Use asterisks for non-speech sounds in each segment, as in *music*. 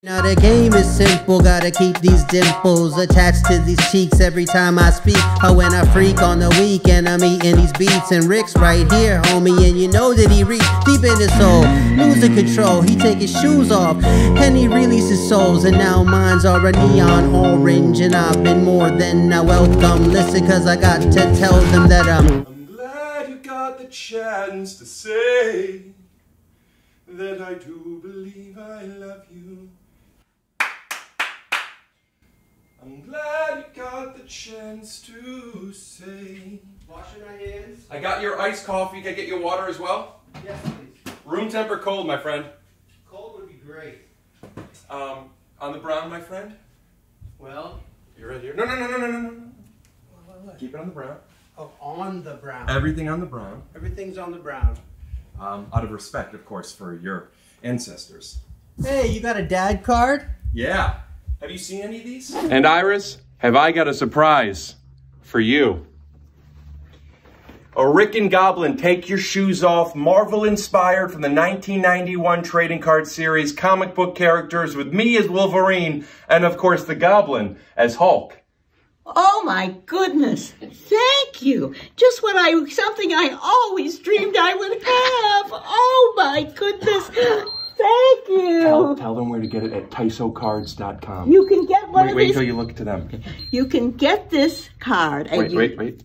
Now the game is simple, gotta keep these dimples attached to these cheeks every time I speak. Or when I freak on the weekend, I'm eating these beats and Rick's right here, homie, and you know that he reach deep in his soul, losing control. He take his shoes off and he releases souls, and now mine's are a neon orange, and I've been more than a welcome. Listen, cause I got to tell them that I'm. I'm glad you got the chance to say that I do believe I love you. I'm glad you got the chance to say. Washing my hands? I got your iced coffee. Can I get you water as well? Yes, please. Room temp or cold, my friend? Cold would be great. Um, on the brown, my friend? Well, You're right here. No, no, no, no, no, no, no. Keep it on the brown. oh, on the brown. Everything on the brown. Everything's on the brown. Um, out of respect, of course, for your ancestors. Hey, you got a dad card? Yeah. Have you seen any of these? And Iris, have I got a surprise for you? A Rick and Goblin Take Your Shoes Off, Marvel inspired from the 1991 trading card series, comic book characters with me as Wolverine, and of course the Goblin as Hulk. Oh my goodness. Thank you. Just what I something I always dreamed I would have. Oh my goodness. Thank you. tell them where to get it at tysocards.com. You can get one wait, of wait these. until you look to them. You can get this card Wait, you, wait, wait.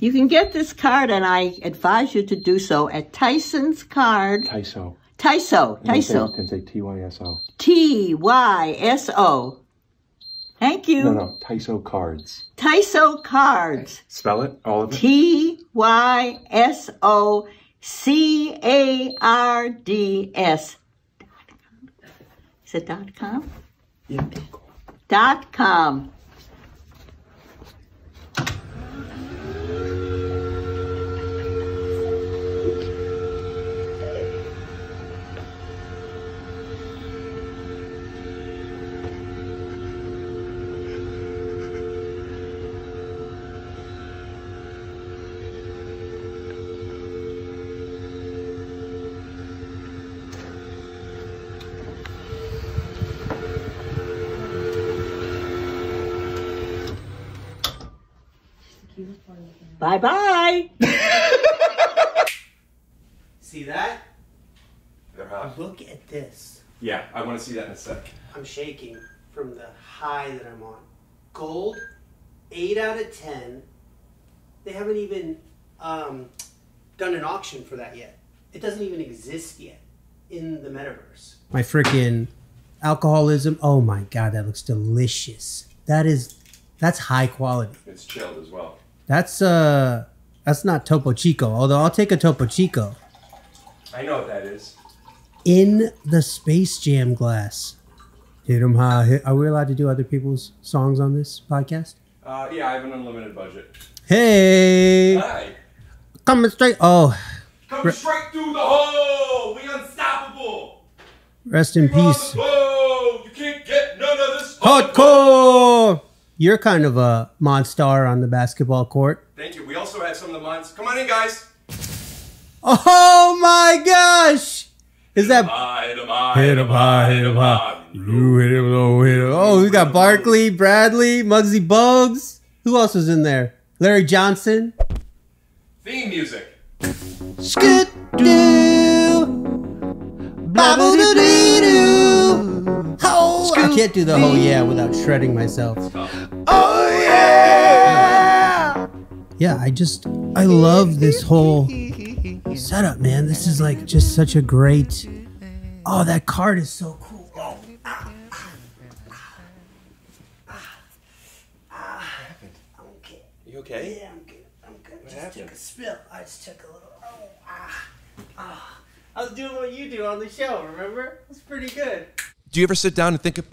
you can get this card and I advise you to do so at Tyson's card. Tyso. Tyso. You can say- You can say T-Y-S-O. T Y S O. Thank you. No, no, Tyso Cards. Tyso cards. Spell it, all of it. T Y S O C A R D S. Is it dot com? Yeah. Dot com. Bye bye. *laughs* See that? They're hot. Look at this. Yeah, I want to see that in a sec. I'm shaking from the high that I'm on. Gold, 8 out of 10. They haven't even um, done an auction for that yet. It doesn't even exist yet in the metaverse. My freaking alcoholism. Oh my god, that looks delicious. That is that's high quality. It's chilled as well. That's uh that's not Topo Chico, although I'll take a Topo Chico. I know what that is. In the Space Jam glass. Hit 'em high. Hit- Are we allowed to do other people's songs on this podcast? Uh, yeah, I have an unlimited budget. Hey, Hi. coming straight. Oh, Come straight through the hole. We unstoppable. rest in We're peace. You can't get none of this Hardcore. You're kind of a monster on the basketball court. Thank you. We also have some of the mines. Come on in, guys. Oh my gosh! Is that High, hit 'em high, hit him high, hit him high? You hit him low, hit him. Oh, we got Barkley, Bradley, Muggsy Bogues. Who else was in there? Larry Johnson. Theme music. Scoot doo. Babble doo doo. Oh, I can't do the whole yeah without shredding myself. Yeah, I just I love this whole setup, man. This is like just such a great. Oh, that card is so cool. Oh, ah, ah, ah, ah. Okay. You okay? Yeah, I'm good. I'm good. just happened? took a spill. I just took a little. Oh, ah, ah. I was doing what you do on the show. Remember? It's pretty good. Do you ever sit down and think of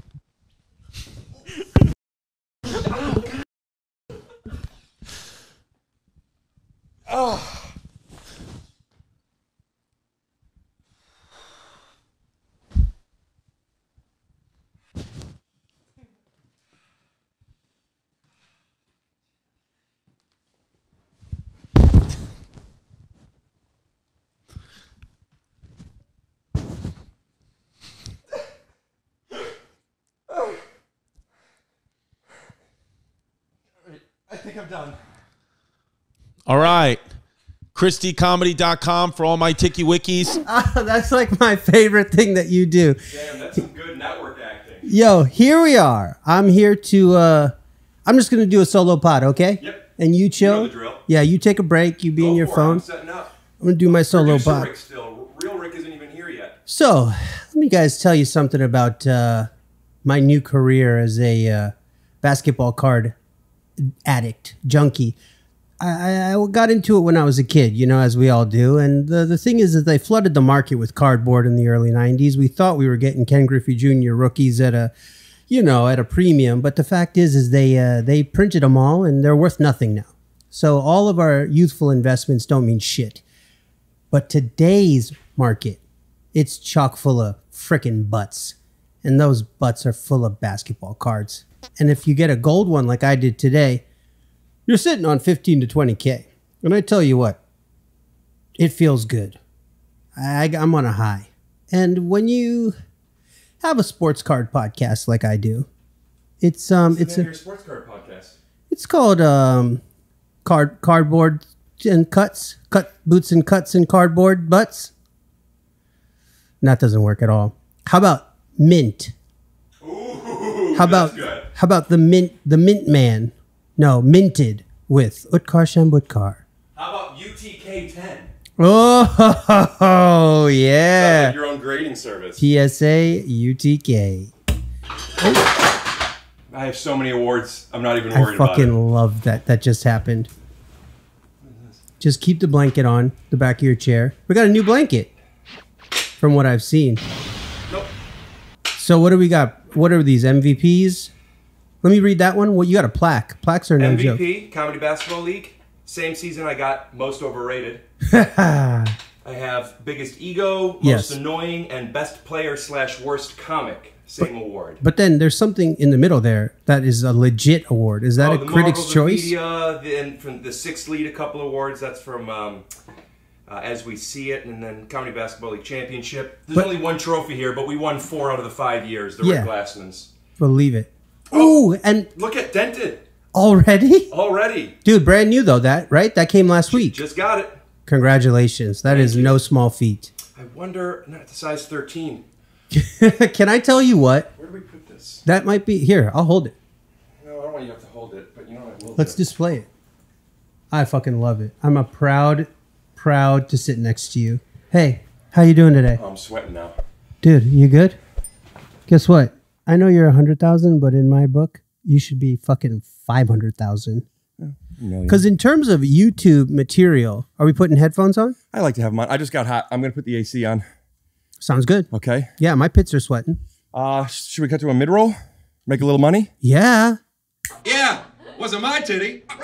*laughs* Oh. I think I'm done. All right. ChristyComedy.com for all my Tiki Wikis. Oh, *laughs* that's like my favorite thing that you do. Damn, that's some good network acting. Yo, here we are. I'm here to. uh I'm just gonna do a solo pod, okay? Yep. And you chill. know the drill. Yeah, you take a break. You be Go in your for it, phone. I'm setting up. I'm gonna do my solo pod. Rick still. Real Rick isn't even here yet. So, let me guys tell you something about uh, my new career as a uh, basketball card addict, junkie. I, I got into it when I was a kid, you know, as we all do. And the, the thing is that they flooded the market with cardboard in the early 90s. We thought we were getting Ken Griffey Jr. rookies at a, you know, at a premium. But the fact is, is they, uh, they printed them all and they're worth nothing now. So all of our youthful investments don't mean shit. But today's market, it's chock full of frickin' butts. And those butts are full of basketball cards. And if you get a gold one like I did today, you're sitting on 15 to 20K. And I tell you what, it feels good. I, I'm on a high. And when you have a sports card podcast like I do, it's um it's a, sports card podcast. it's called um card cardboard and cuts cut boots and cuts and cardboard butts. And that doesn't work at all. How about mint? how about good. how about the mint the mint man? No, minted with Utkarsh Ambudkar. How about UTK 10? Oh *laughs* yeah. Your own grading service. PSA UTK. I have so many awards. I'm not even I worried about it. fucking love that that just happened. Just keep the blanket on the back of your chair. We got a new blanket from what I've seen. Nope. So what do we got? What are these MVPs? Let me read that one. Well, you got a plaque. Plaques are no joke. MVP, Comedy Basketball League. Same season I got most overrated. *laughs* I have biggest ego, most Yes. annoying, and best player slash worst comic. Same award. But then there's something in the middle there that is a legit award. Is that Oh, a the critic's choice? Media, then from the sixth lead, a couple awards. That's from um, uh, As We See It, and then Comedy Basketball League Championship. There's But- only one trophy here, but we won four out of the five years. The Yeah. Rick Glassmans. Believe it. Oh. Ooh, and Look at Dented already, already. dude, brand new though. That right? That came last week. Just got it. Congratulations. That is you. no small feat. I wonder, not the size 13. *laughs* Can I tell you what? Where do we put this? That might be here. I'll hold it. No, I don't want you to have to hold it, but you know what I will Let's do. display it. I fucking love it. I'm a proud, proud to sit next to you. Hey, how you doing today, Oh, I'm sweating now. dude? You good? Guess what? I know you're a hundred thousand, but in my book, you should be fucking five hundred thousand. Because in terms of YouTube material, are we putting headphones on? I like to have mine. I just got hot. I'm gonna put the AC on. Sounds good. Okay. Yeah, my pits are sweating. Uh, should we cut to a mid roll? Make a little money. Yeah. Yeah, wasn't my titty. *laughs*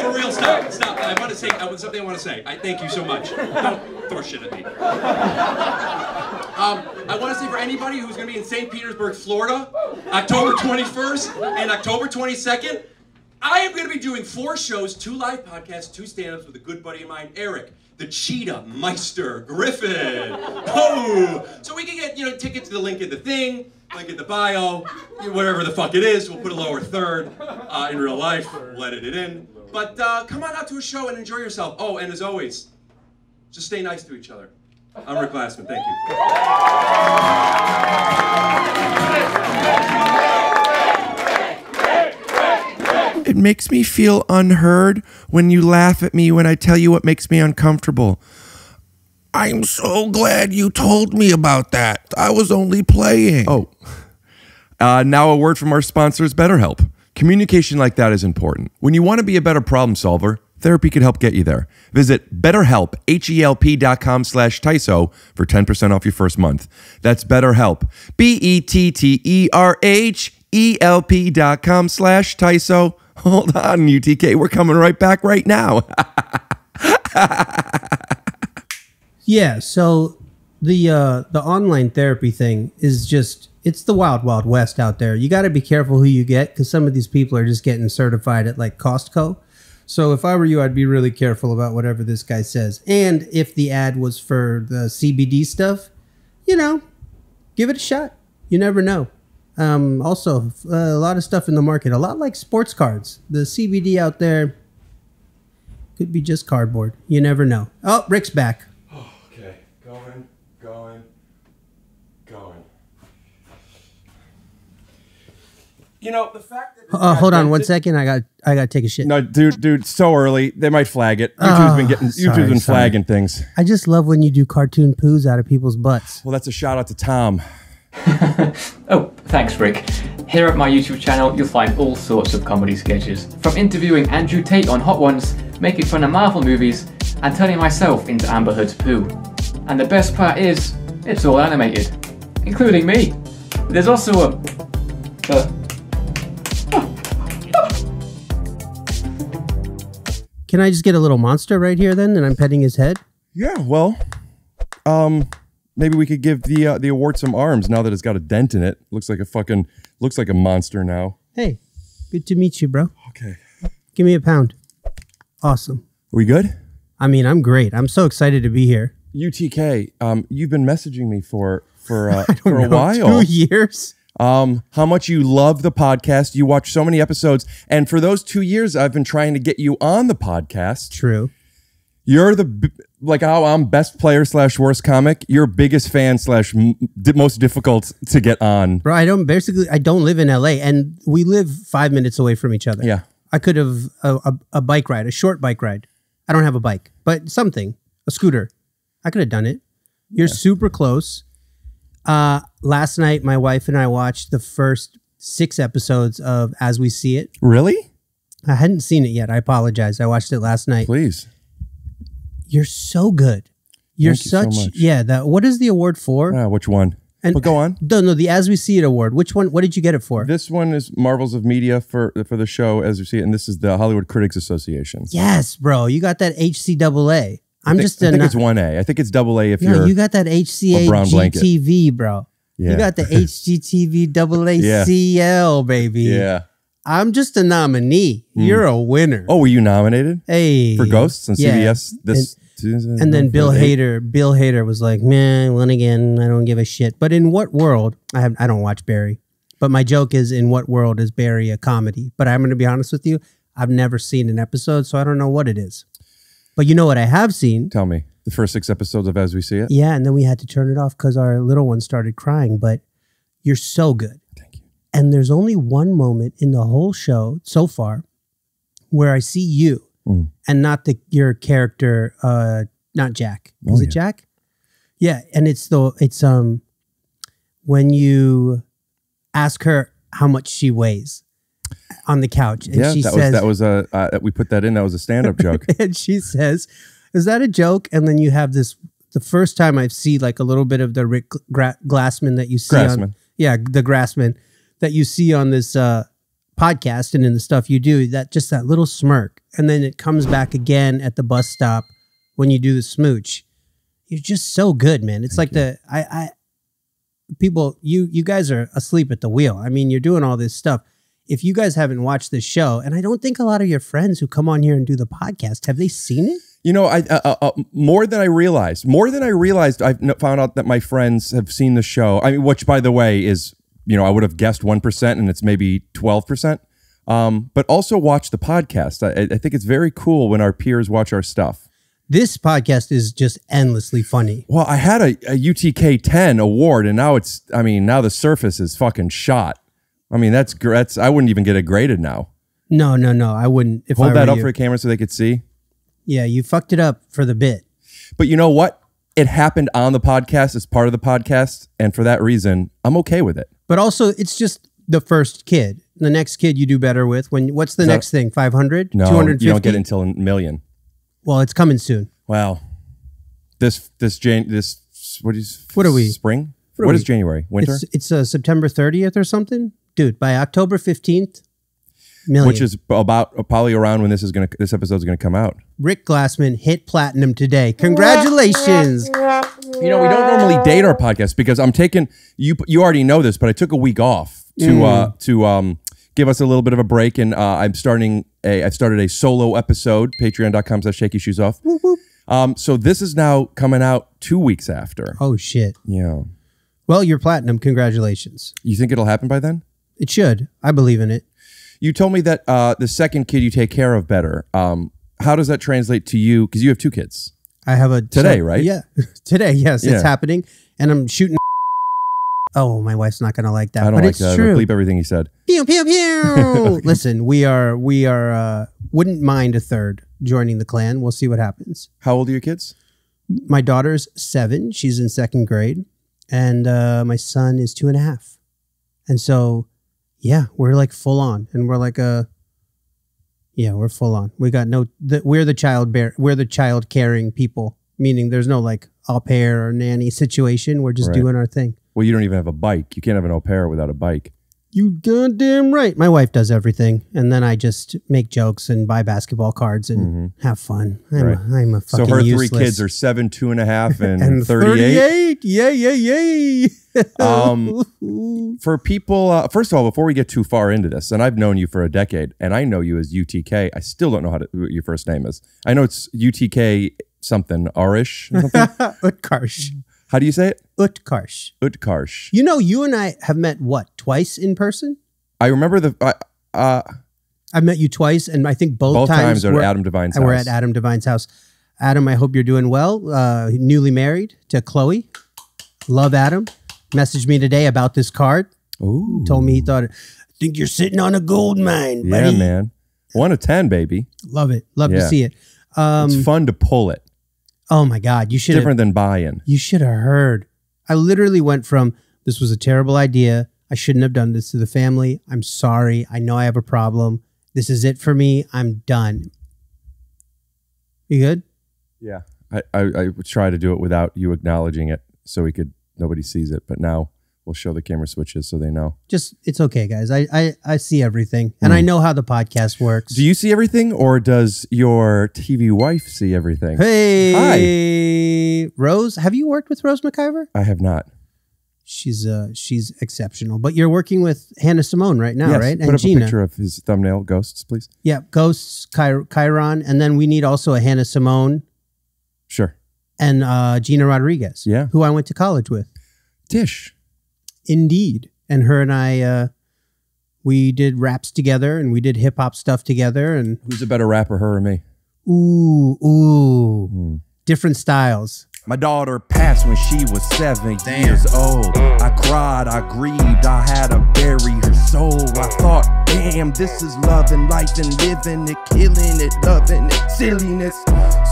For real, stop, stop. I want to say, I want something I want to say. I thank you so much. *laughs* Don't throw shit at me. Um, I want to say for anybody who's going to be in St. Petersburg, Florida, October 21st and October 22nd, I am going to be doing four shows, two live podcasts, two stand-ups with a good buddy of mine, Erik, the Cheetah Meister Griffin. *laughs* Oh, so we can get you know tickets to the link in the thing, link in the bio, whatever the fuck it is. We'll put a lower third uh, in real life. We'll edit it in. But uh, come on out to a show and enjoy yourself. Oh, and as always, just stay nice to each other. I'm Rick Glassman. Thank you. It makes me feel unheard when you laugh at me when I tell you what makes me uncomfortable. I'm so glad you told me about that. I was only playing. Oh, uh, now a word from our sponsors, BetterHelp. Communication like that is important. When you want to be a better problem solver, therapy can help get you there. Visit BetterHelp, H-E-L-P dot com slash Tyso for 10% off your first month. That's BetterHelp, B-E-T-T-E-R-H-E-L-P dot com slash Tyso. Hold on, UTK. We're coming right back right now. *laughs* Yeah, so the uh the online therapy thing is just it's the wild wild west out there. You got to be careful who you get cuz some of these people are just getting certified at like Costco. So if I were you, I'd be really careful about whatever this guy says. And if the ad was for the CBD stuff, you know, give it a shot. You never know. Um, also, uh, a lot of stuff in the market, a lot like sports cards. The CBD out there could be just cardboard. You never know. Oh, Rick's back. okay, going, going, going. You know the fact that. Uh, hold on one second. I got I got to take a shit. No, dude, dude, so early. They might flag it. YouTube's been getting. Ah, sorry, YouTube's been sorry. flagging things. I just love when you do cartoon poos out of people's butts. Well, that's a shout out to Tom. *laughs* Oh, thanks, Rick. Here at my YouTube channel, you'll find all sorts of comedy sketches. From interviewing Andrew Tate on Hot Ones, making fun of Marvel movies, and turning myself into Amber Heard's poo. And the best part is, it's all animated, including me. There's also a. a Can I just get a little monster right here then, and I'm petting his head? Yeah, well, um, maybe we could give the uh, the award some arms now that it's got a dent in it. Looks like a fucking looks like a monster now. Hey, good to meet you, bro. Okay, Give me a pound. Awesome. are we good? I mean, I'm great. I'm so excited to be here. UTK, um, you've been messaging me for for uh, *laughs* for a while. Two years. Um, how much you love the podcast. You watch so many episodes, and for those two years, I've been trying to get you on the podcast. True. You're the like how I'm best player slash worst comic. You're biggest fan slash most difficult to get on. Bro, I don't basically I don't live in LA and we live 5 minutes away from each other. Yeah. I could have a, a, a bike ride, a short bike ride. I don't have a bike, but something, a scooter. I could have done it. You're super close. Uh last night my wife and I watched the first 6 episodes of As We See It. Really? I hadn't seen it yet. I apologize. I watched it last night. Please. You're so good. You're Thank you so such yeah. That what is the award for? Ah, which one? And but go on. No, no, the As We See It award. Which one? What did you get it for? This one is Marvels of Media for for the show as We see it, and this is the Hollywood Critics Association. yes, bro. You got that HCAA. I'm I think, just I think it's one A. I think it's double A if no. you're. You got that a brown blanket. HCAGTV, bro. Yeah. You got the *laughs* HGTV double A C L, baby. yeah. I'm just a nominee. Hmm. You're a winner. Oh, were you nominated hey, for Ghosts on Yeah. CBS this? season? And then Bill Eight? Hader, Bill Hader was like, "Man, won again. I don't give a shit." But in what world? I have I don't watch Barry. But my joke is, in what world is Barry a comedy? But I'm going to be honest with you, I've never seen an episode, so I don't know what it is. But you know what I have seen? Tell me the first six episodes of As We See It. Yeah, and then we had to turn it off because our little one started crying. But you're so good. Thank you. And there's only one moment in the whole show so far where I see you Mm. and not the your character, uh, not Jack. Oh, Is it yeah. Jack? Yeah, and it's the it's um when you ask her how much she weighs on the couch, and Yeah, she that says, was that was a uh, we put that in. That was a stand up joke. *laughs* and she says, "Is that a joke?" And then you have this. The first time I see like a little bit of the Rick Gra- Glassman that you see on, yeah, the Grassman that you see on this uh, podcast and in the stuff you do. That just that little smirk, and then it comes back again at the bus stop when you do the smooch. You're just so good, man. It's like the I, I people you you guys are asleep at the wheel. I mean, you're doing all this stuff. If you guys haven't watched this show, and I don't think a lot of your friends who come on here and do the podcast have they seen it? You know, I uh, uh, uh, more than I realized. More than I realized, I've found out that my friends have seen the show. I mean, which, by the way, is you know I would have guessed one percent, and it's maybe twelve percent. Um, but also watch the podcast. I, I think it's very cool when our peers watch our stuff. This podcast is just endlessly funny. Well, I had a, a UTK ten award, and now it's. I mean, now the surface is fucking shot. I mean, that's that's. I wouldn't even get it graded now. No, no, no. I wouldn't. If I Hold were that up you. for the camera so they could see. yeah, you fucked it up for the bit. But you know what? It happened on the podcast as part of the podcast, and for that reason, I'm okay with it. But also, it's just the first kid. The next kid you do better with. When what's the that- next thing? 500? No, 250? you don't get until a million. Well, it's coming soon. Wow. This this Jan this what is What are we? spring? What what we? is January? Winter? It's it's uh, September 30th or something, dude. By October 15th, Million. which is about probably around when this is gonna this episode is gonna come out. Rick Glassman hit platinum today. Congratulations. You know, we don't normally date our podcast because I'm taking you. You already know this, but I took a week off to Mm. uh, to um, give us a little bit of a break, and uh, I'm starting a. I started a solo episode. Patreon.com slash Take Your Shoes Off. Um, so this is now coming out two weeks after. Oh shit. Yeah, Well, you're platinum. Congratulations. you think it'll happen by then? It should. I believe in it. You told me that uh, the second kid you take care of better. Um, how does that translate to you? Because you have two kids. I have a Today, right? Yeah, *laughs* today. Yes, Yeah. it's happening, and I'm shooting. *laughs* Oh, my wife's not gonna like that, I don't but like it's that. True. bleep everything he said. Pew pew pew. *laughs* Listen, we are we are uh, wouldn't mind a third joining the clan. We'll see what happens. How old are your kids? My daughter's seven; she's in second grade, and uh, my son is two and a half. And so, yeah, we're like full on, and we're like a. Yeah, we're full on. We got no. The, we're the child bear. We're the child caring people. Meaning, there's no like au pair or nanny situation. We're just Right. doing our thing. Well, you don't even have a bike. You can't have an au pair without a bike. You goddamn right. My wife does everything, and then I just make jokes and buy basketball cards and have fun. I'm, Mm-hmm. Right. a, I'm a So fucking her useless. three kids are seven, two and a half, *laughs* and, and 38. 38. Yay, yay, yay. Um, *laughs* For people, uh, first of all, before we get too far into this, and I've known you for a decade, and I know you as UTK. I still don't know how to, what your first name is. I know it's UTK something, Arish. Something. *laughs* Utkarsh. how do you say it? Utkarsh. Utkarsh. You know, you and I have met what twice in person. I remember the. Uh, uh, I've met you twice, and I think both, both times, times are at Adam Devine's we're house. at Adam Devine's house. Adam, I hope you're doing well. Uh, newly married to Chloe. Love Adam. Messaged me today about this card. Ooh. Told me he thought, I think you're sitting on a gold mine, buddy. Yeah, man. One of 10, baby. Love it. Love Yeah. to see it. Um, it's fun to pull it. oh my God. You should Different than buying. You should have heard. I literally went from this was a terrible idea. I shouldn't have done this to the family. I'm sorry. I know I have a problem. This is it for me. I'm done. You good? Yeah. I, I, I would try to do it without you acknowledging it so we could, nobody sees it. But now we'll show the camera switches so they know. Just it's okay, guys. I I, I see everything, and I know how the podcast works. Do you see everything or does your TV wife see everything? hey, Hi. Rose, have you worked with Rose McIver? I have not. She's uh she's exceptional. But you're working with Hannah Simone right now, yes. right? Put up a picture of his thumbnail, ghosts, please. Yeah, Ghosts, Chi- chyron, and then we need also a Hannah Simone Sure. and uh, Gina Rodriguez, Yeah. who I went to college with. Dish. Indeed, and her and I, uh, we did raps together, and we did hip hop stuff together, and Who's a better rapper, her or me? ooh, ooh, Hmm. different styles. My daughter passed when she was seven years old. I cried, I grieved, I had to bury her soul. I thought, damn, this is loving life and living it, killing it, loving it, silliness.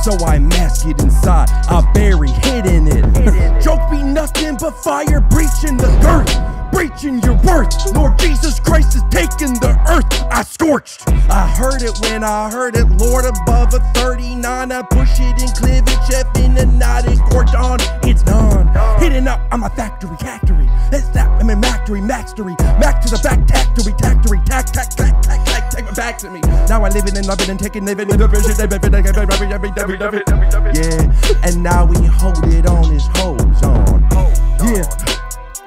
So I mask it inside, I bury, hidden it. Joke *laughs* be nothing but fire breaching the girth. Breaching your worth, Lord Jesus Christ is taking the earth. I scorched. I heard it when I heard it, Lord above a 39. I push it in cleavage, F in the night, and scorch on. It's done. Hitting up on my factory, factory. It's that I'm in factory, mastery. Back to the back, factory, factory, tack, tack, take it back to me. Now I live it and love it and taking living in the vision. Yeah, and now we hold it on his hose on. Yeah.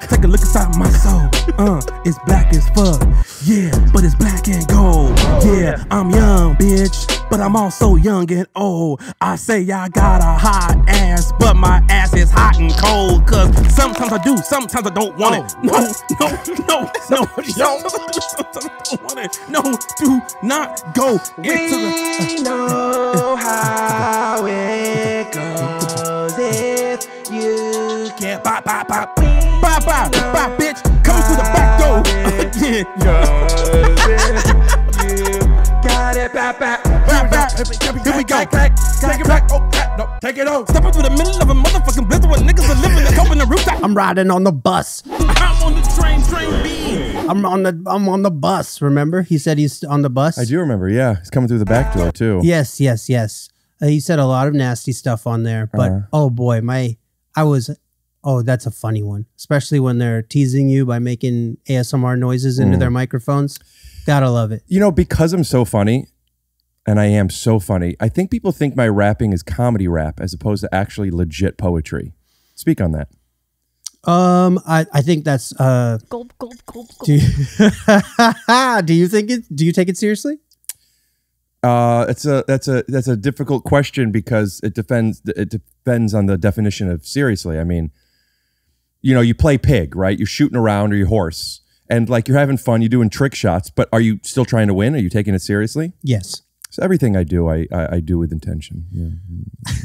Take a look inside my soul. Uh, it's black as fuck. Yeah, but it's black and gold. Yeah, I'm young, bitch, but I'm also young and old. I say I got a hot ass, but my ass is hot and cold. Cause sometimes I do, sometimes I don't want it. No, no, no, no, *laughs* no. Sometimes I don't want it. No, do not go into the. We know how it goes if you Yeah, bop, bop, bop. Bop, bop, bop, bitch. Coming through the back door. *laughs* yeah. you got it. Bop, bop. Here we go. Take it back. Oh, no, take it on. Stepping through the middle of a motherfucking blizzard where niggas are living. They're the rooftop. I'm riding on the bus. I'm on the train, train B. I'm on the I'm on the bus. Remember, he said he's on the bus. I do remember. Yeah. He's coming through the back door, too. Yes, yes, yes. Uh, he said a lot of nasty stuff on there, but Uh-huh. oh boy, my I was oh that's a funny one, especially when they're teasing you by making ASMR noises into Mm. their microphones. Gotta love it. You know, because I'm so funny, and I am so funny, I think people think my rapping is comedy rap as opposed to actually legit poetry. Speak on that. Um, I, I think that's uh. Gulp, gulp, gulp, gulp. Do you, *laughs* do you think it? Do you take it seriously? Uh, it's a that's a that's a difficult question because it depends it depends on the definition of seriously. I mean, you know, you play pig, right? You're shooting around or your horse, and like you're having fun, you're doing trick shots, but are you still trying to win? Are you taking it seriously? Yes. So everything I do, I I, I do with intention. Yeah. *laughs*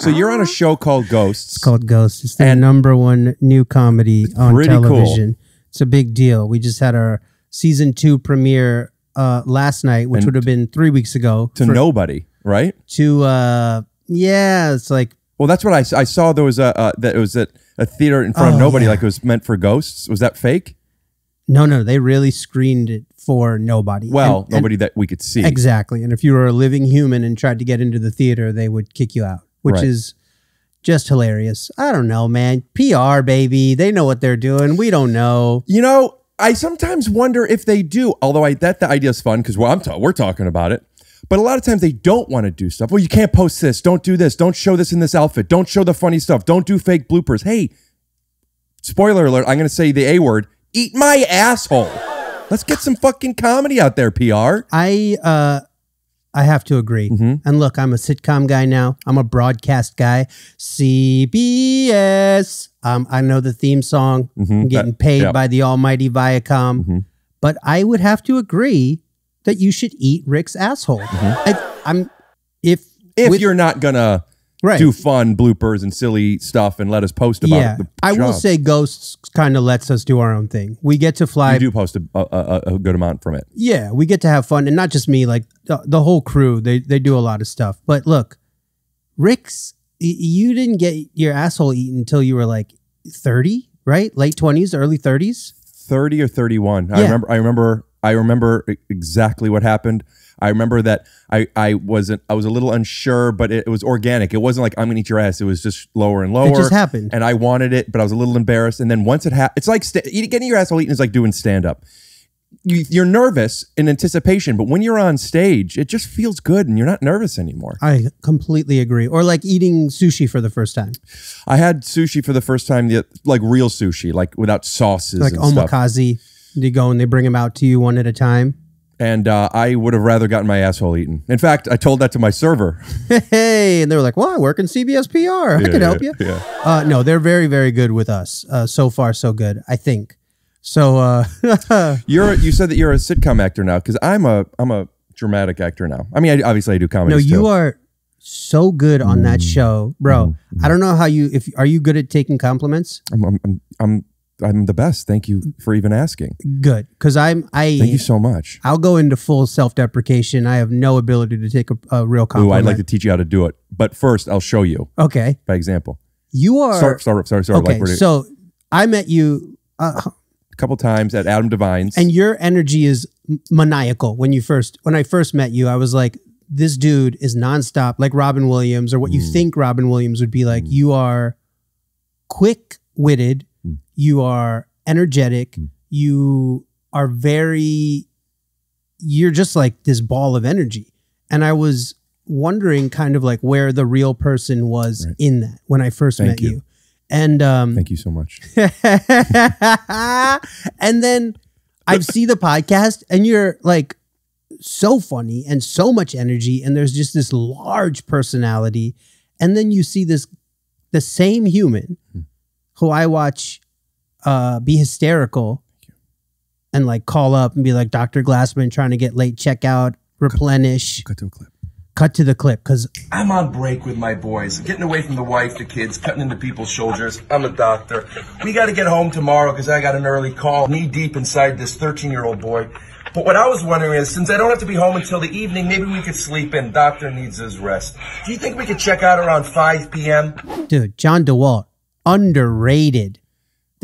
so you're on a show called Ghosts. It's called Ghosts. It's the And- number one new comedy on Pretty cool. television. It's a big deal. We just had our season two premiere uh last night, which And would have been three weeks ago. to nobody, right? To uh, yeah, it's like Well, that's what I, I saw. There was a uh, that it was at a theater in front of Oh, nobody, yeah. like it was meant for ghosts. Was that fake? no, no. They really screened it for nobody. Well, And- and- nobody that we could see. Exactly. And if you were a living human and tried to get into the theater, they would kick you out, which Right. is just hilarious. I don't know, man. PR, baby. They know what they're doing. We don't know. You know, I sometimes wonder if they do. Although I that the idea is fun because well, I'm ta- we're talking about it. But a lot of times they don't want to do stuff. Well, you can't post this. Don't do this. Don't show this in this outfit. Don't show the funny stuff. Don't do fake bloopers. Hey, spoiler alert! I'm going to say the A word. Eat my asshole. Let's get some fucking comedy out there, PR. I uh I have to agree. Mm-hmm. And look, I'm a sitcom guy now. I'm a broadcast guy. CBS. Um, I know the theme song. I'm getting That- paid by the almighty Viacom. Mm-hmm. But I would have to agree that you should eat Rick's asshole. I, I'm if Mm-hmm. If with- you're not gonna Right. do fun bloopers and silly stuff and let us post about yeah, it, the I will say Ghosts kind of lets us do our own thing. We get to fly you do post a, a, a, good amount from it. Yeah, we get to have fun, and not just me, like the, the whole crew. They they do a lot of stuff. But look, Rick's, you didn't get your asshole eaten until you were like thirty, right? Late twenties, early thirties. 30 or 31 i remember i remember i remember exactly what happened i remember that i i wasn't i was a little unsure but it, it was organic it wasn't like i'm gonna eat your ass it was just lower and lower It just happened. and i wanted it but i was a little embarrassed and then once it happened it's like eating- getting your asshole eaten is like doing stand-up you, you're nervous in anticipation but when you're on stage it just feels good and you're not nervous anymore I completely agree. Or like eating sushi for the first time, i had sushi for the first time the, like real sushi like without sauces like and stuff omakase. They go and they bring them out to you one at a time. and uh, I would have rather gotten my asshole eaten. In fact, I told that to my server. *laughs* Hey, and they were like, "Well, I work in CBS PR. I Yeah, could help yeah, you." yeah. Uh, no, they're very, very good with us. Uh, so far, so good. I think. So, uh, *laughs* You're you said that you're a sitcom actor now because I'm a I'm a dramatic actor now. I mean, I, obviously I do comedy. no, you are so good on that show, bro. Mm-hmm. I don't know how you if are you good at taking compliments? I'm, I'm I'm I'm the best. Thank you for even asking. Good, because I'm I. Thank you so much. I'll go into full self deprecation. I have no ability to take a, a real Ooh, compliment. I'd like to teach you how to do it, but first I'll show you Okay, by example. you are. Sorry, sorry, sorry, sorry. okay, like so I met you. Uh, a couple times at Adam Devine's, and your energy is maniacal when you first when i first met you i was like this dude is nonstop like robin williams or what Mm. you think robin williams would be like you are quick-witted Mm. You are energetic you are very you're just like this ball of energy and i was wondering kind of like where the real person was Right. in that when i first Thank met you. you and um thank you so much. *laughs* and then I see the podcast and you're like so funny and so much energy and there's just this large personality and then you see this the same human who I watch uh be hysterical and like call up and be like Dr. Glassman trying to get late checkout replenish Cut to a clip. cut to the clip cuz I'm on break with my boys, getting away from the wife, the kids, cutting into people's shoulders. I'm a doctor. We got to get home tomorrow because I got an early call, knee deep inside this 13 year old boy. But what I was wondering is, since I don't have to be home until the evening, maybe we could sleep in. Doctor needs his rest. Do you think we could check out around 5 p.m.? dude John DeWalt underrated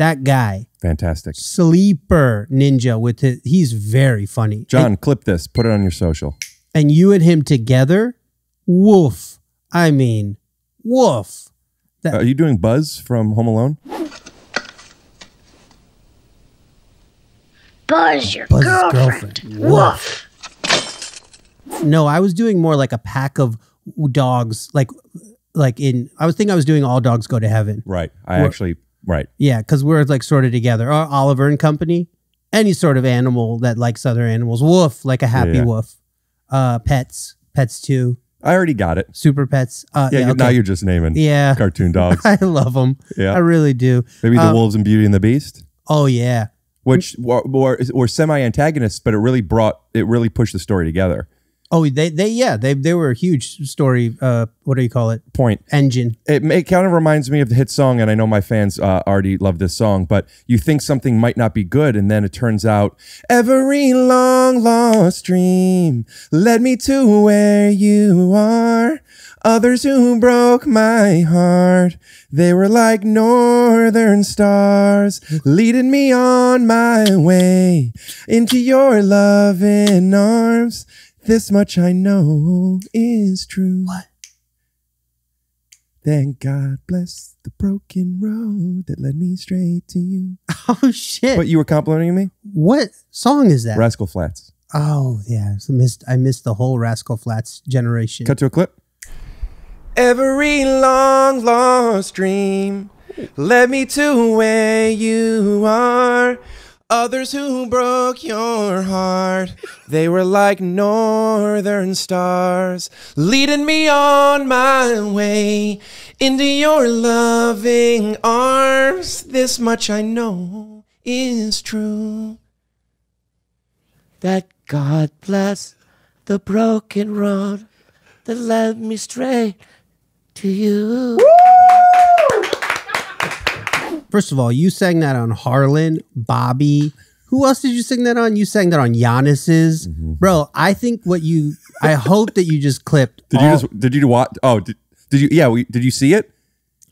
that guy Fantastic, sleeper ninja with it he's very funny John. clip this. Put it on your social. and you and him together, woof. I mean, woof. That- Are you doing Buzz from Home Alone? Buzz your Buzz's girlfriend. girlfriend. Woof. No, I was doing more like a pack of dogs, like like in. I was thinking I was doing all dogs go to heaven. Right. I Well- actually right. Yeah, because we're like sort of together. Or Oliver and Company, any sort of animal that likes other animals. Woof, like a happy Yeah. woof. Uh, pets, pets too. I already got it. Super pets. Uh, Yeah, yeah, you now you're just naming Yeah. cartoon *laughs* dogs. I love them. Yeah. I really do. Maybe the Um, wolves and Beauty and the Beast, Oh yeah. which were, were, were semi-antagonists, but it really brought it really pushed the story together. Oh, they they yeah they they were a huge story. Uh, what do you call it? Point. Engine. It, may, kind of reminds me of the hit song, and I know my fans uh, already love this song. But you think something might not be good, and then it turns out every long lost dream led me to where you are. Others who broke my heart, they were like northern stars, leading me on my way into your loving arms. This much I know is true. What? Then God bless the broken road that led me straight to you. *laughs* Oh shit! But you were complimenting me? What song is that? Rascal Flatts. oh yeah, so missed. I missed the whole Rascal Flatts generation. Cut to a clip. Every long lost dream led me to where you are. Others who broke your heart, they were like northern stars, leading me on my way into your loving arms. This much I know is true. that God bless the broken road that led me straight to you. First of all, you sang that on Harlan, Bobby. Who else did you sing that on? You sang that on Giannis's. Mm-hmm. Bro, I think what you I hope that you just clipped. *laughs* Did you just did you watch? Oh, did, did you? Yeah, we, did you see it?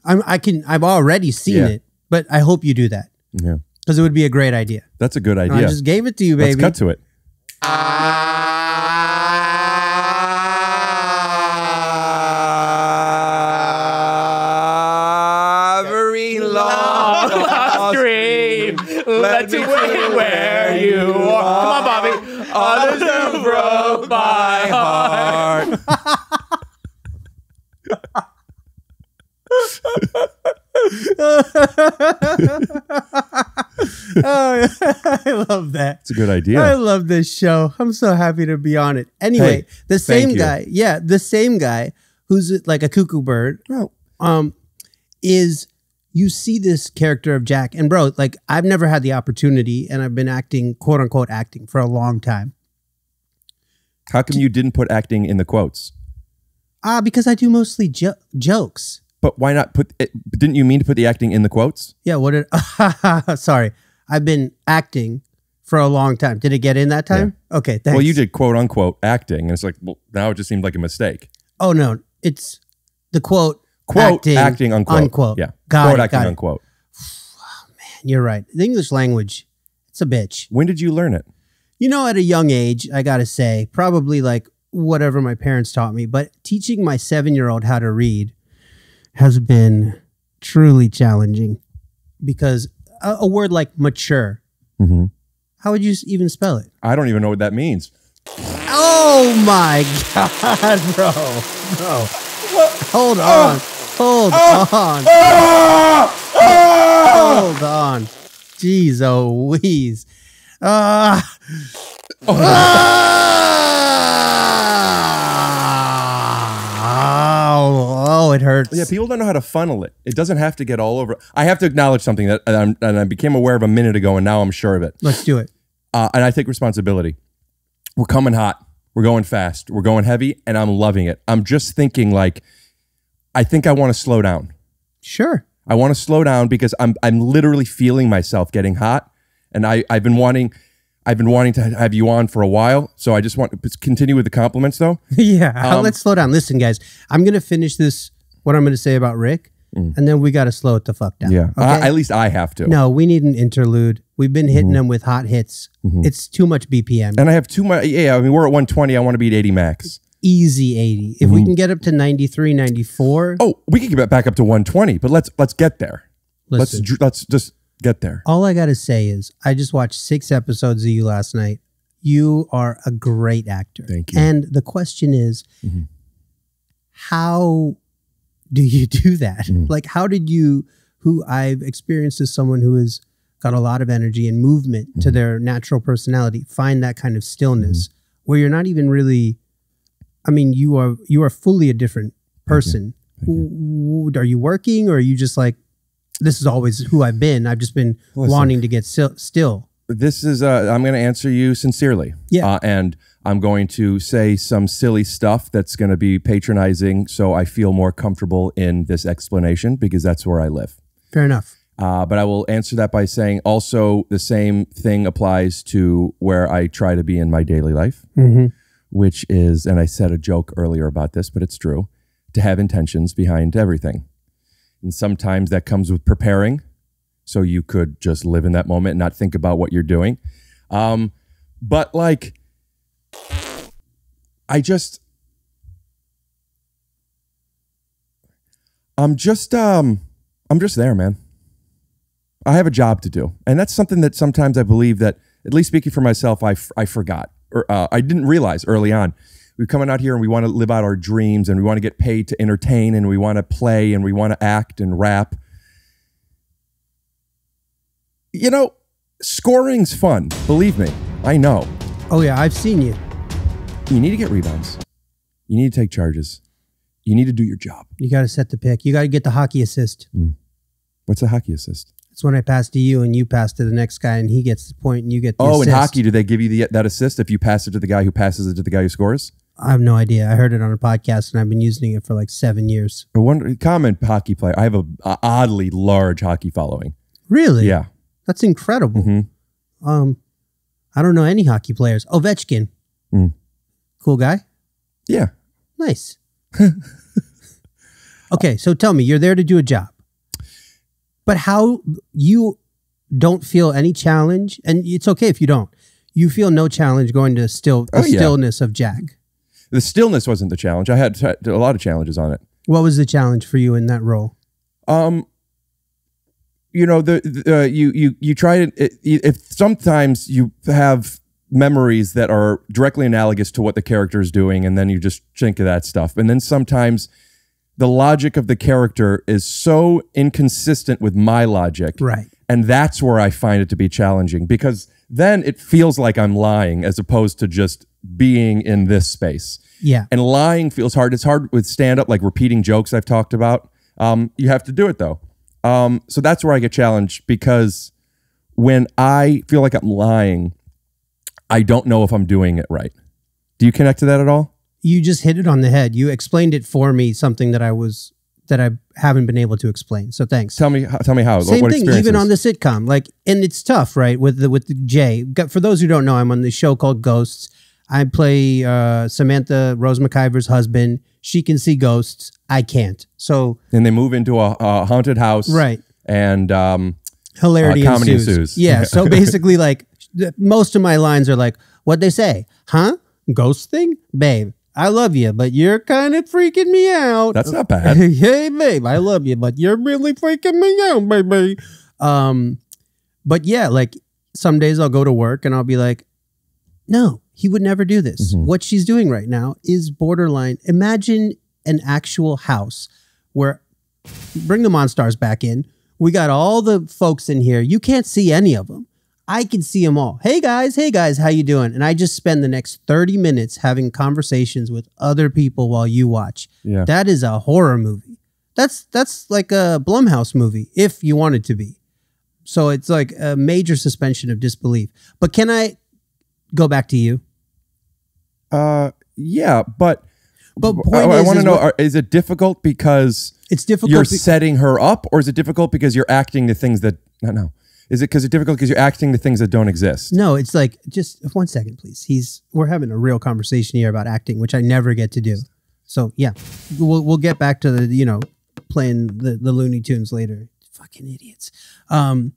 I'm I can I've already seen Yeah. it, but I hope you do that. Yeah, Because it would be a great idea. that's a good And idea. I just gave it to you, baby. Let's cut to it. Every *laughs* oh, *laughs* I love that. It's a good idea. I love this show. I'm so happy to be on it. Anyway, Hey, the same guy, yeah, the same guy who's like a cuckoo bird, um, is you see this character of Jack, and bro, like I've never had the opportunity, and I've been acting, quote unquote, acting for a long time. How come you didn't put acting in the quotes? Ah, because I do mostly jo- jokes. But why not put? It, didn't you mean to put the acting in the quotes? Yeah, what did? *laughs* sorry, I've been acting for a long time. Did it get in that time? Okay, thanks. Well, you did quote unquote acting, and it's like well, now it just seemed like a mistake. Oh no, it's the quote. Quote acting, unquote. unquote. Yeah, got quote it, acting got it. unquote. *sighs* You're right. The English language, it's a bitch. When did you learn it? You know, at a young age, I gotta say, probably like whatever my parents taught me, but teaching my seven year old how to read has been truly challenging because a, a word like mature, Mm-hmm. how would you even spell it? I don't even know what that means. Oh my god, *laughs* bro, bro. Hold ah! on, hold ah! on, ah! hold on. Jeez, oh wheeze. Ah. Oh, oh, it hurts. Yeah, people don't know how to funnel it. It doesn't have to get all over. I have to acknowledge something that I'm, and I became aware of a minute ago, and now I'm sure of it. Let's do it. Uh, and I take responsibility. We're coming hot. We're going fast. We're going heavy, and I'm loving it. I'm just thinking like, I think I want to slow down. Sure. I want to slow down because I'm I'm literally feeling myself getting hot, and I I've been wanting. I've been wanting to have you on for a while, so I just want to continue with the compliments, though. *laughs* yeah, Um, let's slow down. Listen, guys, I'm gonna finish this. What I'm gonna say about Rick, and then we got to slow it the fuck down. Mm. Yeah, Okay? I- at least I have to. no, we need an interlude. We've been hitting them with hot hits. It's too much BPM. And I have too much. Yeah, I mean, we're at 120. I want to be at 80 max. Easy 80. If we can get up to 93, 94, Oh, we can get back up to 120, but let's let's get there. Let's let's just get there. All I gotta say is, I just watched six episodes of you last night. You are a great actor. Thank you. And the question is, Mhm. how do you do that? Mhm. Like, how did you, who I've experienced as someone who has got a lot of energy and movement Mm-hmm. to their natural personality, find that kind of stillness where you're not even really. I mean, you are you are fully a different person. W- w- Are you working, or are you just like, this is always who I've been? I've just been Listen. wanting to get still. still. this is uh, i'm going to answer you sincerely Yeah. uh, and i'm going to say some silly stuff that's going to be patronizing so i feel more comfortable in this explanation because that's where i live Fair enough. uh, but i will answer that by saying also the same thing applies to where i try to be in my daily life Mm-hmm. which is and i said a joke earlier about this but it's true to have intentions behind everything and sometimes that comes with preparing so you could just live in that moment and not think about what you're doing um, but like i just i'm just um i'm just there man. I have a job to do. And that's something that sometimes i believe that at least speaking for myself i, I forgot or uh, i didn't realize early on. We're coming out here and we want to live out our dreams and we want to get paid to entertain and we want to play and we want to act and rap. You know scoring's fun believe me. I know. Oh yeah, I've seen you. You need to get rebounds you need to take charges you need to do your job You got to set the pick. You got to get the hockey assist. what's a hockey assist It's when I pass to you and you pass to the next guy and he gets the point and you get the oh in assist. hockey do they give you the, that assist if you pass it to the guy who passes it to the guy who scores I have no idea. I heard it on a podcast and I've been using it for like seven years. a wonder, common hockey player i have a, a oddly large hockey following Really? yeah That's incredible. Mhm. Um, I don't know any hockey players. Ovechkin. Mm. Cool guy. yeah Nice. *laughs* okay, so tell me, you're there to do a job. But how you don't feel any challenge, and it's okay if you don't. You feel no challenge going to still the Oh, yeah. stillness of Jack. the stillness wasn't the challenge i had t- a lot of challenges on it What was the challenge for you in that role? Um, you know the, the uh, you you you try to i- if sometimes you have memories that are directly analogous to what the character is doing, and then you just think of that stuff, and then sometimes the logic of the character is so inconsistent with my logic, Right. and that's where I find it to be challenging because then it feels like I'm lying as opposed to just being in this space. Yeah. And lying feels hard. It's hard with stand up, like repeating jokes I've talked about. Um, you have to do it though. Um, so that's where I get challenged because when I feel like I'm lying, I don't know if I'm doing it right. Do you connect to that at all? You just hit it on the head. You explained it for me, something that I was that I haven't been able to explain. So thanks. Tell me, tell me how. Same thing, even on the sitcom. Like, and it's tough, right? With the with the Jay. For those who don't know, I'm on the show called Ghosts. I play uh, Samantha Rose McIver's husband. She can see ghosts. I can't. So and they move into a, a haunted house, Right. And um, hilarity uh, comedy ensues. ensues. Yeah. So *laughs* basically, like most of my lines are like, "What they say, huh? Ghost thing, babe." I love you, but you're kind of freaking me out. That's not bad. *laughs* hey, babe, I love you, but you're really freaking me out, baby. Um, but yeah, like some days I'll go to work and I'll be like, no, he would never do this. Mm-hmm. What she's doing right now is borderline. Imagine an actual house where bring the Monstars back in. We got all the folks in here. You can't see any of them. I can see them all. Hey guys, hey guys, how you doing? And I just spend the next 30 minutes having conversations with other people while you watch. Yeah. That is a horror movie. That's that's like a Blumhouse movie if you want it to be. So it's like a major suspension of disbelief. But can I go back to you? Uh, yeah, but But I, is- want to know: what- is it difficult because It's difficult You're setting her up, or is it difficult because you're acting the things that no, no? Is it because it's difficult because you're acting the things that don't exist? No, it's like just one second, please. He's we're having a real conversation here about acting, which I never get to do. So yeah, we'll we'll get back to the you know playing the the Looney Tunes later. Fucking idiots. Um,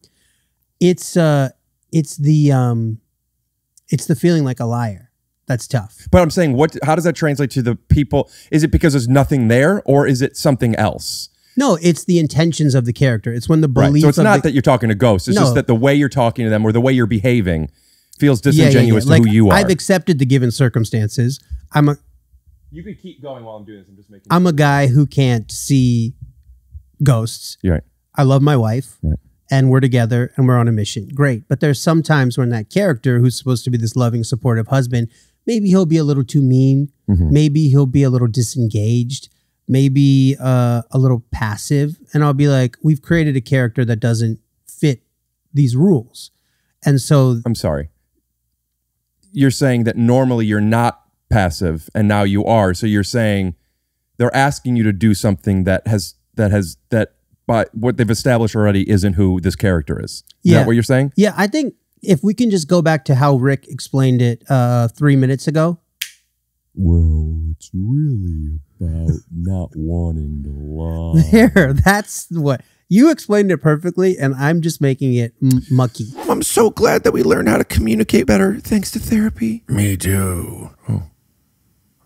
it's uh, it's the um, it's the feeling like a liar. That's tough. But I'm saying, what? How does that translate to the people? Is it because there's nothing there, or is it something else? No, it's the intentions of the character. It's when the Right. belief. So it's of not the, that you're talking to ghosts. It's No. just that the way you're talking to them or the way you're behaving feels Yeah, yeah, yeah. disingenuous Like, to who you are. I've accepted the given circumstances. I'm a you could keep going while I'm doing this. I'm just making. I'm a guy who can't see ghosts. You're right. I love my wife. Right. And we're together and we're on a mission. Great. But there's some times when that character who's supposed to be this loving, supportive husband, maybe he'll be a little too mean. Mhm. Maybe he'll be a little disengaged. Maybe uh, a little passive. And I'll be like, we've created a character that doesn't fit these rules. And so I'm sorry. You're saying that normally you're not passive and now you are. So you're saying they're asking you to do something that has that has that by what they've established already isn't who this character is. Is Yeah. that what you're saying? Yeah, I think if we can just go back to how Rick explained it uh, three minutes ago. Well, it's really about not wanting to *laughs* lie. There, that's what you explained it perfectly, and I'm just making it m- mucky. I'm so glad that we learned how to communicate better thanks to therapy. Me too. Oh.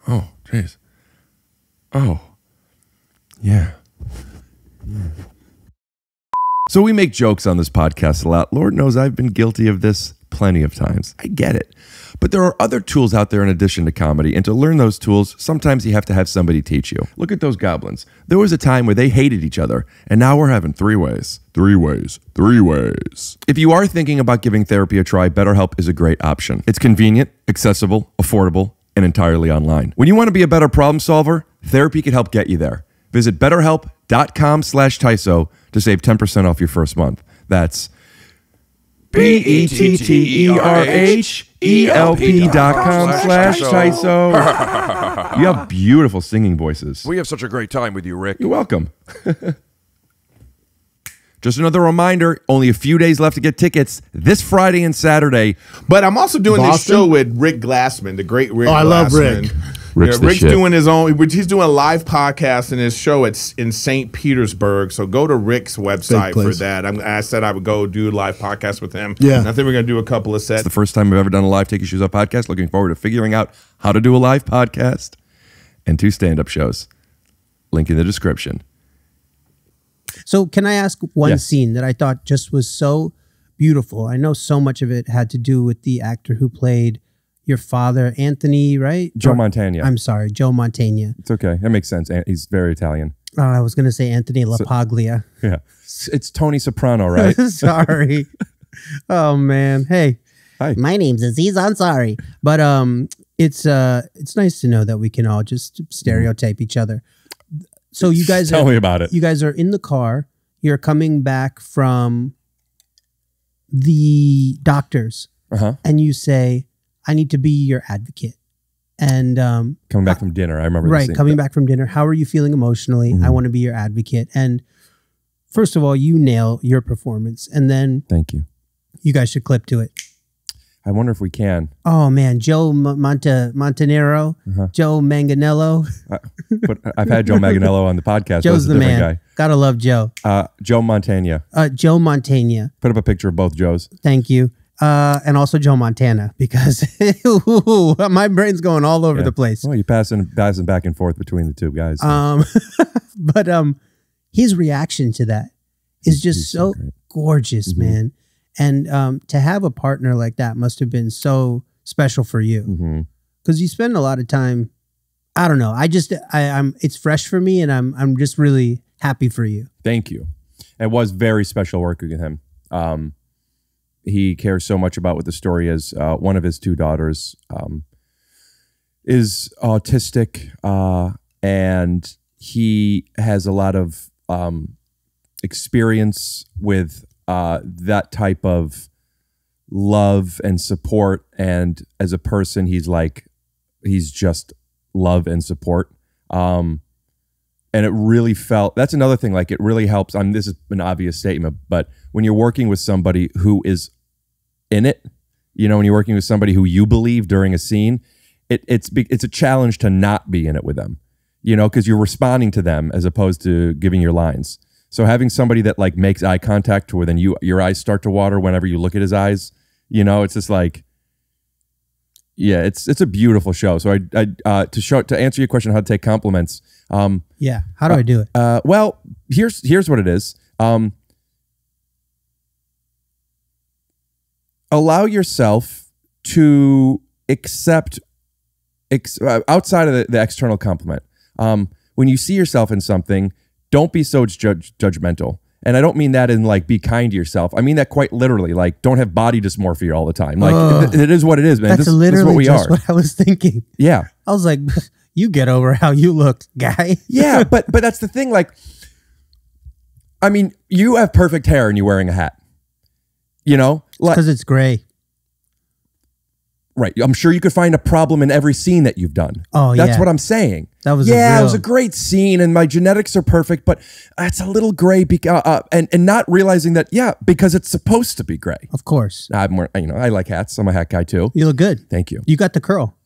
Oh, jeez. Oh. Yeah. So we make jokes on this podcast a lot. Lord knows I've been guilty of this plenty of times. I get it. But there are other tools out there in addition to comedy, and to learn those tools, sometimes you have to have somebody teach you. Look at those goblins. There was a time where they hated each other, and now we're having three ways. Three ways. Three ways. If you are thinking about giving therapy a try, BetterHelp is a great option. It's convenient, accessible, affordable, and entirely online. When you want to be a better problem solver, therapy can help get you there. Visit betterhelp.com slash Tyso to save 10% off your first month. That's E B-E-T-T-E-R-H-E-L-P dot com slash Tyso. *laughs* You have beautiful singing voices. We have such a great time with you, Rick. You're welcome. *laughs* Just another reminder, only a few days left to get tickets this Friday and Saturday. But I'm also doing this show with Rick Glassman, the great Rick. Oh, I love Rick. Rick's Yeah, the Rick's shit. doing his own. He's doing a live podcast in his show at in St. Petersburg. So go to Rick's website for that. I'm, I said I would go do a live podcast with him. Yeah. And I think we're gonna do a couple of It's sets. the first time I've ever done a live Take Your Shoes Off podcast. Looking forward to figuring out how to do a live podcast and two stand up shows. Link in the description. So, can I ask one Yes. scene that I thought just was so beautiful? I know so much of it had to do with the actor who played your father, Anthony, right? Joe Or- Montana. I'm sorry, Joe Montana. It's okay. That makes sense. He's very Italian. Oh, I was going to say Anthony LaPaglia. Yeah. It's, Tony Soprano, *laughs* right? sorry. oh man. Hey. Hi. My name's Aziz Ansari. But um it's uh it's nice to know that we can all just stereotype each other. So you guys Tell are, me about it. You guys are in the car. You're coming back from the doctors Uh-huh. and you say, I need to be your advocate. And um Coming back from dinner. I remember right coming back from dinner how are you feeling emotionally i Mhm. want to be your advocate and first of all you nail your performance and then Thank you. you guys should clip to it I wonder if we can. oh man joe M- Monte montanero Uh-huh. joe Manganiello I, *laughs* but I've had Joe Manganiello on the podcast. joe's a the man different gotta love joe. Uh, Joe Montana. uh, joe montana Put up a picture of both Joes. thank you uh, and also joe montana because *laughs* my brain's going all over Yeah. the place Well, you passing passing back and forth between the two guys. Um, *laughs* but um, his reaction to that is just he's so so gorgeous, Mhm. man. And um, to have a partner like that must have been so special for you because you spend a lot of time. I don't know. I just I, I'm it's fresh for me, and I'm I'm just really happy for you. Thank you. It was very special working with him. Um, he cares so much about what the story is. Uh, one of his two daughters um, is autistic, uh, and he has a lot of um, experience with uh, that type of love and support. And as a person, he's like, he's just love and support. Um, and it really felt that's another thing like it really helps i mean this is an obvious statement but when you're working with somebody who is in it you know when you're working with somebody who you believe during a scene it, it's it's a challenge to not be in it with them you know because you're responding to them as opposed to giving your lines so having somebody that like makes eye contact to where then you your eyes start to water whenever you look at his eyes you know it's just like yeah it's it's a beautiful show so i i uh, to show to answer your question how to take compliments um Yeah. How do I do it? uh, well, here's here's what it is. Um, allow yourself to accept ex- uh, outside of the, the external compliment. Um, when you see yourself in something, don't be so judge, judgmental. And I don't mean that in like be kind to yourself. I mean that quite literally. Like don't have body dysmorphia all the time. Like Ugh. it, it is what it is, man. That's This- this, literally is what we just are. what I was thinking. yeah. I was like, *laughs* you get over how you look, guy. *laughs* Yeah, but but that's the thing. Like, I mean, you have perfect hair and you're wearing a hat. You know, like Because it's gray. right. I'm sure you could find a problem in every scene that you've done. Oh, yeah. that's yeah. what I'm saying. That was a yeah, it was a great scene, and my genetics are perfect, but it's a little gray. Because uh, and and not realizing that, yeah, because it's supposed to be gray. Of course. I'm more, you know, I like hats. I'm a hat guy too. You look good. Thank you. You got the curl.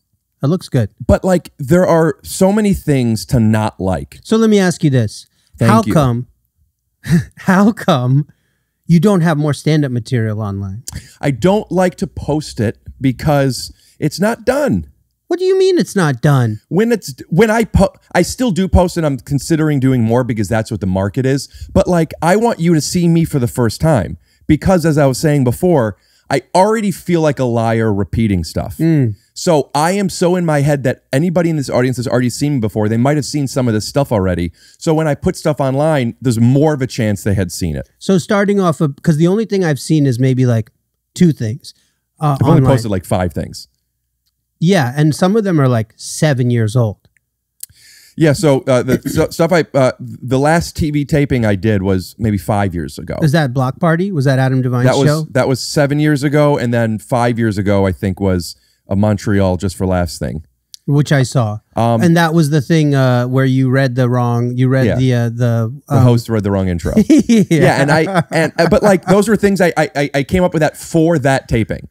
It looks good. But like, there are so many things to not like. So let me ask you this. Thank how you. come *laughs* how come you don't have more stand-up material online? I don't like to post it because it's not done. What do you mean it's not done? when it's when I po- I still do post and I'm considering doing more because that's what the market is. But like I want you to see me for the first time because as I was saying before, I already feel like a liar repeating stuff. Mm. So I am so in my head that anybody in this audience has already seen me before. They might have seen some of this stuff already. So when I put stuff online, there's more of a chance they had seen it. So starting off of because the only thing I've seen is maybe like two things. Uh, I've only online. posted like five things. Yeah, and some of them are like seven years old. Yeah, so uh, the so, stuff I uh, the last TV taping I did was maybe five years ago. Is that Block Party? Was that Adam DeVine's that was show? that was seven years ago, and then five years ago, I think was a Montreal just for laughs thing. Which I saw. Um, and that was the thing uh, where you read the wrong. You read Yeah. the uh, the The um, host read the wrong intro. *laughs* yeah. yeah, and I and uh, but like those were things I, I I came up with that for that taping.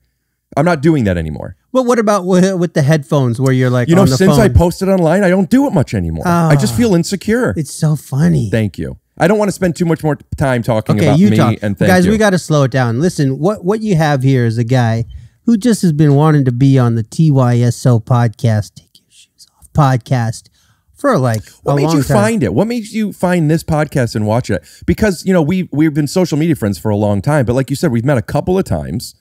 I'm not doing that anymore. But what about with, with the headphones where you're like You know, the since phone? I posted online, I don't do it much anymore. I just feel insecure. it's so funny. Thank you. I don't want to spend too much more time talking Okay, about you me. talk, And thank guys. you. We got to slow it down. Listen, what what you have here is a guy who just has been wanting to be on the TYSO podcast, take your shoes off podcast for like What made you time. find it? What made you find this podcast and watch it? Because you know we we've been social media friends for a long time, but like you said, we've met a couple of times,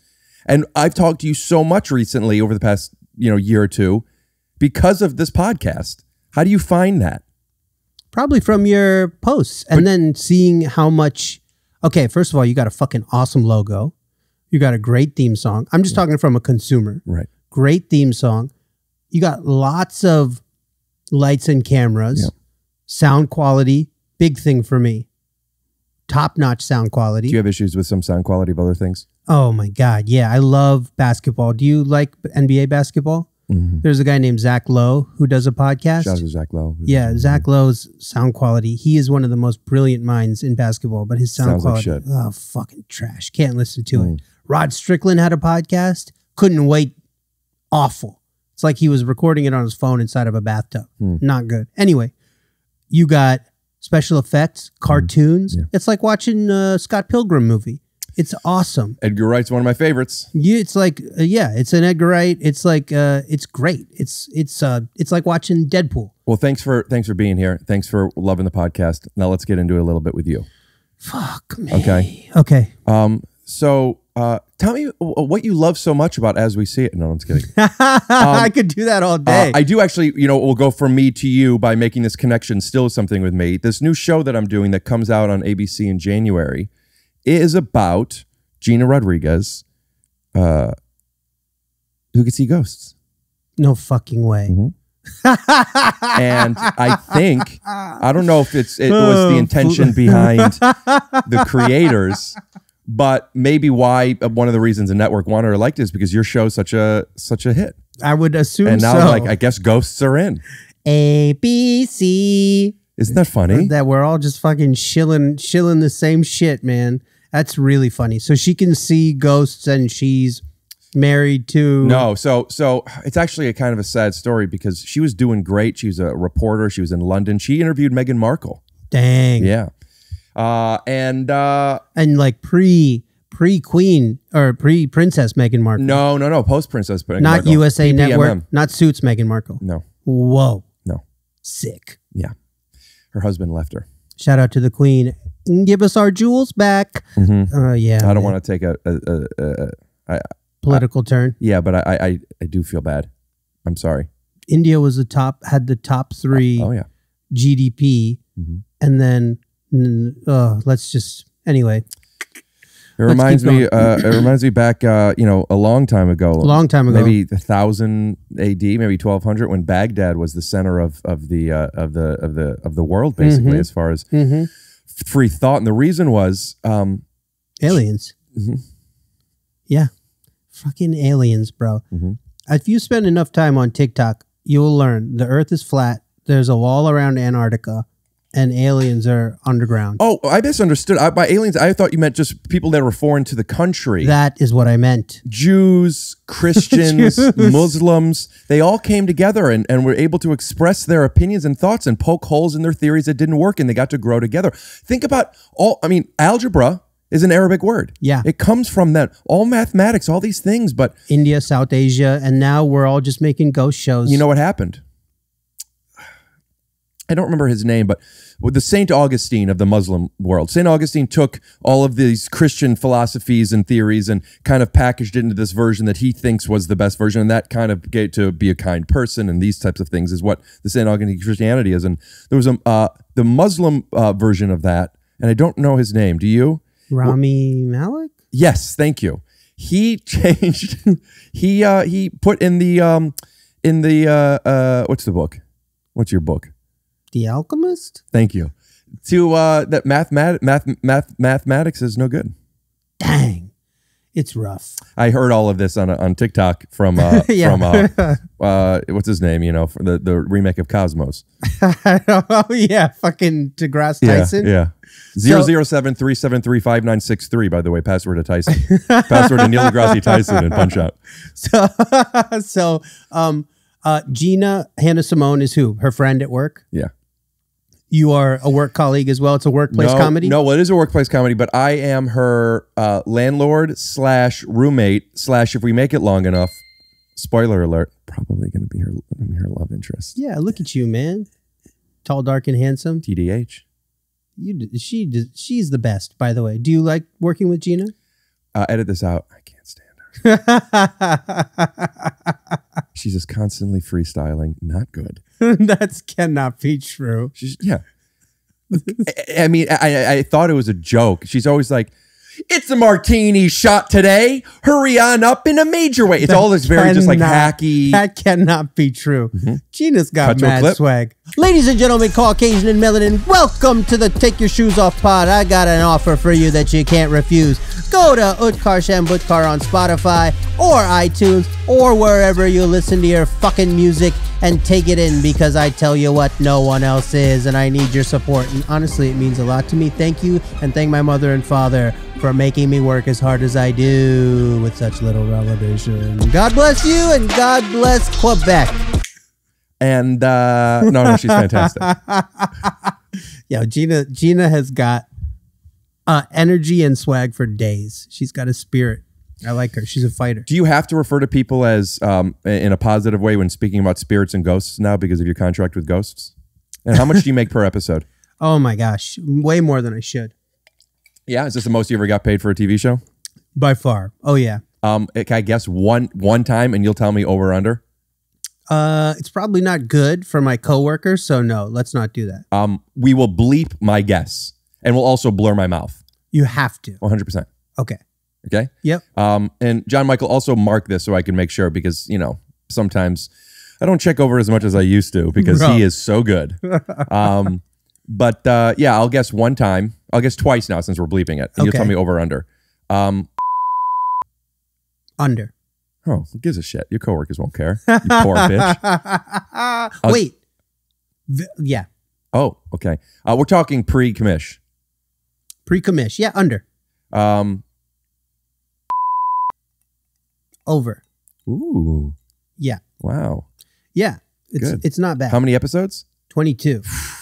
and I've talked to you so much recently over the past you know year or two because of this podcast. How do you find that? Probably from your posts and then seeing how much. Okay, first of all, you got a fucking awesome logo. You got a great theme song. I'm just talking from a consumer. Right. Great theme song. You got lots of lights and cameras. Yep. Sound quality, big thing for me. Top notch sound quality. Do you have issues with some sound quality of other things? Oh my God. Yeah. I love basketball. Do you like NBA basketball? There's a guy named Zach Lowe who does a podcast. Shout out to Zach Lowe. Yeah, Zach Lowe's sound quality. He is one of the most brilliant minds in basketball, but his sound Sounds like quality. Mm. oh, fucking trash. Can't listen to it. Rod Strickland had a podcast. Couldn't wait. Awful. It's like he was recording it on his phone inside of a bathtub. Hmm. Not good. Anyway, you got special effects, cartoons. Mm. Yeah. It's like watching a Scott Pilgrim movie. It's awesome. Edgar Wright's one of my favorites. You, it's like uh, yeah, it's an Edgar Wright. It's like uh, it's great. It's it's uh, it's like watching Deadpool. Well, thanks for thanks for being here. Thanks for loving the podcast. Now let's get into it a little bit with you. Fuck me. Okay. Okay. Um. So, uh, tell me what you love so much about as we see it. No, I'm just kidding. *laughs* I could do that all day. Um, Uh, I do actually, you know, we'll go from me to you by making this connection still something with me. This new show that I'm doing that comes out on ABC in January is about Gina Rodriguez, uh, who can see ghosts. no fucking way. Mm-hmm. And I think, I don't know if it's it was the *laughs* intention behind the creators, but maybe why uh, one of the reasons a network wanted her like this because your show's such a such a hit. I would assume And now, so. like, I guess ghosts are in. A B C. Isn't that funny? That we're all just fucking shilling, shilling the same shit, man. That's really funny. So she can see ghosts, and she's married to No, so so it's actually a kind of a sad story because she was doing great. She was a reporter. She was in London. She interviewed Meghan Markle. Dang. Yeah, uh, and uh, And like pre pre Queen or pre Princess Meghan Markle. no, no, no, post Princess Meghan not Markle. USA PPMM. Network. Not Suits Meghan Markle. No, Whoa. no, Sick. yeah, her husband left her. Shout out to the queen. Give us our jewels back. Mhm. Uh, yeah. I don't want to take a, a, a, a, a I, Political turn. yeah, but I, I I do feel bad. I'm sorry. India was the top, had the top three Oh yeah. GDP, Mhm. and then mm, uh, let's just anyway, It reminds me. Uh, it reminds me back. Uh, you know, a long time ago. a long time ago. maybe a thousand A.D., maybe twelve hundred, when Baghdad was the center of of the uh, of the of the of the world, basically, Mhm. as far as hmm free thought. And the reason was, um, aliens. Mhm. Yeah, fucking aliens, bro. Mhm. If you spend enough time on TikTok, you'll learn the Earth is flat. There's a wall around Antarctica, and aliens are underground. oh, I misunderstood. I, by aliens, I thought you meant just people that were foreign to the country. That is what I meant. Jews, Christians, *laughs* Jews. Muslims, they all came together and, and were able to express their opinions and thoughts and poke holes in their theories that didn't work and they got to grow together. Think about all, I mean, algebra is an Arabic word. Yeah. It comes from that. All mathematics, all these things, but India, South Asia, and now we're all just making ghost shows. you know what happened? I don't remember his name, but with the Saint Augustine of the Muslim world, Saint Augustine took all of these Christian philosophies and theories and kind of packaged it into this version that he thinks was the best version, and that kind of get to be a kind person and these types of things is what the Saint Augustine Christianity is. And there was a uh, the Muslim uh, version of that, and I don't know his name. Do you? Rami Malek. Yes, thank you. He *laughs* changed. he uh, he put in the um, in the uh, uh, what's the book? What's your book? The Alchemist? Thank you. To uh, that mathematic math, math mathematics is no good. Dang. It's rough. I heard all of this on on TikTok from uh, *laughs* Yeah. from uh, *laughs* uh, what's his name? You know, for the the remake of Cosmos. *laughs* oh, yeah. Fucking DeGrasse Tyson. Yeah, yeah. Zero zero seven three seven three five nine six three. By the way, password to Tyson. password to Neil deGrasse Tyson and Punch Out. So, so um, uh, Gina Hannah Simone is who? Her friend at work? Yeah. You are a work colleague as well. It's a workplace no, comedy. No, well, it is a workplace comedy, but I am her uh, landlord slash roommate slash. If we make it long enough, spoiler alert, probably going to be her her love interest. Yeah, look at you, man. Tall, dark, and handsome. TDH. You, she, she's the best. By the way, do you like working with Gina? Uh, edit this out. I can't stand. *laughs* She's just constantly freestyling. Not good. *laughs* That's cannot be true. She's yeah. *laughs* I, I mean, I, I I thought it was a joke. She's always like, "It's a martini shot today. Hurry on up in a major way." It's all this very just like hacky. That cannot be true. Mm-hmm. Gina's got Cut mad swag. Ladies and gentlemen, Caucasian and Melanin, welcome to the Take Your Shoes Off pod. I got an offer for you that you can't refuse. Go to Utkarsh Ambudkar on Spotify or iTunes or wherever you listen to your fucking music and take it in because I tell you what, no one else is, and I need your support. And honestly, it means a lot to me. Thank you, and thank my mother and father for making me work as hard as I do with such little revelation. God bless you, and God bless Quebec. And uh, no, no, she's fantastic. *laughs* Yeah, Gina. Gina has got uh, energy and swag for days. She's got a spirit. I like her. She's a fighter. Do you have to refer to people as um, in a positive way when speaking about spirits and ghosts now because of your contract with ghosts? And how much do you make per episode? *laughs* Oh my gosh, way more than I should. Yeah, is this the most you ever got paid for a TV show? By far. Oh yeah. Um, can I guess one one time, and you'll tell me over or under. Uh, it's probably not good for my coworkers, so no, let's not do that. Um, we will bleep my guess, and we'll also blur my mouth. You have to. One hundred percent. Okay. Okay. Yep. Um, and John Michael also mark this so I can make sure because you know sometimes I don't check over as much as I used to because Bro. he is so good. *laughs* um, but uh, yeah, I'll guess one time. I'll guess twice now since we're bleeping it. And You'll tell me over or under. Um, Under. oh, who gives a shit? Your coworkers won't care. You poor *laughs* bitch. Wait. V- yeah. Oh, okay. Uh, we're talking pre-commish. Pre-commish. Yeah. Under. Um, Over. ooh, Yeah. wow. Yeah. It's Good. it's not bad. How many episodes? Twenty-two. *sighs* *laughs*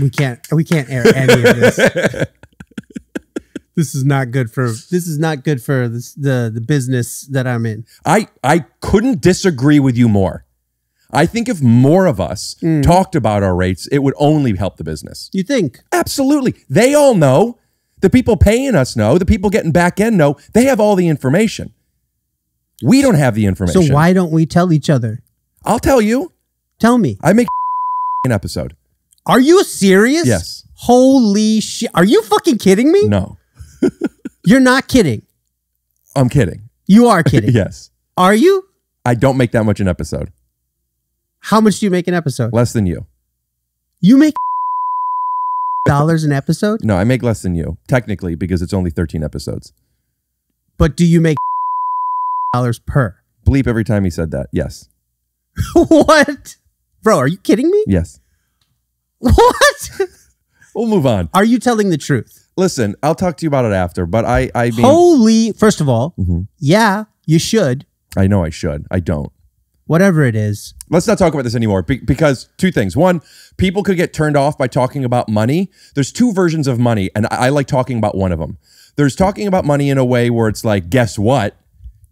we can't we can't air any of this. this is not good for this is not good for this, the the business that I'm in. I I couldn't disagree with you more. I think if more of us Mm. talked about our rates, it would only help the business. You think? Absolutely. They all know. The people paying us know. The people getting back end know. They have all the information. We don't have the information. So why don't we tell each other? I'll tell you. Tell me. I make *laughs* an episode. Are you serious? Yes. Holy shit. Are you fucking kidding me? No, *laughs* You're not kidding. I'm kidding. You are kidding. *laughs* yes. Are you? I don't make that much an episode. How much do you make an episode? Less than you. You make *laughs* dollars an episode, No, I make less than you, technically, because it's only 13 episodes. but do you make dollars per? Bleep every time he said that. Yes. what? Bro, are you kidding me? Yes. *laughs* What? We'll move on. Are you telling the truth? Listen, I'll talk to you about it after, but I I mean Holy, first of all, Mhm. yeah, you should. I know I should. I don't. Whatever it is. Let's not talk about this anymore be- because two things. One, people could get turned off by talking about money. There's two versions of money, and I, I like talking about one of them. There's talking about money in a way where it's like, guess what?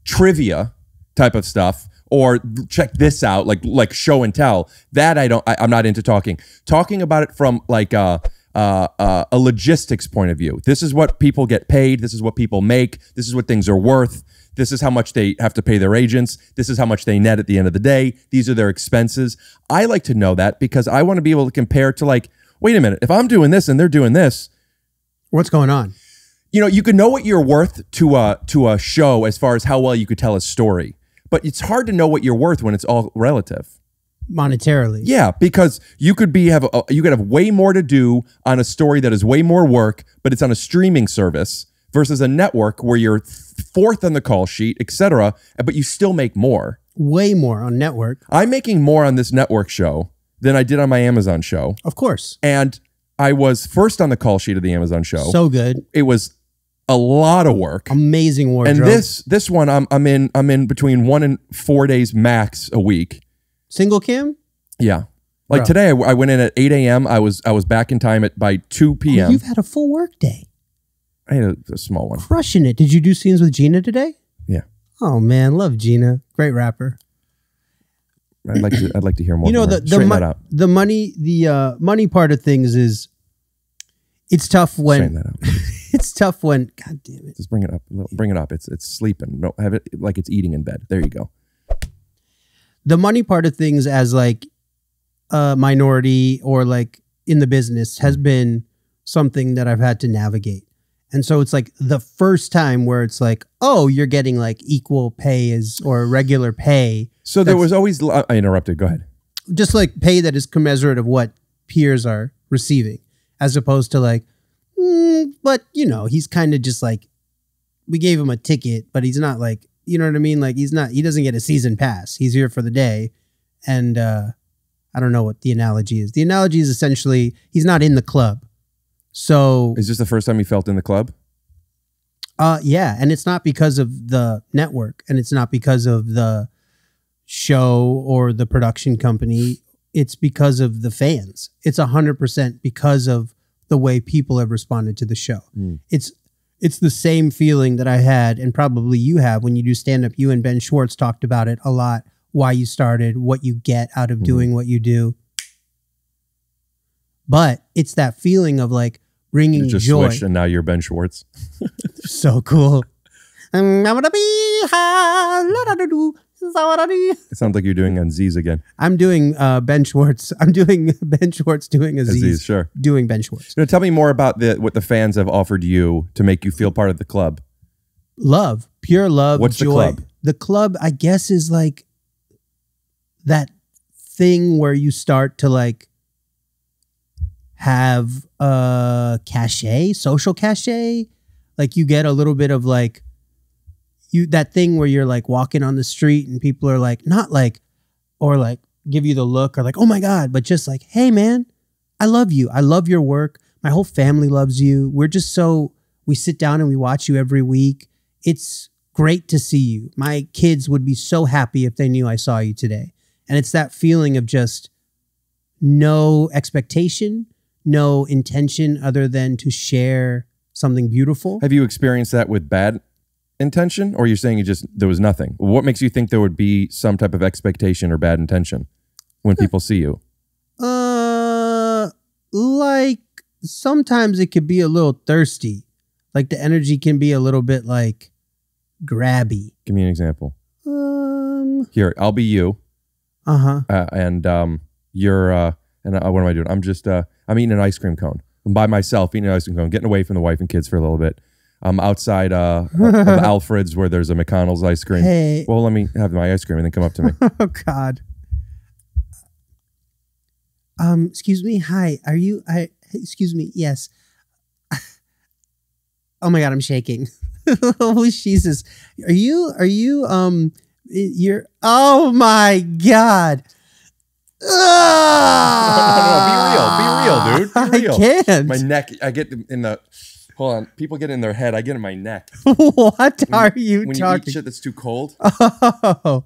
Trivia type of stuff, or check this out, like like show and tell. That I don't. I, I'm not into talking. Talking about it from like uh, uh, uh, a logistics point of view. This is what people get paid. This is what people make. This is what things are worth. This is how much they have to pay their agents. This is how much they net at the end of the day. These are their expenses. I like to know that because I want to be able to compare to like, wait a minute, if I'm doing this and they're doing this, What's going on? you know, you can know what you're worth to a to a show as far as how well you could tell a story. But it's hard to know what you're worth when it's all relative. Monetarily. Yeah, because you could be have a, you could have way more to do on a story that is way more work, but it's on a streaming service versus a network where you're fourth on the call sheet, etc. But you still make more. Way more on network. I'm making more on this network show than I did on my Amazon show, Of course. and I was first on the call sheet of the Amazon show. So good. it was a lot of work. Amazing wardrobe. And this this one I'm I'm in I'm in between one and four days max a week. single cam? Yeah. Like Bro. today, I, I went in at 8 a.m. I was I was back in time at by 2 Oh, p.m. you've had a full work day. I had a, a small one. Crushing it. Did you do scenes with Gina today? Yeah. Oh man, love Gina. Great rapper. I'd like to I'd like to hear more. you know the the, mo- the money the uh, money part of things is it's tough when that out. *laughs* it's tough when god damn it Just bring it up. Bring it up. It's it's sleeping. No, have it like it's eating in bed. There you go. the money part of things as like a minority or like in the business has mm. been something that I've had to navigate. And so it's like the first time where it's like, oh, you're getting like equal pay as or regular pay, So there was always. I interrupted. Go ahead. just like pay that is commensurate of what peers are receiving, as opposed to like, mm, but you know, he's kind of just like, we gave him a ticket, but he's not like, you know what I mean? Like he's not, he doesn't get a season pass. He's here for the day. And uh I don't know what the analogy is. The analogy is essentially he's not in the club. So Is this the first time you felt in the club? uh yeah, and it's not because of the network and it's not because of the show or the production company. It's because of the fans. It's a hundred percent because of the way people have responded to the show. Mm. It's it's the same feeling that I had and probably you have when you do stand up. You and Ben Schwartz talked about it a lot. Why you started, what you get out of Mhm. doing what you do. But it's that feeling of like bringing You just joy switched, and now you're Ben Schwartz. *laughs* so cool. *laughs* I'm gonna be high, la-da-da-doo, za-wa-da-dee. It sounds like you're doing Aziz again. I'm doing uh, Ben Schwartz. *laughs* I'm doing Ben Schwartz doing Aziz, Aziz, sure. doing Ben Schwartz. You know, tell me more about the what the fans have offered you to make you feel part of the club. Love, pure love. What's the joy. club? The club, I guess, is like that thing where you start to like have a cachet, social cachet. Like you get a little bit of like you that thing where you're like walking on the street and people are like not like or like give you the look or like oh my god, but just like hey man, I love you. I love your work. My whole family loves you. We're just so we sit down and we watch you every week. It's great to see you. My kids would be so happy if they knew I saw you today. And it's that feeling of just no expectation, no intention other than to share something beautiful. Have you experienced that with bad intention, or you're saying you just there was nothing? What makes you think there would be some type of expectation or bad intention? when people see you? Uh, like sometimes it could be a little thirsty. Like the energy can be a little bit like grabby. Give me an example. Um. Here, I'll be you, Uh huh. uh, and um, you're. Uh, and uh, what am I doing? I'm just. Uh, I'm eating an ice cream cone. I'm by myself eating an ice cream cone, getting away from the wife and kids for a little bit. I'm outside uh, of *laughs* Alfred's where there's a McConnell's ice cream. Hey. Well, let me have my ice cream and then come up to me. *laughs* Oh God. Um. Excuse me. Hi. Are you? I. Excuse me. Yes. *laughs* Oh my God. I'm shaking. oh Jesus. Are you? Are you? Um. You're. Oh my God. Ah! no, no, be real. Be real, dude. Be real. I can't. My neck. I get in the. Hold on. People get in their head. I get in my neck. *laughs* what are you when talking? you eat shit that's too cold. *laughs* Oh.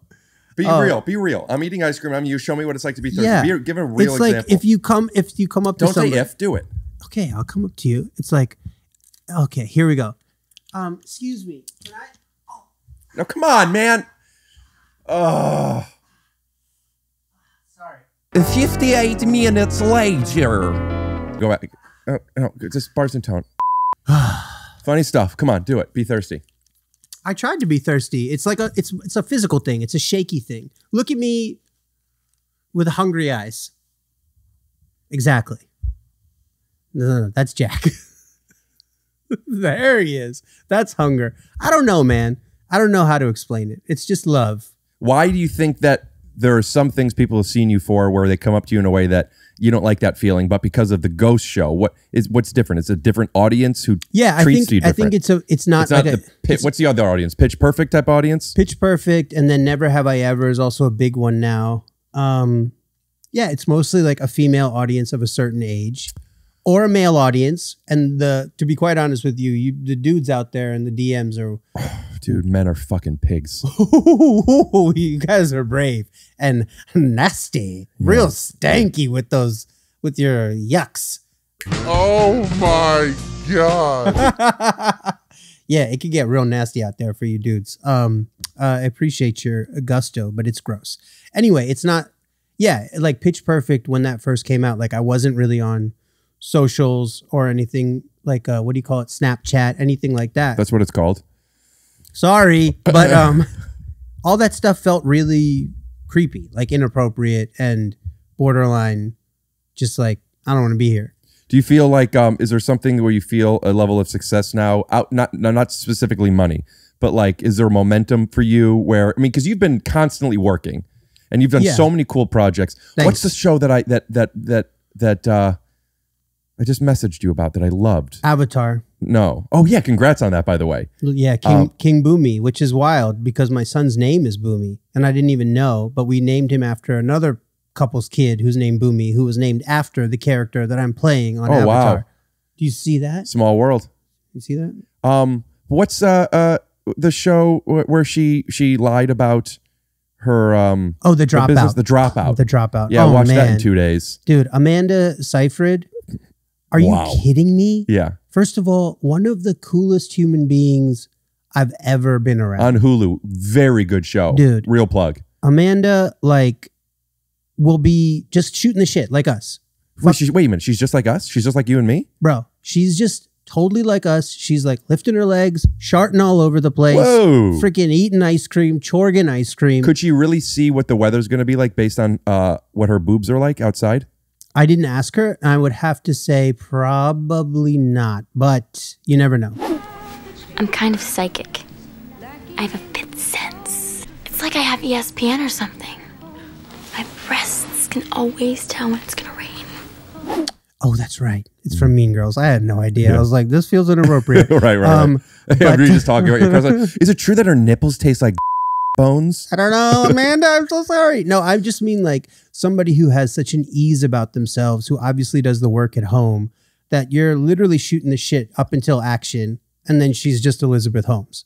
Be Oh. real. Be real. I'm eating ice cream. I'm you. Show me what it's like to be thirsty. Yeah. Be, give a real it's like example. if you come if you come up to Don't say if. Do it. okay, I'll come up to you. It's like, okay, here we go. Um, excuse me. No, come on, man. Oh. Sorry. 58 minutes later. Go back. Oh, no, just bars and tone. *sighs* Funny stuff. Come on, do it. Be thirsty. I tried to be thirsty. It's like a it's it's a physical thing. It's a shaky thing. Look at me with hungry eyes. Exactly. No, no, no that's Jack. *laughs* there he is. That's hunger. I don't know, man. I don't know how to explain it. It's just love. Why do you think that there are some things people have seen you for where they come up to you in a way that you don't like that feeling, but because of the ghost show, what is what's different? It's a different audience who Yeah, I treats think you I think it's a it's not, it's not like a, the pit, what's the other audience? Pitch Perfect type audience. Pitch Perfect and then Never Have I Ever is also a big one now. Um, yeah, it's mostly like a female audience of a certain age or a male audience. And the to be quite honest with you, you the dudes out there in the DMs are *sighs* *sighs* Dude, men are fucking pigs. *laughs* you guys are brave and nasty, real stanky with those with your yucks. Oh my god. *laughs* yeah, it could get real nasty out there for you dudes. Um, uh, I appreciate your gusto, but it's gross. Anyway, it's not. Yeah, like Pitch Perfect when that first came out. Like I wasn't really on socials or anything like uh, what do you call it, Snapchat, anything like that. That's what it's called. Sorry, but *laughs* um, all that stuff felt really creepy, like inappropriate and borderline. Just like I don't want to be here. Do you feel like um is there something where you feel a level of success now out not no, not specifically money, but like is there momentum for you where I mean cuz you've been constantly working and you've done Yeah. so many cool projects. Thanks. What's the show that I that that that that uh I just messaged you about that I loved? Avatar. No. Oh yeah, congrats on that by the way. Yeah, King Um, King Bumi, which is wild because my son's name is Boomy, and I didn't even know, but we named him after another couple's kid who's named Boomy, who was named after the character that I'm playing on Oh, Avatar. wow. Do you see that? Small world. You see that? Um what's uh uh the show where she she lied about her um Oh, the her business- dropout. the dropout. The dropout. Yeah, I oh, watched that in 2 days. Dude, Amanda Seyfried. Are Wow. you kidding me? Yeah. First of all, one of the coolest human beings I've ever been around. on Hulu. Very good show, Dude. Real plug. Amanda, like, will be just shooting the shit like us. Wait, she's, wait a minute. She's just like us. She's just like you and me. Bro, she's just totally like us. She's like lifting her legs, sharting all over the place, Whoa. freaking eating ice cream, chorging ice cream. Could she really see what the weather's going to be like based on uh, what her boobs are like outside? I didn't ask her. I would have to say probably not, but you never know. I'm kind of psychic. I have a fifth sense. It's like I have ESPN or something. My breasts can always tell when it's gonna rain. Oh, that's right. It's from Mean Girls. I had no idea. I was like, this feels inappropriate. *laughs* right, right. Um, *laughs* right. but- You're just talking about your *laughs* cousin. Is it true that her nipples taste like bones? I don't know, *laughs* Amanda. I'm so sorry. No, I just mean like somebody who has such an ease about themselves, who obviously does the work at home, that you're literally shooting the shit up until action, and then she's just Elizabeth Holmes.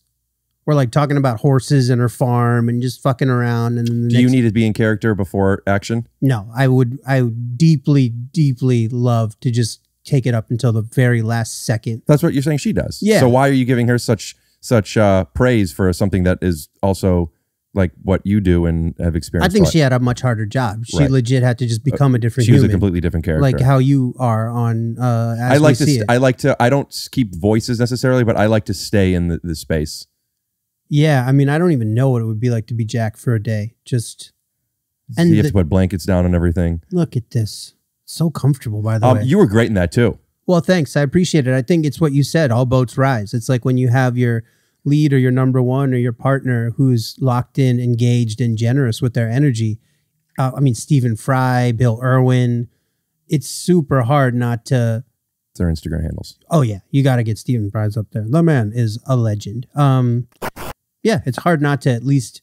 We're like talking about horses and her farm and just fucking around. And the Do you need to be in character before action? No, I would. I would deeply, deeply love to just take it up until the very last second. That's what you're saying she does. Yeah. So why are you giving her such such uh, praise for something that is also like what you do and have experienced. I think she had a much harder job. She Right. legit had to just become a different She was a human. completely different character. Like how you are on uh as I like to. see st- it. I like to. I don't s- keep voices necessarily, but I like to stay in the, the space. Yeah, I mean, I don't even know what it would be like to be Jack for a day. Just and you have the- to put blankets down and everything. look at this. So comfortable, by the Um, way. you were great in that too. Well, thanks. I appreciate it. I think it's what you said. All boats rise. It's like when you have your lead or your number one or your partner who's locked in, engaged, and generous with their energy. Uh, I mean, Stephen Fry, Bill Irwin. It's super hard not to. Their Instagram handles. Oh yeah, you got to get Stephen Fry's up there. The man is a legend. Um, yeah, it's hard not to at least.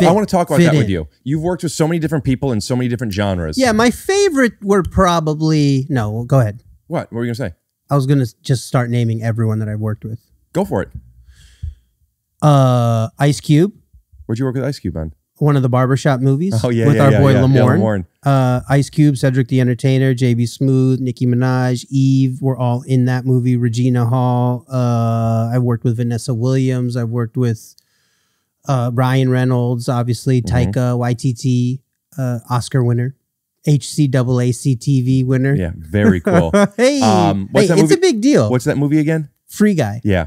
I want to talk about fit that with you. You've worked with so many different people in so many different genres. Yeah, my favorite were probably no. Go ahead. What? What were you gonna say? I was gonna just start naming everyone that I've worked with. Go for it. Uh, Ice Cube, Where'd you work with Ice Cube on? one of the barbershop movies. Oh, yeah, with yeah, our yeah, boy yeah, yeah, Lamorne. Uh, Ice Cube, Cedric the Entertainer, JB Smooth, Nicki Minaj, Eve were all in that movie. Regina Hall. Uh, I worked with Vanessa Williams. I worked with uh, Ryan Reynolds, obviously Mm-hmm. Taika Waititi, uh, Oscar winner, HCAAC TV winner. Yeah, very cool. *laughs* hey, Um, hey, it's a big deal. What's that movie again? Free Guy. Yeah,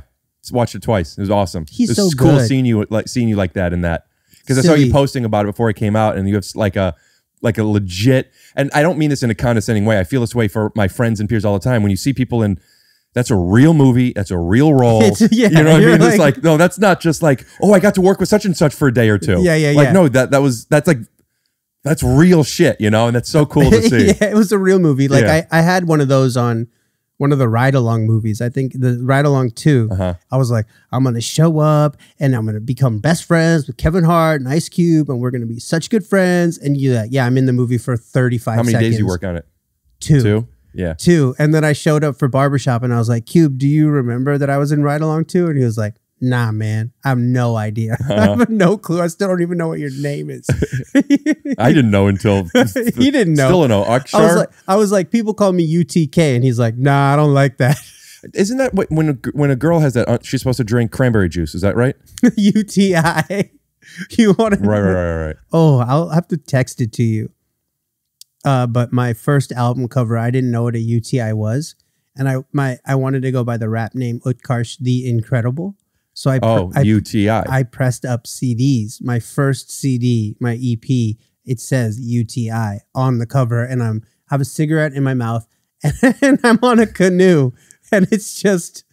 watched it twice. It was awesome. He's it was so cool good. seeing you like seeing you like that in that because I saw Silly. you posting about it before it came out, and you have like a like a legit. And I don't mean this in a condescending way. I feel this way for my friends and peers all the time. When you see people in. That's a real movie. That's a real *laughs* role. It's- yeah, you know what I you're mean? it's like- like no, that's not just like oh, I got to work with such and such for a day or two. Yeah, yeah, Like yeah. no, that that was that's like that's real shit. You know, and that's so cool to *laughs* see. yeah, it was a real movie. Like Yeah. I, I had one of those on one of the ride along movies. I think the ride along 2 Uh-huh. I was like, I'm gonna show up and I'm gonna become best friends with Kevin Hart and Ice Cube, and we're gonna be such good friends. And you, like, yeah, I'm in the movie for 35 How many seconds. days you work on it? Two. Two. Yeah. Two. And then I showed up for barbershop and I was like, Cube, do you remember that I was in Ride Along 2? And he was like, Nah, man. I have no idea. *laughs* I Uh-huh. have no clue. I still don't even know what your name is. *laughs* I didn't know until *laughs* he didn't know. Still know. I was like, I was like, people call me UTK, and he's like, Nah, I don't like that. Isn't that what, when a, when a girl has that? Uh, she's supposed to drink cranberry juice. Is that right? UTI. You want to? Right, right, right, right. Oh, I'll have to text it to you. Uh, but my first album cover, I didn't know what a UTI was, and I my I wanted to go by the rap name Utkarsh the Incredible. So I Oh, I, UTI. I pressed up CDs. My first CD, my EP, it says UTI on the cover, and I'm have a cigarette in my mouth, *laughs* and I'm on a canoe, and it's just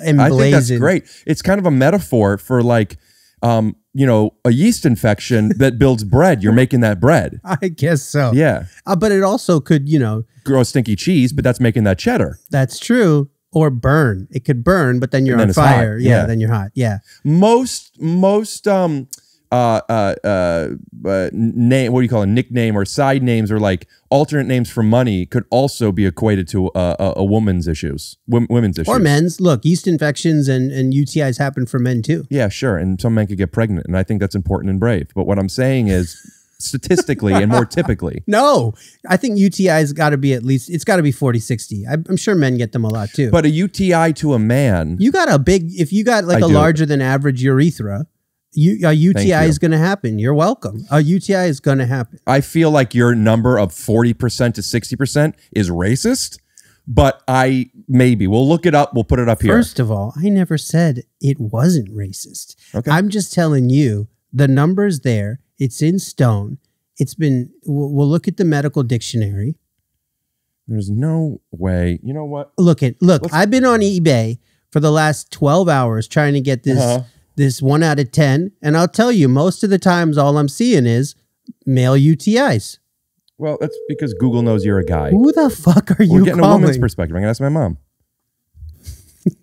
emblazoned. I think that's great. It's kind of a metaphor for like, um, you know, a yeast infection *laughs* that builds bread. You're making that bread. I guess so. Yeah. Uh, but it also could, you know, Grow stinky cheese, but that's making that cheddar. that's true. Or burn. It could burn, but then you're then on fire. Yeah, Yeah. then you're hot. Yeah. Most most um uh uh uh, uh name what do you call it nickname or side names or like alternate names for money could also be equated to uh, a, a woman's issues wom- women's issues Or men's. Look, yeast infections and, and UTIs happen for men too. Yeah, sure. And some men could get pregnant. And I think that's important and brave. But what I'm saying is statistically and more typically, *laughs* No, I think UTI's got to be at least, it's got to be 40, 60. I, I'm sure men get them a lot too. but a UTI to a man, you got a big, if you got like I a larger than average urethra, you, a UTI is going to happen. You're welcome. A UTI is going to happen. I feel like your number of 40% to 60% is racist. But I maybe we'll look it up. We'll put it up here. First of all, I never said it wasn't racist. Okay. I'm just telling you the numbers there. It's in stone. It's been. We'll, we'll look at the medical dictionary. There's no way. You know what? Look at look. Let's- I've been on eBay for the last 12 hours trying to get this Uh-huh. this one out of 10, and I'll tell you, most of the times, all I'm seeing is male UTIs. Well, that's because Google knows you're a guy. Who the fuck are you We're you getting a woman's perspective. I'm gonna ask my mom. *laughs*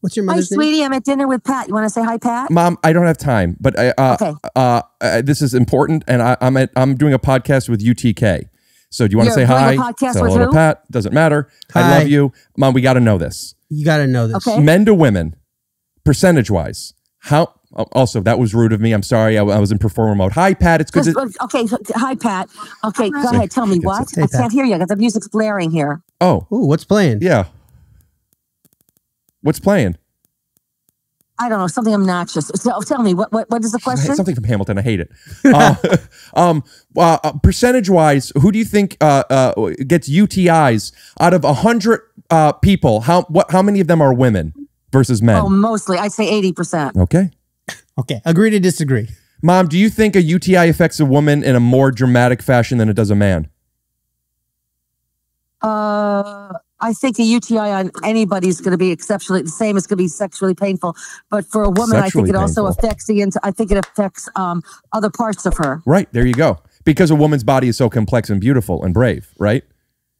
What's your Hi, mother's name? sweetie. I'm at dinner with Pat. You want to say hi, Pat? Mom, I don't have time, but I, uh, Okay. uh, uh, this is important, and I, I'm at, I'm doing a podcast with UTK. So do you want to You're say doing hi? a podcast say with hello to who? Pat. Doesn't matter. Hi. I love you, Mom. We got to know this. You got to know this. Okay. Men to women, percentage wise, how? Also, that was rude of me. I'm sorry. I, I was in performer mode. Hi, Pat. It's good Just- to. okay, hi, Pat. Okay, go ahead. Tell me what? Hey, I Pat. can't hear you because the music's blaring here. Oh, Ooh, what's playing? yeah. What's playing? I don't know, something obnoxious. So, tell me, what, what, what is the question? Something from Hamilton. I hate it. *laughs* Uh, um, uh, uh, percentage wise, who do you think uh, uh, gets UTIs out of hundred uh, people? How what? How many of them are women versus men? Oh, mostly. I'd say 80%. Okay. Okay. Agree to disagree. Mom, do you think a UTI affects a woman in a more dramatic fashion than it does a man? Uh, I think a UTI on anybody is going to be exceptionally the same. It's going to be sexually painful, but for a woman, I think it also affects the. I think it affects um, other parts of her. Right. There you go. Because a woman's body is so complex and beautiful and brave, right?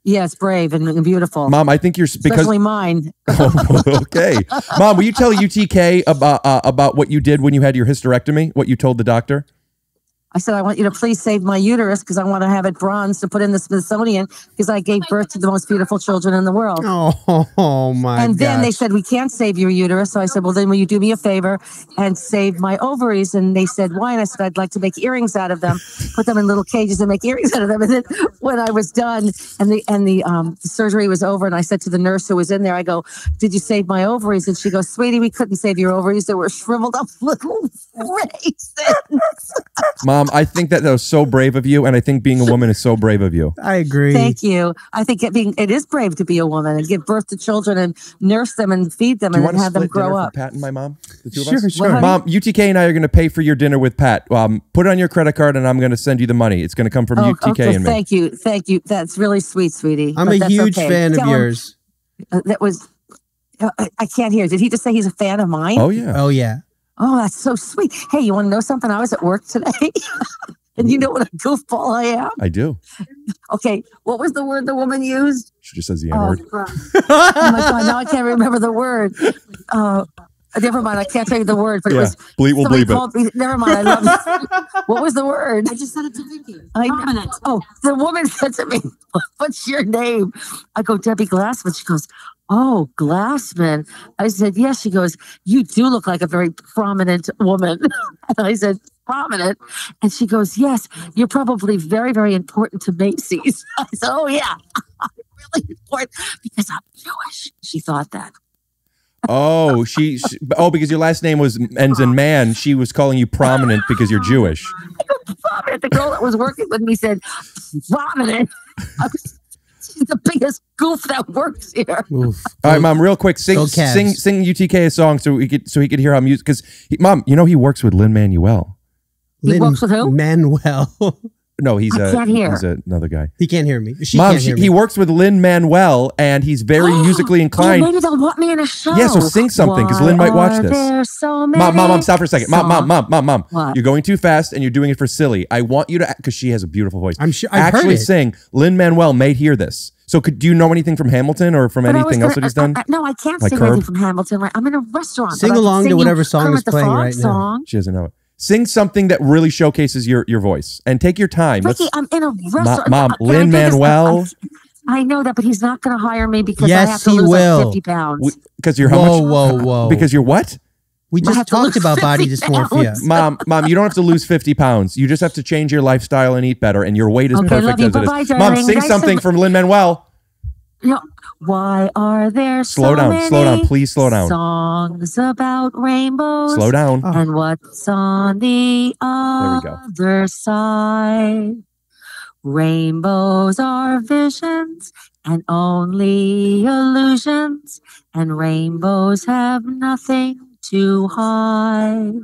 Yes, brave and, beautiful. Mom, I think you're because especially mine. *laughs* okay. Mom, will you tell UTK about uh, about what you did when you had your hysterectomy? What you told the doctor? I said, I want you to please save my uterus because I want to have it bronze to put in the Smithsonian because I gave birth to the most beautiful children in the world. Oh, oh *laughs* my and then they said, We can't save your uterus. So I said, Well, then will you do me a favor and save my ovaries? And they said, Why? And I said, I'd like to make earrings out of them, put them in little cages and make earrings out of them. And then when I was done and the and the um surgery was over, and I said to the nurse who was in there, I go, Did you save my ovaries? And she goes, Sweetie, we couldn't save your ovaries. They were shriveled up *laughs* little raisins. Mom, I think that, that was so brave of you, and I think being a woman is so brave of you. I agree. Thank you. I think it being it is brave to be a woman and give birth to children and nurse them and feed them Do and want then to have them grow up. Pat and my mom? The two Sure, of us? sure. What. Mom, UTK and I are going to pay for your dinner with Pat. Um, put it on your credit card, and I'm going to send you the money. It's going to come from Oh, UTK okay, and me. thank you, thank you. That's really sweet, sweetie. I'm but a huge okay. fan of Tell him- yours. uh, that was. uh, I, I can't hear. Did he just say he's a fan of mine? Oh yeah. Oh yeah. Oh, that's so sweet. Hey, you want to know something? I was at work today, *laughs* and you know what a goofball I am. I do. Okay, what was the word the woman used? She just says the N Oh, word. *laughs* oh my god! Now I can't remember the word. Uh, never mind. I can't tell you the word, but it Yeah, was. bleep will bleep it. Me, never mind. I love it. *laughs* What was the word? I just said it to Vicky. I, oh, the woman said to me, "What's your name?" I go, Debbie Glassman. She goes, "Oh, Glassman." I said, "Yes." She goes, "You do look like a very prominent woman." and *laughs* I said. Prominent, and she goes, "Yes, you're probably very, very important to Macy's." *laughs* I said, "Oh yeah, I'm *laughs* really important because I'm Jewish." She thought that. Oh, she, she. Oh, because your last name was ends in man. She was calling you prominent because you're Jewish. prominent. The girl that was working with me said, prominent. I was- *laughs* the biggest goof that works here. All right, mom. Real quick, sing, sing, sing UTK a song so we could so he could hear how music. Because mom, you know he works with Lin Manuel. He works with who? Manuel. *laughs* No, he's I a can't hear. he's another guy. he can't hear me. She Mom, can't she, hear he works with Lin Manuel, and he's very *gasps* musically Oh, inclined. maybe they'll want me in a show. Yeah, so sing something, 'cause Lin Why might watch are this. there so many Mom, mom, mom, stop for a second. Mom, mom, mom, mom, mom. What? You're going too fast, and you're doing it for silly. I want you to, because she has a beautiful voice. I'm sure- I've heard Actually, it. sing. Lin Manuel may hear this. So, could do you know anything from Hamilton or from But I was anything else gonna- that he's I- done? I- no, I can't Like sing Curb? anything from Hamilton. Right? I'm in a restaurant. Sing I can along to sing you whatever song Kermit is the playing Frog right now. Song. She doesn't know it. Sing something that really showcases your your voice, and take your time. Ricky, Let's- I'm in a restaurant. Mom, Can I Lin? Manuel. I, I know that, but he's not going to hire me because I Yes, have to he lose will. like 50 pounds. Because you're how whoa, much? whoa, whoa. Because you're what? we just talked about body dysmorphia. *laughs* Mom, mom, you don't have to lose 50 pounds. You just have to change your lifestyle and eat better, and your weight is Okay, perfect love you. as it is. Bye-bye, Mom, darling. sing Nice something to- from Lin Manuel. No. Why are there Slow so down, many slow down, please slow down. Songs about rainbows. Slow down. And what's on the other side? Rainbows are visions and only illusions, and rainbows have nothing to hide.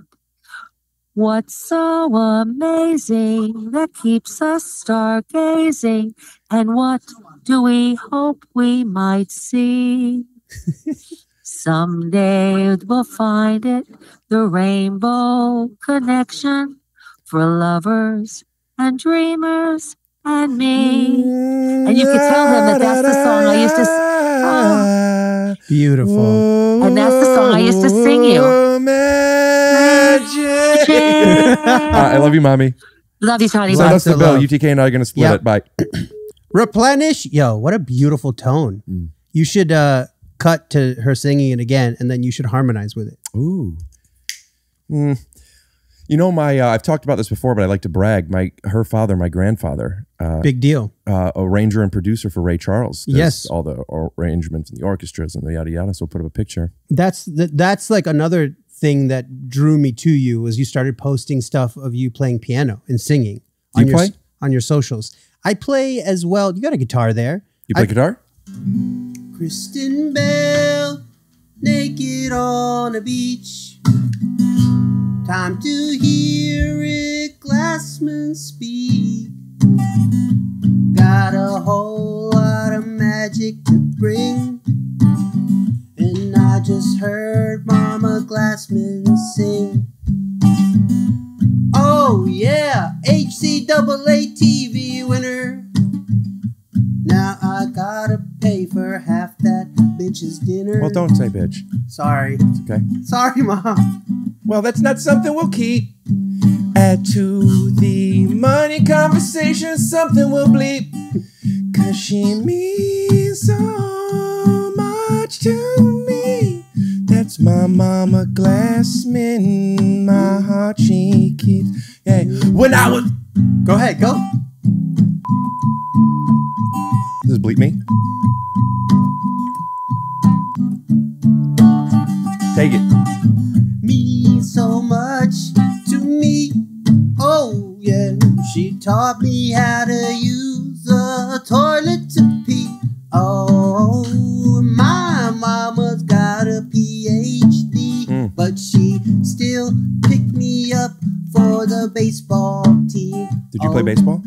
What's so amazing that keeps us stargazing? And what do we hope we might see? Someday we'll find it, the rainbow connection for lovers and dreamers and me. And you could tell him that that's the song I used to. s- Oh, Beautiful. and that's the song I used to sing you. Uh, I love you, mommy. Love you, Tony. Send Bye. us the of bill. UTK and I are going to split Yep. it. Bye. Replenish. Yo, what a beautiful tone. Mm. You should uh cut to her singing it again, and then you should harmonize with it. Ooh. Mm. You know, my uh, I've talked about this before, but I like to brag. My her father, my grandfather, uh, Big deal. uh, arranger and producer for Ray Charles. does Yes. all the arrangements and the orchestras and the yada yada. So put up a picture. That's th- that's like another thing that drew me to you was you started posting stuff of you playing piano and singing Do on you your play? on your socials. I play as well. You got a guitar there. You play I- guitar? Kristen Bell, naked on a beach. Time to hear Rick Glassman speak. Got a whole lot of magic to bring. And I just heard Mama Glassman sing. Oh yeah, HCAA TV winner. Now I gotta pay for half that bitch's dinner. Well, don't say bitch. Sorry. It's okay. Sorry, Mom. Well, that's not something we'll keep. Add to the money conversation, something we'll bleep. Cause she means so much to. That's my mama Glassman, my heart she keeps. Yeah. When I was. Go ahead, go. This bleep me? Take it. Means so much to me. Oh, yeah. She taught me how to use a toilet to pee. Oh, my mama's still picked me up for the baseball team. Did you play Oh, baseball?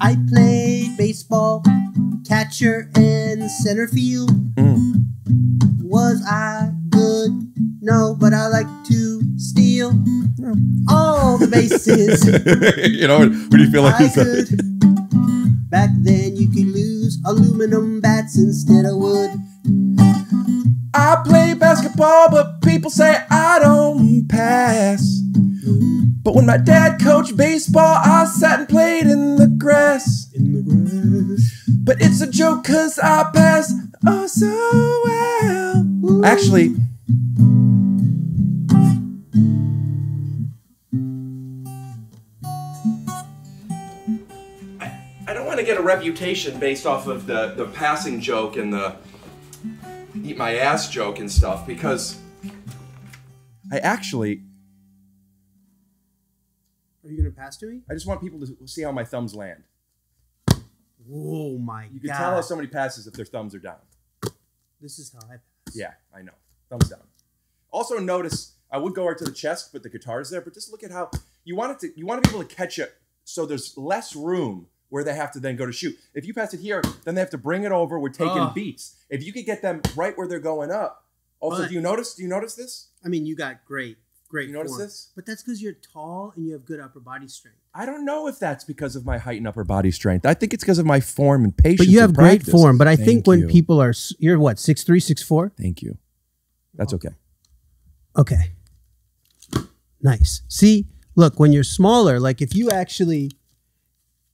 I played baseball, catcher and center field. Mm. Was I good? No, but I like to steal all the bases. *laughs* you know, what do you feel like I could. Back then, you could lose aluminum bats instead of wood. I play basketball, but people say I don't pass. But when my dad coached baseball, I sat and played in the grass. In the grass. But it's a joke cause I pass oh so well. Actually, I don't want to get a reputation based off of the, the passing joke and the eat my ass joke and stuff because I actually, Are you gonna pass to me? I just want people to see how my thumbs land. Oh my You can tell how somebody passes if their thumbs are down. This is how I pass. Yeah, I know. Thumbs down. Also notice I would go right to the chest, but the guitar's there. But just look at how you want it to. You want to be able to catch it, so there's less room where they have to then go to shoot. If you pass it here, then they have to bring it over. We're taking Ugh. beats. If you could get them right where they're going up. Also, But- do you notice? Do you notice this? I mean, you got great, great. You notice form. this? But that's because you're tall and you have good upper body strength. I don't know if that's because of my height and upper body strength. I think it's because of my form and patience. But you have great form. But I Thank think when you. people are, you're what six three, six four. Thank you. That's oh. okay. Okay. Nice. See, look, when you're smaller, like if you actually,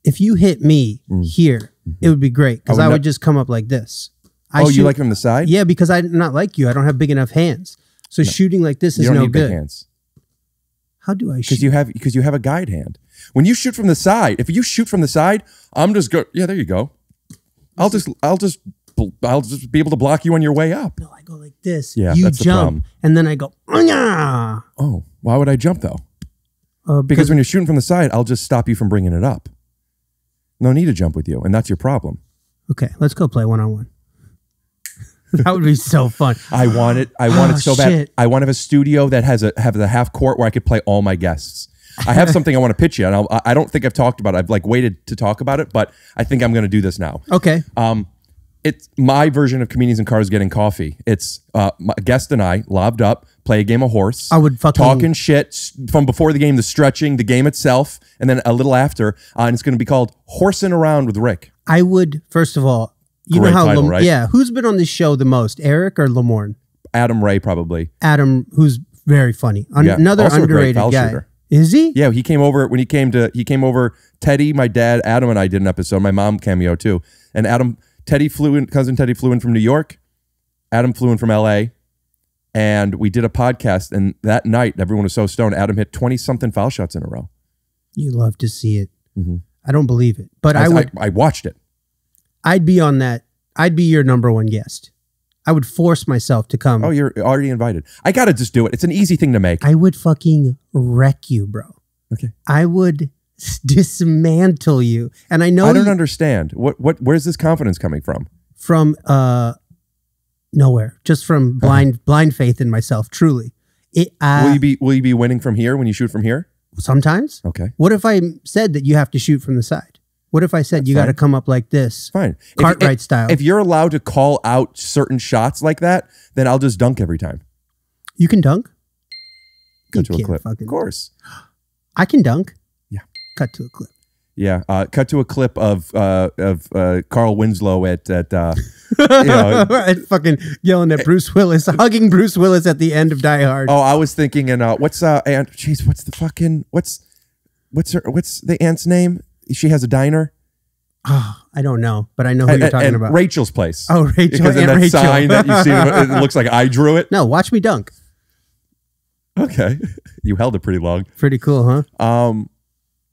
if you hit me here, it would be great because Mm. I I would just come up like this. I oh, you like from the side? Yeah, because I'm not like you. I don't have big enough hands. So shooting like this is no good. big hands. How do I shoot? because you have because you have a guide hand. When you shoot from the side, if you shoot from the side, I'm just go. Yeah, there you go. I'll just I'll just I'll just be able to block you on your way up. No, I go like this. Yeah, you jump, and then I go. Oh, why would I jump though? Uh, Because when you're shooting from the side, I'll just stop you from bringing it up. No need to jump with you, and that's your problem. okay, let's go play one on one. That would be so fun. I want it. I want Oh, it so bad. shit. I want to have a studio that has a have the half court where I could play all my guests. I have *laughs* something I want to pitch you, and I'll, I don't think I've talked about it. I've like waited to talk about it, but I think I'm going to do this now. Okay. Um, it's my version of comedians in cars getting coffee. It's uh, my guest and I lobbed up, play a game of horse. I would fucking- talking shit from before the game, the stretching, the game itself, and then a little after. Uh, and it's going to be called Horsing Around with Rick. I would first of all, you Great know how, title, right? yeah, who's been on this show the most, Erik or Lamorne? Adam Ray probably. Adam, who's very funny, Un- Yeah, another also underrated guy. shooter. Is he? Yeah, he came over when he came to he came over. Teddy, my dad, Adam, and I did an episode. My mom cameo too. And Adam, Teddy flew in. Cousin Teddy flew in from New York. Adam flew in from L.A. And we did a podcast. And that night, everyone was so stoned. Adam hit twenty something foul shots in a row. You love to see it. Mhm. I don't believe it, but I, would. I, watched it. I'd be on that. I'd be your number one guest. I would force myself to come. Oh, you're already invited. I gotta just do it. It's an easy thing to make. I would fucking wreck you, bro. Okay. I would dismantle you. And I know I don't you- understand. What what where's this confidence coming from? from uh nowhere, just from blind blind faith in myself. Truly, it. Uh, will you be will you be winning from here when you shoot from here? sometimes? Okay. What if I said that you have to shoot from the side? What if I said you got to come up like this? Fine. Cartwright if, style. If you're allowed to call out certain shots like that, then I'll just dunk every time. you can dunk. Go You to a clip. Of course. I can dunk. Cut to a clip. Yeah. Uh, cut to a clip of uh, of uh, Carl Winslow at at uh, you know, *laughs* And fucking yelling at Bruce Willis, hugging Bruce Willis at the end of Die Hard. Oh, I was thinking, and uh, what's uh, aunt? Jeez, what's the fucking what's what's her what's the aunt's name? She has a diner. Oh, I don't know, but I know who And- you're talking and about. Rachel's place. Oh, Rachel, Because of that Rachel. sign that you see, *laughs* it looks like I drew it. No, watch me dunk. Okay, *laughs* you held it pretty long. Pretty cool, huh? Um,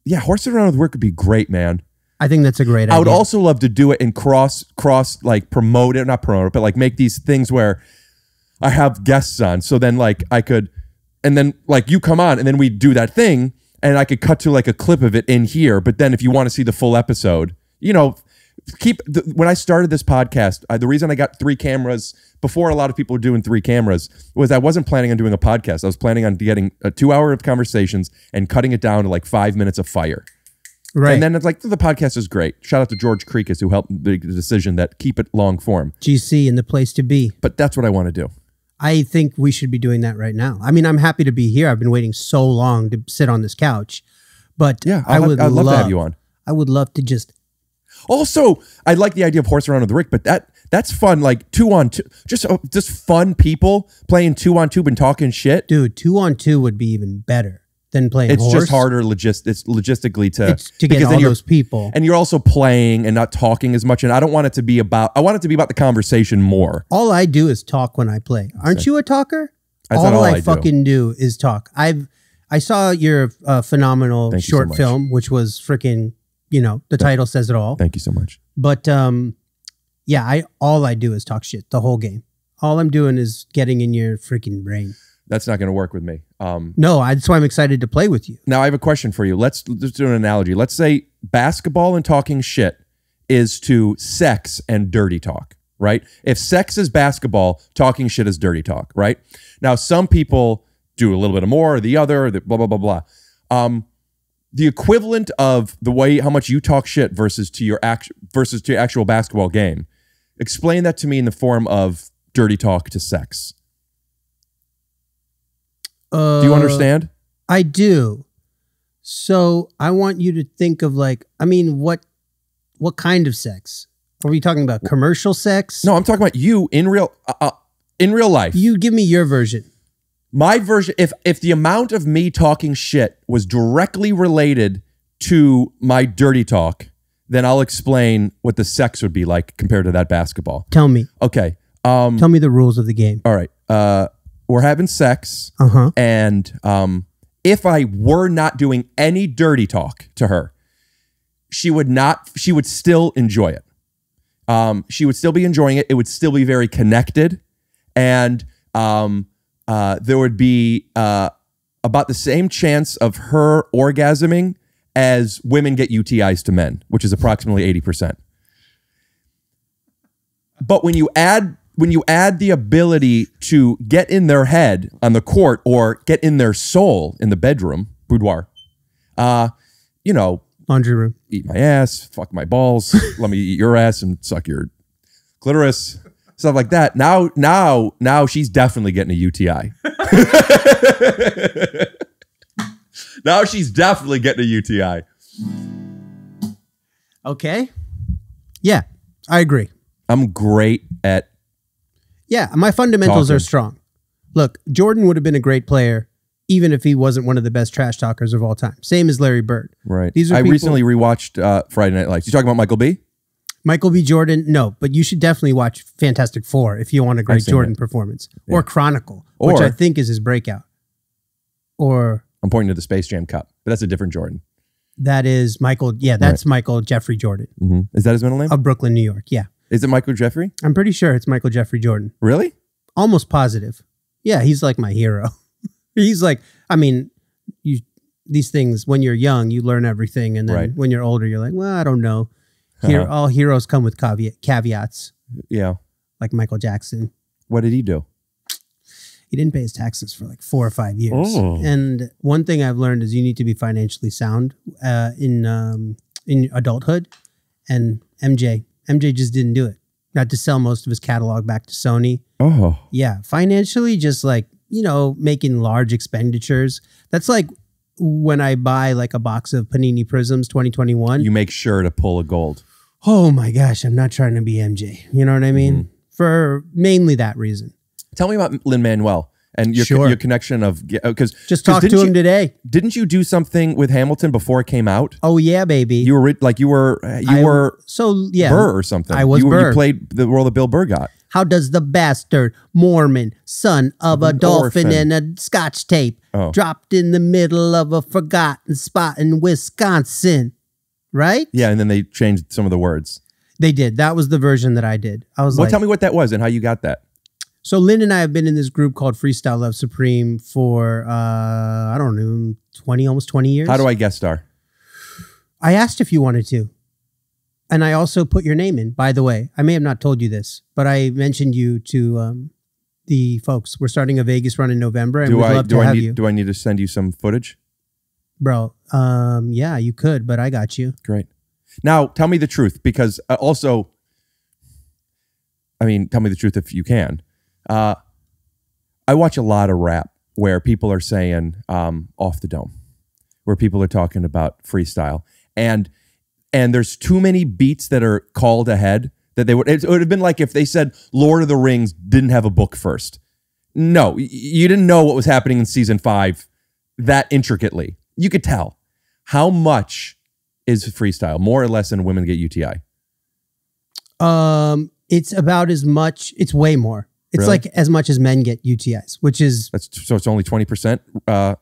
yeah, horsing around with work would be great, man. I think that's a great idea. I would also love to do it and cross cross like promote it, not promote it, but like make these things where I have guests on. So then like I could and then like you come on and then we do that thing and I could cut to like a clip of it in here. But then if you want to see the full episode, you know, keep the, when I started this podcast, I, the reason I got three cameras before a lot of people were doing three cameras was I wasn't planning on doing a podcast. I was planning on getting a two hour of conversations and cutting it down to like five minutes of fire. Right. And then it's like the podcast is great. Shout out to George Creekus who helped make the decision that keep it long form. GC and the place to be. But that's what I want to do. I think we should be doing that right now. I mean, I'm happy to be here. I've been waiting so long to sit on this couch, but Yeah, I have- would I'd love to have you on. I would love to just Also, I like the idea of horse around with Rick, but that that's fun. Like two on two, just uh, just fun people playing two on two and talking shit. dude. Two on two would be even better than playing. It's horse. just harder logist. It's logistically to It's to get because all those people. and you're also playing and not talking as much. And I don't want it to be about. I want it to be about the conversation more. All I do is talk when I play. Aren't you a talker? All, all I, I fucking do. is talk. I've I saw your uh, phenomenal Thank you so short film, which was freaking. You know, the title says it all. Thank you so much. But um, yeah, I all I do is talk shit the whole game. All I'm doing is getting in your freaking brain. That's not going to work with me. Um, No, I, that's why I'm excited to play with you. Now I have a question for you. Let's let's do an analogy. Let's say basketball and talking shit is to sex and dirty talk, right? If sex is basketball, talking shit is dirty talk, right? Now some people do a little bit of more or the other, the blah blah blah blah. Um, the equivalent of the way how much you talk shit versus to your act versus to your actual basketball game. Explain that to me in the form of dirty talk to sex. Uh, Do you understand? I do. So I want you to think of like, I mean, what what kind of sex? Are we talking about commercial sex? No, I'm talking about you in real uh, uh, in real life. You give me your version. My version, if if the amount of me talking shit was directly related to my dirty talk, then I'll explain what the sex would be like compared to that basketball. Tell me. Okay. Um, Tell me the rules of the game. all right. Uh, we're having sex, Uh huh. and um, if I were not doing any dirty talk to her, she would not. She would still enjoy it. Um, she would still be enjoying it. It would still be very connected, and um, uh, there would be uh, about the same chance of her orgasming as women get UTIs to men, which is approximately eighty percent. But when you add when you add the ability to get in their head on the court or get in their soul in the bedroom boudoir, uh, you know, Laundry room. eat my ass, fuck my balls, *laughs* let me eat your ass and suck your clitoris, stuff like that. Now, now, now she's definitely getting a UTI. *laughs* now she's definitely getting a UTI. Okay. Yeah, I agree. I'm great at Yeah, my fundamentals are strong. Look, Jordan would have been a great player even if he wasn't one of the best trash talkers of all time. Same as Larry Bird. right. These are I people- recently rewatched uh, Friday Night Lights. You talking about Michael B? Michael B. Jordan, no, but you should definitely watch Fantastic Four if you want a great Jordan it. performance, Yeah. or Chronicle, which I think is his breakout, or I'm pointing to the Space Jam Cup, but that's a different Jordan. that is Michael. Yeah, that's Michael Jeffrey Jordan hmm Is that his middle name? of Brooklyn, New York. Yeah, Is it Michael Jeffrey? I'm pretty sure it's Michael Jeffrey Jordan. Really? Almost positive. Yeah, he's like my hero. *laughs* he's like, I mean, you these things when you're young, you learn everything, and then Right. when you're older, you're like, well, I don't know. Here, Uh-huh. all heroes come with caveat, caveats, Yeah. like Michael Jackson. What did he do? He didn't pay his taxes for like four or five years. Oh. And one thing I've learned is you need to be financially sound uh, in um, in adulthood. And MJ, MJ just didn't do it. Got to sell most of his catalog back to Sony. Oh. Yeah, financially, just like you know, making large expenditures. That's like when I buy like a box of Panini Prizms 2021. You make sure to pull a gold. Oh my gosh, I'm not trying to be MJ. You know what I mean? Mm-hmm. For mainly that reason. Tell me about Lin Manuel and your Sure. your connection of because Just talked to him today. Didn't you do something with Hamilton before it came out? Oh yeah, baby. You were like you were you I- were so yeah, Burr or something. I was you, were- Burr. You played the role that Bill Burr got. How does the bastard Mormon son of a An dolphin orphan. and a scotch tape Oh. dropped in the middle of a forgotten spot in Wisconsin? Right? Yeah, and then they changed some of the words. They did. That was the version that I did. I was Well, like, tell me what that was and how you got that. so Lin and I have been in this group called Freestyle Love Supreme for uh I don't know, 20 almost 20 years. How do I guest star? I asked if you wanted to. And I also put your name in, by the way. I may have not told you this, but I mentioned you to um, the folks. We're starting a Vegas run in November and Do we'd I love do to I have need you. do I need to send you some footage? Bro, um, yeah, you could, but I got you. Great. Now, tell me the truth because uh, also, I mean, tell me the truth if you can. Uh, I watch a lot of rap where people are saying um, off the dome, where people are talking about freestyle, and and there's too many beats that are called ahead that they would. It would have been like if they said Lord of the Rings didn't have a book first. No, you didn't know what was happening in season five that intricately. You could tell how much is freestyle, more or less than women get UTI. Um, it's about as much, it's way more. It's Really? like as much as men get UTIs, which is That's so it's only twenty percent. Uh,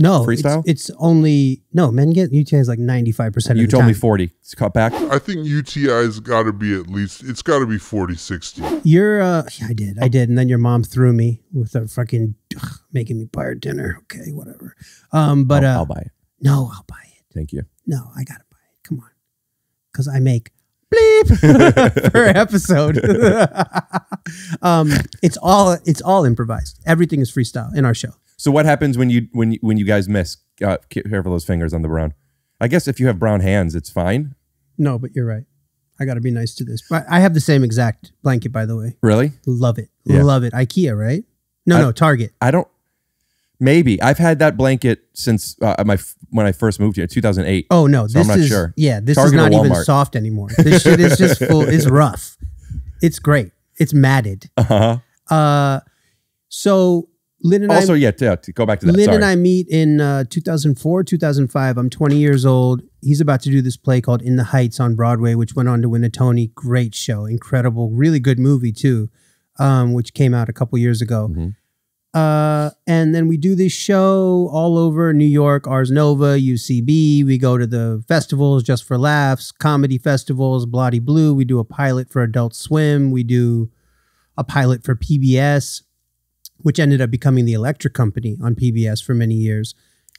no freestyle? It's, it's only no men get UTIs like ninety five percent. you of the told me time. forty. It's cut back. I think UTI's got to be at least, it's got to be 40, 60. You're, uh, yeah, I did, I did, and then your mom threw me with a fucking ugh, making me buy her dinner. Okay, whatever. Um, but I'll, uh, I'll buy it. no, I'll buy it. Thank you. No, I gotta buy it. Come on, because I make bleep *laughs* per episode. *laughs* um, it's all it's all improvised. Everything is freestyle in our show. So what happens when you when you, when you guys miss? Uh, ca- careful those fingers on the brown. I guess if you have brown hands, it's fine. No, but you're right. I got to be nice to this. But I have the same exact blanket, by the way. Really? Love it. Yeah. Love it. IKEA, right? No, I- no, Target. I don't. Maybe I've had that blanket since uh, my when I first moved here, two thousand eight. Oh no, so this is sure. yeah, this Target is not even soft anymore. This shit is just *laughs* full. It's rough. It's great. It's matted. Uh-huh. Uh, so Lin and Also, I, yeah, to, to go back to that. Lin sorry. and I meet in uh, 2004, 2005. I'm 20 years old. He's about to do this play called In the Heights on Broadway, which went on to win a Tony. Great show, incredible, really good movie too, um, which came out a couple years ago. Mm-hmm. Uh, and then we do this show all over New York, Ars Nova, UCB. We go to the festivals just for laughs, comedy festivals, Bloody Blue. We do a pilot for Adult Swim. We do a pilot for PBS, which ended up becoming the Electric Company on PBS for many years.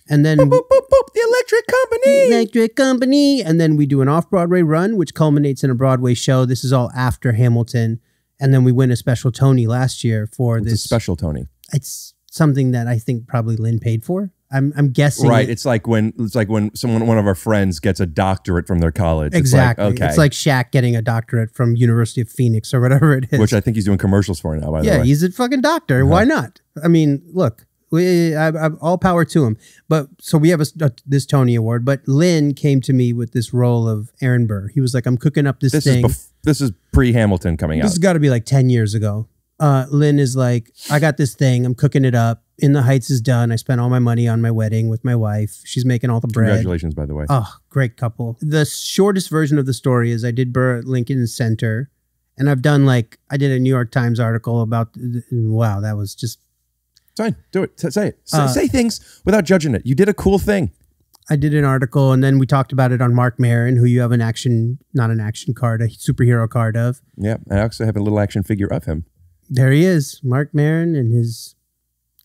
And then boop, boop, boop, the Electric Company, Electric Company, and then we do an off-Broadway run, which culminates in a Broadway show. This is all after Hamilton, and then we win a special Tony last year for It's a this special Tony. It's something that I think probably Lin paid for. I'm I'm guessing Right. it- It's like when it's like when someone one of our friends gets a doctorate from their college. exactly. It's like, okay. It's like Shaq getting a doctorate from University of Phoenix or whatever it is. which I think he's doing commercials for now. By the way. yeah, he's a fucking doctor. Uh-huh. Why not? I mean, look, we, I, I, all power to him. But so we have a, a- this Tony Award. But Lin came to me with this role of Aaron Burr. He was like, "I'm cooking up this, this thing. is this is pre Hamilton coming This out. This has got to be like 10 years ago. Uh, Lin is like, I got this thing. I'm cooking it up. In the Heights is done. I spent all my money on my wedding with my wife. She's making all the bread. Congratulations, by the way. Oh, great couple. The shortest version of the story is I did Burr at Lincoln Center, and I've done like I did a New York Times article about. Wow, that was just Fine, do it. Say say it. Say, Uh, say things without judging it. You did a cool thing. I did an article, and then we talked about it on Mark Maron, who you have an action, not an action card, a superhero card of. Yeah, I also have a little action figure of him. There he is, Mark Maron and his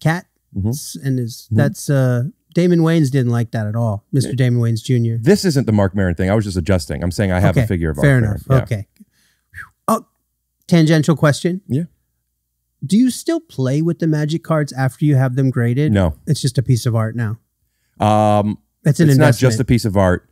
cat, Mhm. And his Mhm. that's uh Damon Wayans didn't like that at all, Mr. Damon Wayans Jr. This isn't the Mark Maron thing. I was just adjusting. I'm saying I have a figure of fair Mark enough. Maron. Yeah. Okay. Oh, tangential question. Yeah. Do you still play with the magic cards after you have them graded? No. It's just a piece of art now. Um, It's an not just a piece of art.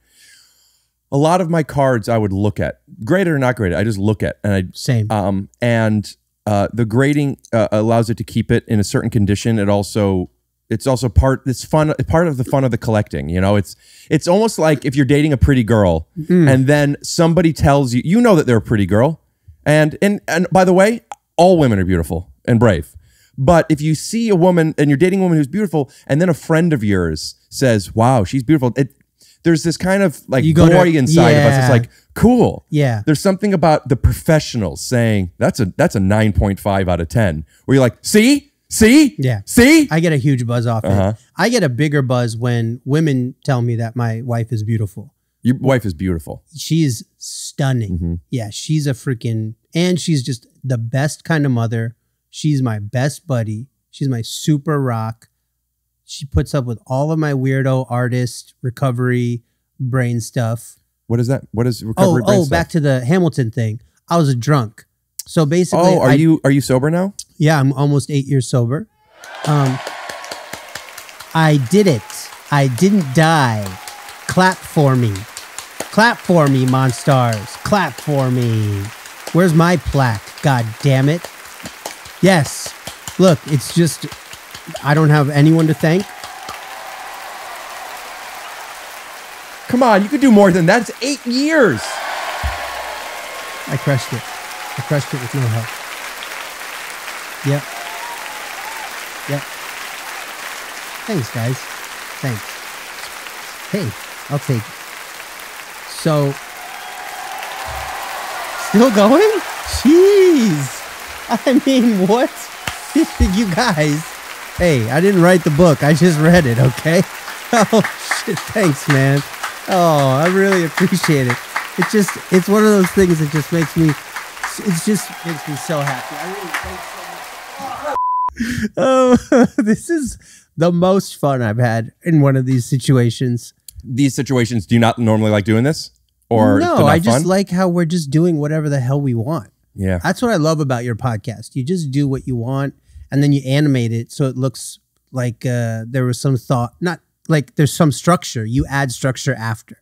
A lot of my cards I would look at, graded or not graded. I just look at and I same. Um, and uh, the grading uh, allows it to keep it in a certain condition. It also it's also part it's fun part of the fun of the collecting. You know, it's it's almost like if you're dating a pretty girl Mm. and then somebody tells you you know that they're a pretty girl, and and and by the way, all women are beautiful and brave. But if you see a woman and you're dating a woman who's beautiful, and then a friend of yours says, "Wow, she's beautiful," it, there's this kind of like You go to- boy inside of us. It's like cool. Yeah. There's something about the professionals saying that's a that's a 9.5 out of 10. Where you're like, see, see, Yeah. see. I get a huge buzz off Uh-huh. it. I get a bigger buzz when women tell me that my wife is beautiful. Your wife is beautiful. She's stunning. Mm-hmm. Yeah, she's a freaking and she's just the best kind of mother. She's my best buddy. She's my super rock. She puts up with all of my weirdo artist recovery brain stuff. What is that? What is Oh, recovery brain oh, stuff? back to the Hamilton thing. I was a drunk. So basically, Oh, are I- you are you sober now? yeah, I'm almost eight years sober. Um, I did it. I didn't die. Clap for me. Clap for me, Monstars. Clap for me. Where's my plaque? God damn it. Yes. Look, it's just, I don't have anyone to thank. Come on, you could do more than that. It's eight years. I crushed it. I crushed it with no help. Yep. Yep. Thanks, guys. Thanks. Hey, I'll take it. So, still going? Jeez. *laughs* I mean, what? *laughs* you guys. Hey, I didn't write the book. I just read it, okay? *laughs* Oh, shit. Thanks, man. Oh, I really appreciate it. It just, it's one of those things that just makes me, it just makes me so happy. I really thanks so much. *laughs* Oh, *laughs* this is the most fun I've had in one of these situations. These situations, do you not normally like doing this? Or no, I just fun? like how we're just doing whatever the hell we want. Yeah. That's what I love about your podcast. You just do what you want and then you animate it so it looks like uh, there was some thought, not like there's some structure. You add structure after.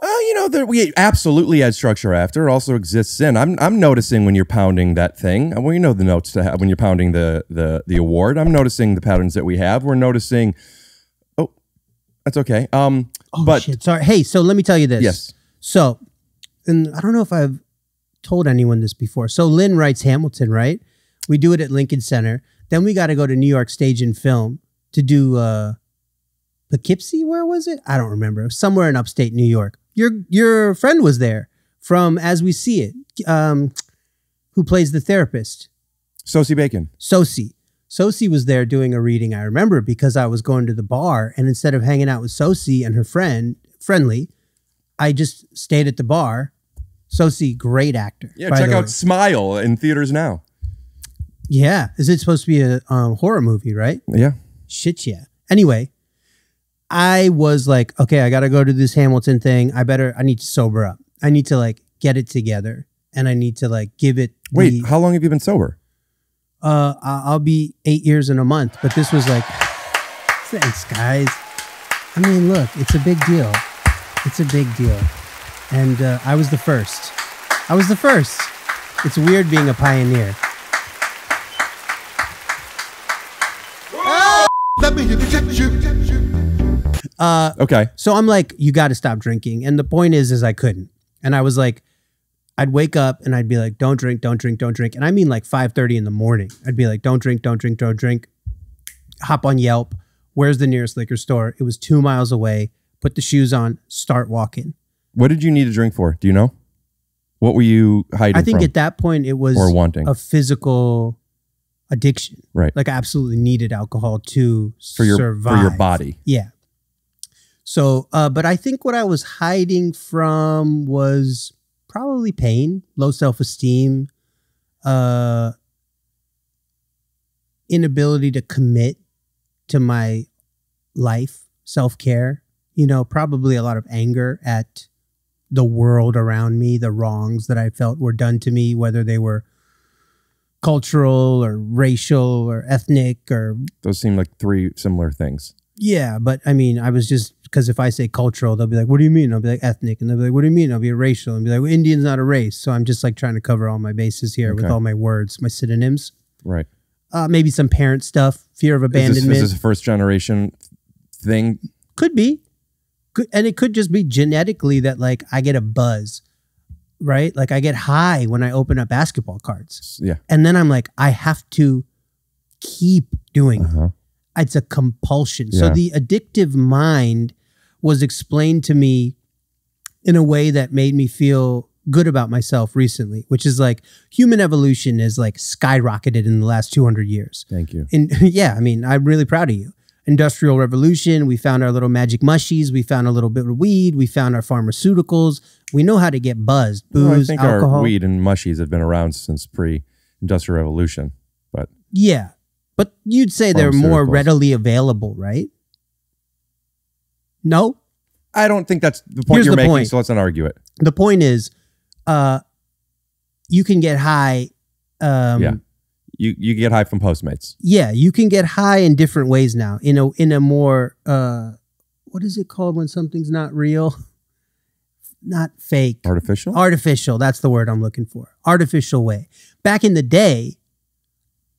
Well, you know, there, we absolutely add structure after. It also exists in. I'm I'm noticing when you're pounding that thing. Well, you know the notes to have when you're pounding the the the award. I'm noticing the patterns that we have. We're noticing. Oh, that's okay. Um, Oh, but shit. Sorry. Hey, so let me tell you this. Yes. So, and I don't know if I've told anyone this before. So Lin writes Hamilton, right? We do it at Lincoln Center. Then we got to go to New York Stage and Film to do uh Poughkeepsie. Where was it? I don't remember. Somewhere in upstate New York. Your your friend was there from As We See It. Um, who plays the therapist? Sosie Bacon. Sosie. Sosie was there doing a reading. I remember because I was going to the bar, and instead of hanging out with Sosie and her friend, friendly, I just stayed at the bar. Sosie, great actor. Yeah, check out way. Smile in theaters now. Yeah, is it supposed to be a um, horror movie? Right? Yeah. Shit, yeah. Anyway, I was like, okay, I got to go to this Hamilton thing. I better. I need to sober up. I need to like get it together, and I need to like give it. Wait, the- how long have you been sober? uh, I'll be eight years in a month. But this was like, thanks, guys. I mean, look, it's a big deal. It's a big deal. And uh, I was the first. I was the first. It's weird being a pioneer. Let me inject you. Uh, okay. So I'm like, you got to stop drinking. And the point is, is I couldn't. And I was like, I'd wake up and I'd be like, don't drink, don't drink, don't drink. And I mean like 5:30 in the morning. I'd be like, don't drink, don't drink, don't drink. Hop on Yelp. Where's the nearest liquor store? It was two miles away. Put the shoes on, start walking. What did you need a drink for? Do you know? What were you hiding I think from? at that point it was Or wanting. a physical addiction. Right. Like I absolutely needed alcohol to For your- for your body. Yeah. So, uh, but I think what I was hiding from was probably pain, low self esteem, uh, inability to commit to my life, self care. You know, probably a lot of anger at the world around me, the wrongs that I felt were done to me, whether they were cultural or racial or ethnic or Those seem like three similar things. yeah, but I mean, I was just because if I say cultural, they'll be like, "What do you mean?" I'll be like ethnic, and they'll be like, "What do you mean?" I'll be racial, and be like, well, "Indian's not a race." So I'm just like trying to cover all my bases here with all my words, my synonyms. Right. Uh, maybe some parent stuff, fear of Is this, is this a first generation thing? Could be. Could, and it could just be genetically that like I get a buzz, right? Like I get high when I open up basketball cards. Yeah. And then I'm like, I have to keep doing Uh-huh. it. It's a compulsion. So the addictive mind was explained to me in a way that made me feel good about myself recently, which is like human evolution is like skyrocketed in the last 200 years. Thank you. And *laughs* yeah, I mean, I'm really proud of you. Industrial revolution, we found our little magic mushies, we found a little bit of weed, we found our pharmaceuticals. We know how to get buzzed, Well, booze, I think alcohol. our weed and mushies have been around since pre-industrial revolution, but Yeah. But you'd say they're more readily available, right? No? I don't think that's the point Here's you're the making. point. So let's not argue it. The point is, uh, you can get high. Um, yeah, you you get high from Postmates. yeah, you can get high in different ways now. In a in a more uh, what is it called when something's not real? *laughs* Not fake. Artificial. Artificial. That's the word I'm looking for. Artificial way. Back in the day,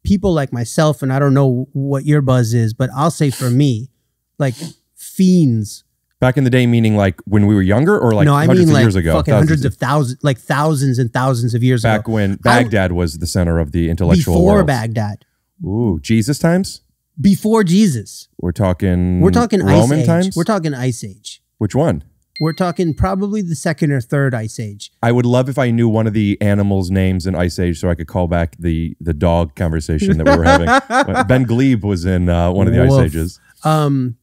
people like myself, and I don't know what your buzz is, but I'll say for me, like fiends. Back in the day, meaning like when we were younger, or like no, I hundreds mean of like years ago. fucking thousands hundreds of thousands, like thousands and thousands of years back ago. Back when Baghdad was the center of the intellectual before world. Baghdad, Ooh, Jesus times. before Jesus. We're talking. We're talking Roman Ice Age. times. We're talking Ice Age. Which one? We're talking probably the second or third Ice Age. I would love if I knew one of the animals' names in Ice Age, so I could call back the the dog conversation that we were having. *laughs* Ben Gleib was in uh, one of the Ice Woof. Ages. Um,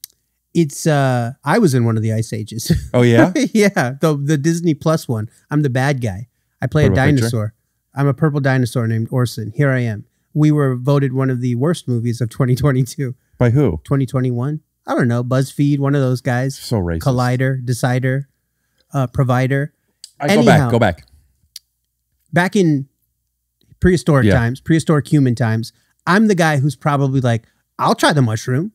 it's uh, I was in one of the Ice Ages. Oh yeah, *laughs* yeah, the the Disney Plus one. I'm the bad guy. I play a up a picture. dinosaur. I'm a purple dinosaur named Orson. Here I am. We were voted one of the worst movies of 2022. by who? 2021. I don't know. BuzzFeed, one of those guys. So racist. Collider, Decider, uh, Provider. I go back. Go back. back in prehistoric Yeah. times, prehistoric human times, I'm the guy who's probably like, I'll try the mushroom.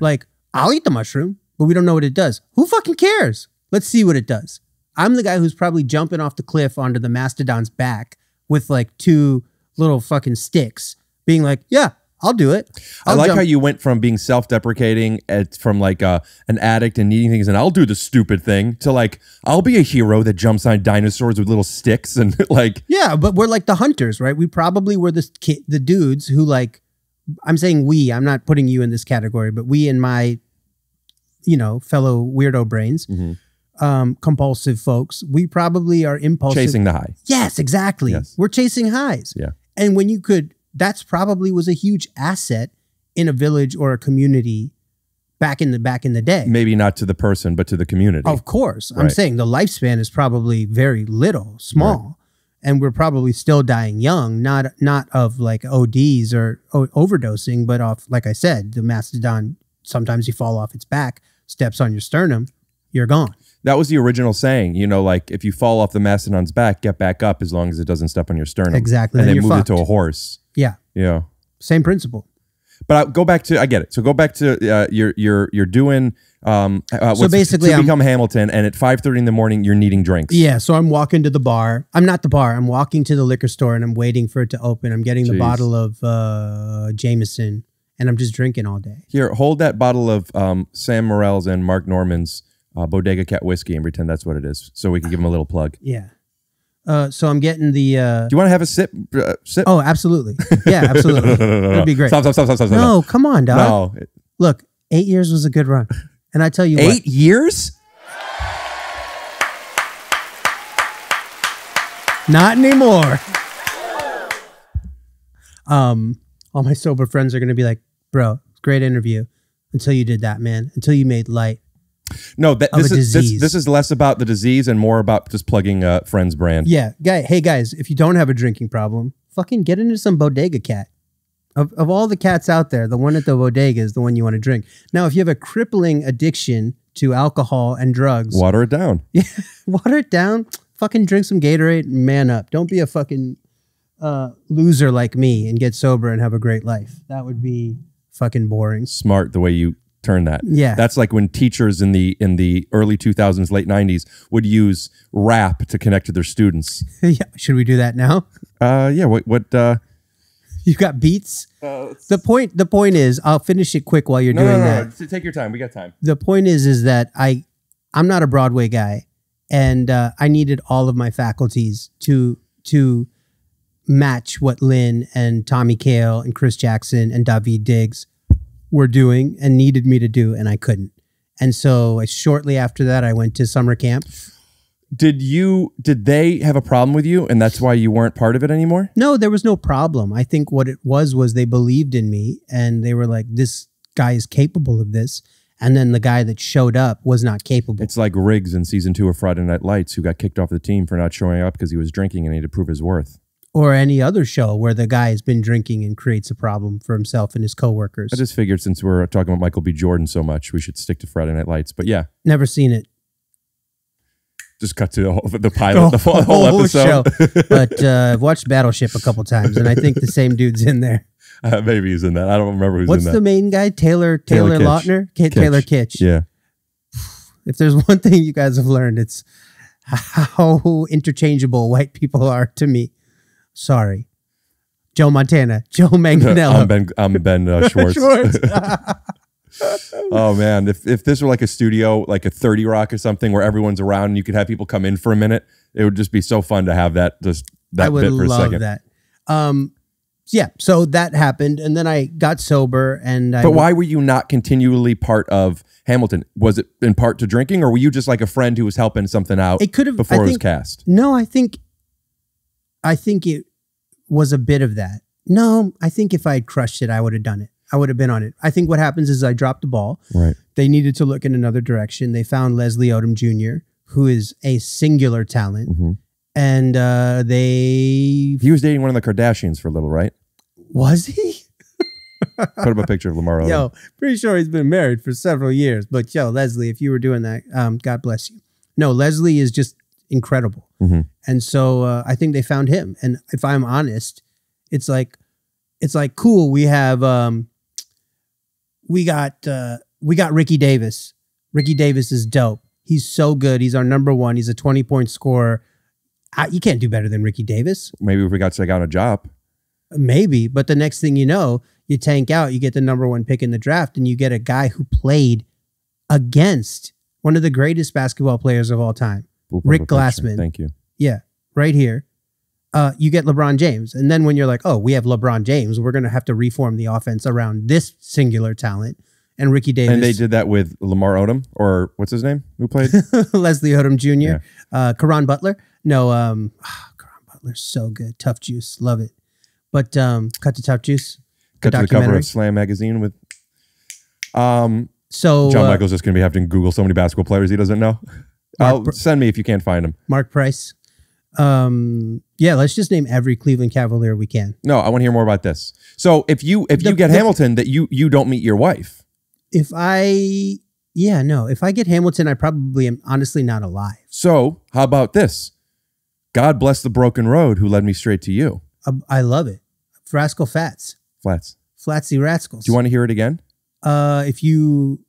Like, I'll eat the mushroom, but we don't know what it does. Who fucking cares? Let's see what it does. I'm the guy who's probably jumping off the cliff onto the mastodon's back with like two little fucking sticks, being like, yeah, I'll do it. I I'll like jump- how you went from being self-deprecating at, from like uh, an addict and needing things, and I'll do the stupid thing to like I'll be a hero that jumps on dinosaurs with little sticks and *laughs* like Yeah, but we're like the hunters, right? We probably were the ki- the dudes who like. I'm saying we. I'm not putting you in this category, but we and my, you know, fellow weirdo brains, Mm-hmm. um, compulsive folks. We probably are impulsive. chasing the high. Yes, exactly. Yes. We're chasing highs. Yeah. And when you could, that's probably was a huge asset in a village or a community back in the back in the day. Maybe not to the person, but to the community. Of course. I'm saying the lifespan is probably very little, small. And we're probably still dying young, not not of like ODs or o- overdosing, but off, like I said, the mastodon. Sometimes you fall off its back, steps on your sternum, you're gone. That was the original saying, you know, like if you fall off the mastodon's back, get back up as long as it doesn't step on your sternum. Exactly, And then they moved it to a horse. Yeah, same principle. But I, go back to I get it. So go back to uh, you're you're you're doing um uh, So basically, to I'm- become Hamilton, and at five thirty in the morning you're needing drinks. Yeah, so I'm walking to the bar. I'm not the bar. I'm walking to the liquor store and I'm waiting for it to open. I'm getting the bottle of uh, Jameson and I'm just drinking all day. Here, hold that bottle of um, Sam Morril's and Mark Normand's uh, Bodega Cat whiskey and pretend that's what it is, so we can give them a little plug. Yeah. Uh, so I'm getting the. Uh, Do you want to have a sip? Uh, sip? Oh, absolutely. Yeah, *laughs* absolutely. That'd be great. Stop, stop, stop, stop, stop, stop. No, come on, dog. No. Look, eight years was a good run, and I tell you Eight years? not anymore. Um, all my sober friends are gonna be like, "Bro, great interview." Until you did that, man. Until you made light No, that this is this, this is less about the disease and more about just plugging uh, friends brand. Yeah, guy. Hey guys, if you don't have a drinking problem, fucking get into some bodega cat. Of, of all the cats out there, the one at the bodega is the one you want to drink. Now, if you have a crippling addiction to alcohol and drugs, Water it down. *laughs* Yeah, water it down. Fucking drink some Gatorade. and Man up. Don't be a fucking uh, loser like me and get sober and have a great life. That would be fucking boring. Smart the way you turn that. Yeah. That's like when teachers in the in the early 2000s, late 90s would use rap to connect to their students. *laughs* yeah. Should we do that now? Uh yeah, what what uh You got beats. the point. The point is, I'll finish it quick while you're no, doing no, that. no, no. Take your time. We got time. the point is is that I I'm not a Broadway guy and uh, I needed all of my faculties to to match what Lin and Tommy Kail and Chris Jackson and Daveed Diggs were doing and needed me to do and I couldn't. And so I, shortly after that I went to summer camp. Did you did they have a problem with you and that's why you weren't part of it anymore? No, there was no problem. I think what it was was they believed in me and they were like this guy is capable of this and then the guy that showed up was not capable. It's like Riggs in season two of Friday Night Lights, who got kicked off the team for not showing up because he was drinking and he had to prove his worth. Or any other show where the guy has been drinking and creates a problem for himself and his coworkers. I just figured since we're talking about Michael B. Jordan so much, we should stick to Friday Night Lights. But yeah, Never seen it. just cut to the, whole, the pilot, the, whole, whole show. episode. *laughs* but uh, I've watched Battleship a couple times, and I think the same dude's in there. *laughs* uh, maybe he's in that. I don't remember who's What's in the main guy? Taylor Taylor, Kitsch. Lautner. K- Taylor Kitsch. Yeah. If there's *laughs* one thing you guys have learned, it's how interchangeable white people are to me. Sorry, Joe Montana, *laughs* Joe Manganiello. I'm Ben. I'm Ben uh, *laughs* Schwartz. Schwartz. *laughs* oh man, if if this were like a studio, like a Thirty Rock or something, where everyone's around and you could have people come in for a minute, it would just be so fun to have that just that I would bit for a love second. that. Um, yeah, so that happened, and then I got sober, and I But why were you not continually part of Hamilton? Was it in part to drinking, or were you just like a friend who was helping something out? It could have before I it was cast. No, I think, I think it was a bit of that. No, I think if I had crushed it, I would have done it. I would have been on it. I think what happens is I dropped the ball. Right. They needed to look in another direction. They found Leslie Odom Jr., who is a singular talent, Mm-hmm. and uh, they He was dating one of the Kardashians for a little, right? was he. *laughs* Put up a picture of Lamar Odom. Yo, pretty sure he's been married for several years. But yo, Leslie, if you were doing that, um, God bless you. No, Leslie is just incredible. Mhm. And so uh, I think they found him. And if I'm honest, it's like it's like cool. We have um, we got uh, we got Ricky Davis. Ricky Davis is dope. He's so good. He's our number one. He's a 20 point scorer. I, you can't do better than Ricky Davis. Maybe if we got check out a job. Maybe, but the next thing you know, you tank out, you get the number one pick in the draft, and you get a guy who played against one of the greatest basketball players of all time, We'll Rick up a picture. Glassman. Thank you. Yeah, right here. Uh, you get LeBron James, and then when you're like, oh, we have LeBron James, we're gonna have to reform the offense around this singular talent. And Ricky Davis, And they did that with Lamar Odom, or what's his name? Who played? *laughs* Leslie Odom Jr., Yeah. uh, Caron Butler. No, um, Caron Butler's so good. Tough Juice, love it. But um, cut to Tough Juice. Got to the cover of Slam magazine with. Um, So John uh, Michael's just going to be having to Google so many basketball players he doesn't know. *laughs* I'll send me if you can't find him. Mark Price. Um, yeah, let's just name every Cleveland Cavalier we can. No, I want to hear more about this. So if you if The- you get the- Hamilton, that you you don't meet your wife. If I, yeah, no, if I get Hamilton, I probably am honestly not alive. So how about this? God bless the broken road who led me straight to you. I, I love it. Rascal Fats, Flats. Flatsy Rascals. Do you want to hear it again? Uh, if you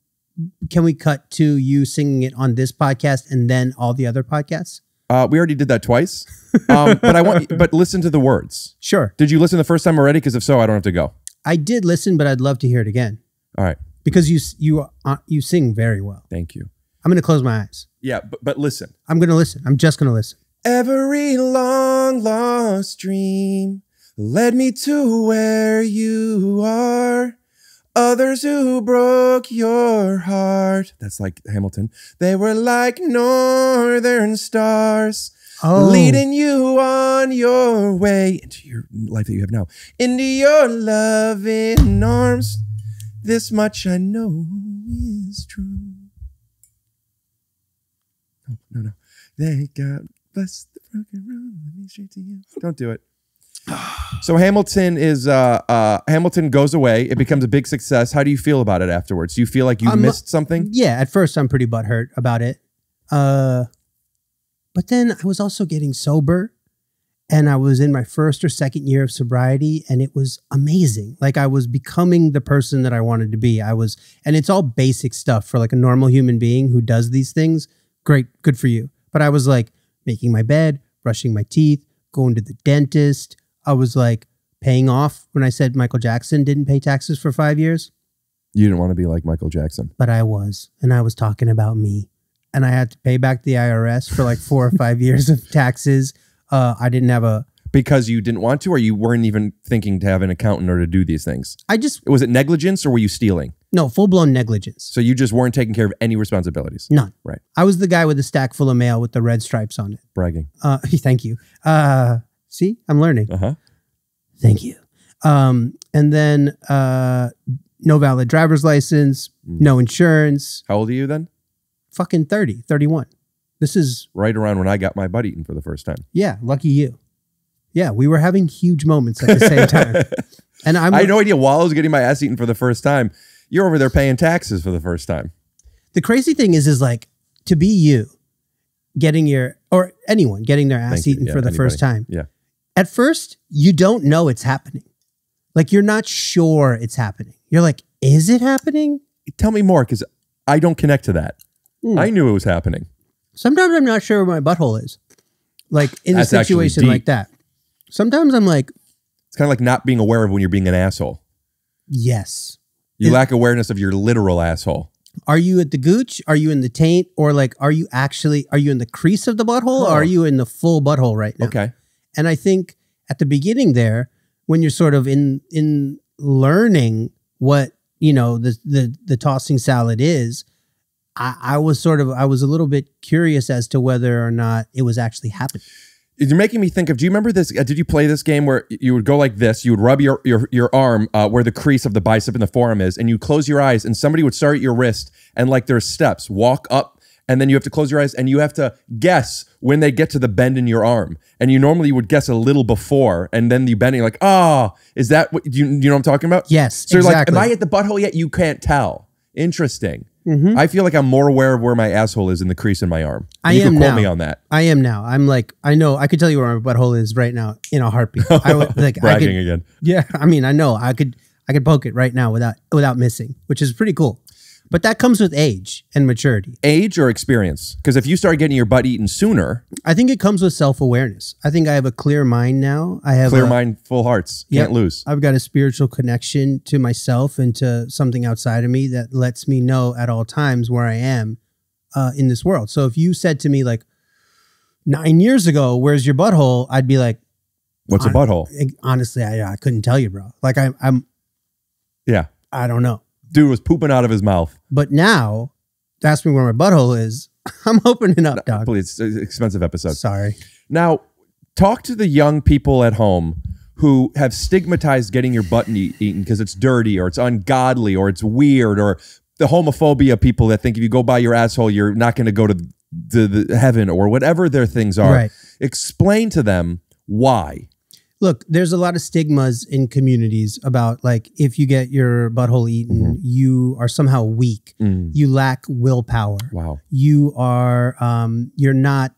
can, we cut to you singing it on this podcast and then all the other podcasts. Uh, we already did that twice. Um, *laughs* but I want but listen to the words. Sure. Did you listen the first time already? Because if so, I don't have to go. I did listen, but I'd love to hear it again All right. because you you uh, you sing very well. Thank you. I'm gonna close my eyes. Yeah, but, but listen. I'm gonna listen. I'm just gonna listen. Every long lost dream led me to where you are. Others who broke your heart. That's like Hamilton. They were like northern stars. Oh. Leading you on your way into your life that you have now. Into your loving arms. This much I know is true. no, no. No. Thank God bless the broken road. Let me straight to you. Don't do it. So Hamilton is uh, uh, Hamilton goes away. It becomes a big success. How do you feel about it afterwards? Do you feel like you I'm- missed something? Yeah, at first I'm pretty butthurt about it. Uh, but then I was also getting sober and I was in my first or second year of sobriety and it was amazing. Like I was becoming the person that I wanted to be. I was, and it's all basic stuff for like a normal human being who does these things. Great, good for you. But I was like making my bed, brushing my teeth, going to the dentist. I was like paying off when I said Michael Jackson didn't pay taxes for five years You didn't want to be like Michael Jackson. but I was, and I was talking about me, and I had to pay back the IRS for like four or five *laughs* years of taxes. Uh, I didn't have a. Because you didn't want to, or you weren't even thinking to have an accountant or to do these things. I just Was it negligence, or were you stealing? no full blown negligence. So you just weren't taking care of any responsibilities. None. Right. I was the guy with the stack full of mail with the red stripes on it. Bragging. Uh, *laughs* thank you. Uh, see, I'm learning. Uh huh. Thank you. Um, and then uh, no valid driver's license, Mm. no insurance. How old are you then? Fucking 30, 31. This is Right around when I got my butt eaten for the first time. yeah, lucky you. Yeah, we were having huge moments at the same time. *laughs* And I'm I had no idea while I was getting my ass eaten for the first time. You're over there paying taxes for the first time. the crazy thing is is like to be you getting your or anyone getting their ass Thank you. eaten Yeah, for the first time Yeah. At first you don't know it's happening like you're not sure it's happening you're like is it happening Tell me more because I don't connect to that. Hmm. I knew it was happening. sometimes i'm not sure where my butthole is like in That's a situation like that sometimes i'm like It's kind of like not being aware of when you're being an asshole. yes You Is- lack awareness of your literal asshole. are you at the gooch are you in the taint or like are you actually are you in the crease of the butthole or are you in the full butthole right now Okay. And I think at the beginning there, when you're sort of in in learning what you know the the the tossing salad is, I, I was sort of I was a little bit curious as to whether or not it was actually happening. You're making me think of. Do you remember this? Uh, did you play this game where you would go like this? You would rub your your your arm uh, where the crease of the bicep and the forearm is, and you close your eyes, and somebody would start at your wrist, and like there's steps, walk up, and then you have to close your eyes, and you have to guess when they get to the bend in your arm, and you normally would guess a little before, and then you bending like, oh, is that what do you, you know what I'm talking about? Yes, So you're exactly. like, am I at the butthole yet? You can't tell. Interesting. Mhm. I feel like I'm more aware of where my asshole is in the crease in my arm. I you am can quote now. me on that. I am now. I'm like I know I could tell you where my butthole is right now in a heartbeat. *laughs* I would like I Bragging could, again. Yeah, I mean I know I could I could poke it right now without without missing, which is pretty cool. But that comes with age and maturity. Age or experience? Because if you start getting your butt eaten sooner, I think it comes with self awareness. I think I have a clear mind now. I have clear a, mind, full hearts, can't lose. I've got a spiritual connection to myself and to something outside of me that lets me know at all times where I am uh, in this world. So if you said to me like nine years ago, "Where's your butthole?" I'd be like, What's a butthole? Honestly, I, I couldn't tell you, bro. Like I, I'm, Yeah. I don't know. Dude was pooping out of his mouth. But now, ask me where my butthole is. *laughs* I'm opening up, dog. Please, it's an expensive episode. Sorry. Now, talk to the young people at home who have stigmatized getting your butt eaten because it's dirty or it's ungodly or it's weird or the homophobia people that think if you go by your asshole, you're not going to go to the, the heaven or whatever their things are. Right. Explain to them why. Look, there's a lot of stigmas in communities about like if you get your butthole eaten, you are somehow weak. Mm. You lack willpower. Wow. You are um you're not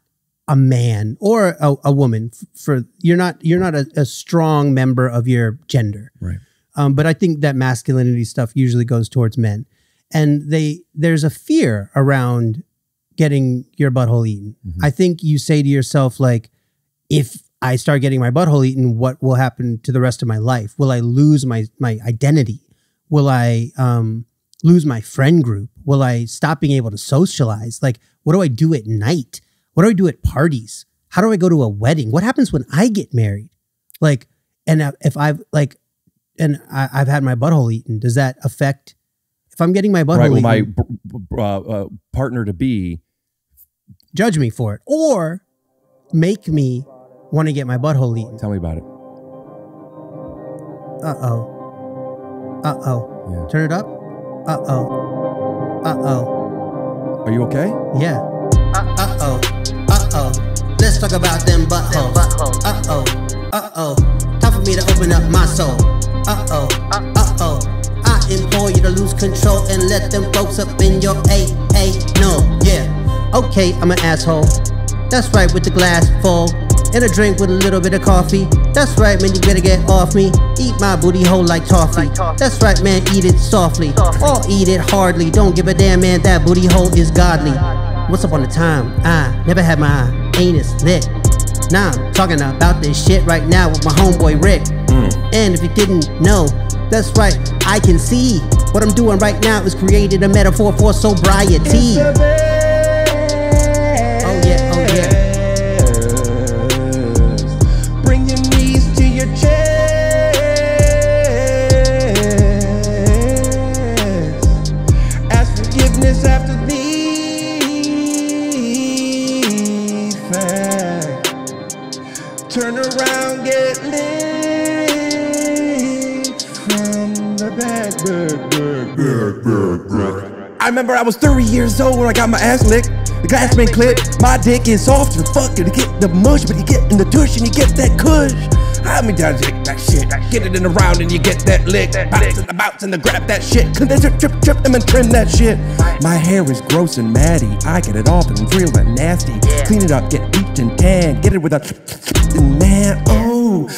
a man or a, a woman for you're not you're not a, a strong member of your gender. Right. Um, but I think that masculinity stuff usually goes towards men. And they there's a fear around getting your butthole eaten. I think you say to yourself, like, if I start getting my butthole eaten, what will happen to the rest of my life? Will I lose my my identity? Will I um, lose my friend group? Will I stop being able to socialize? Like, what do I do at night? What do I do at parties? How do I go to a wedding? What happens when I get married? Like, and if I've like, and I, I've had my butthole eaten, does that affect? If I'm getting my butthole right. Well, eaten, my uh, uh, partner to be judge me for it, or make me want to get my butthole eaten. Tell me about it. Uh oh. Uh oh. Yeah. Turn it up. Uh oh. Uh oh. Are you okay? Yeah. Uh oh, uh oh. Let's talk about them buttholes. Uh oh, uh oh. Time for me to open up my soul. Uh oh, uh oh. I implore you to lose control and let them folks up in your A A no, yeah. Okay, I'm an asshole. That's right, with the glass full. And a drink with a little bit of coffee. That's right, man, you better get off me. Eat my booty hole like toffee. That's right, man, eat it softly. Or eat it hardly. Don't give a damn, man, that booty hole is godly. What's up on the time? I never had my anus lit. Nah, I'm talking about this shit right now with my homeboy Rick. Hmm. And if you didn't know, that's right, I can see. What I'm doing right now is creating a metaphor for sobriety. I remember I was 30 years old when I got my ass licked. The glass been clipped. My dick is soft as fuck. You get the mush, but you get in the tush and you get that kush. How many times you that shit? Get it in the round and you get that lick. Bounce and the bounce and the grab that shit. They trip, trip, them and trim that shit. My hair is gross and matty. I get it off and real and nasty. Clean it up, get bleached and tan. Get it with a and man. Oh.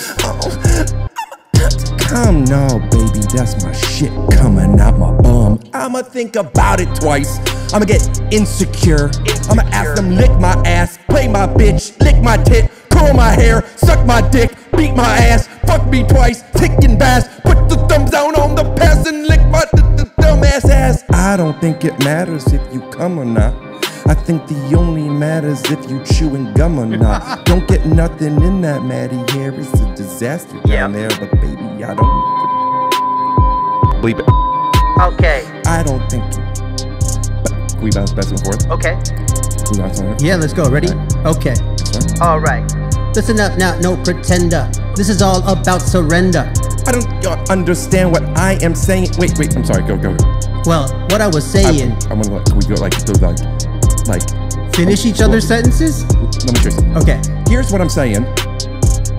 Come no, baby, that's my shit coming out my bum. I'ma think about it twice. I'ma get insecure. I'ma ask them lick my ass, play my bitch, lick my tit, curl my hair, suck my dick, beat my ass, fuck me twice, ticking bass, put the thumbs down on the pass and lick my d- d- dumbass ass. I don't think it matters if you come or not. I think the only matters if you chewing gum or not. *laughs* don't get nothing in that matty hair. It's a disaster down there, but baby, I don't bleep it. Okay. I don't think you. But we bounce back and forth? Okay. We bounce on it? Yeah, let's go. Ready? Okay. All right. Listen up now, no pretender. This is all about surrender. I don't uh, understand what I am saying. Wait, wait. I'm sorry. Go, go. go. Well, what I was saying. I, I want to. Can we go like those like, like Finish each other's sentences? Let me show. Okay. Here's what I'm saying.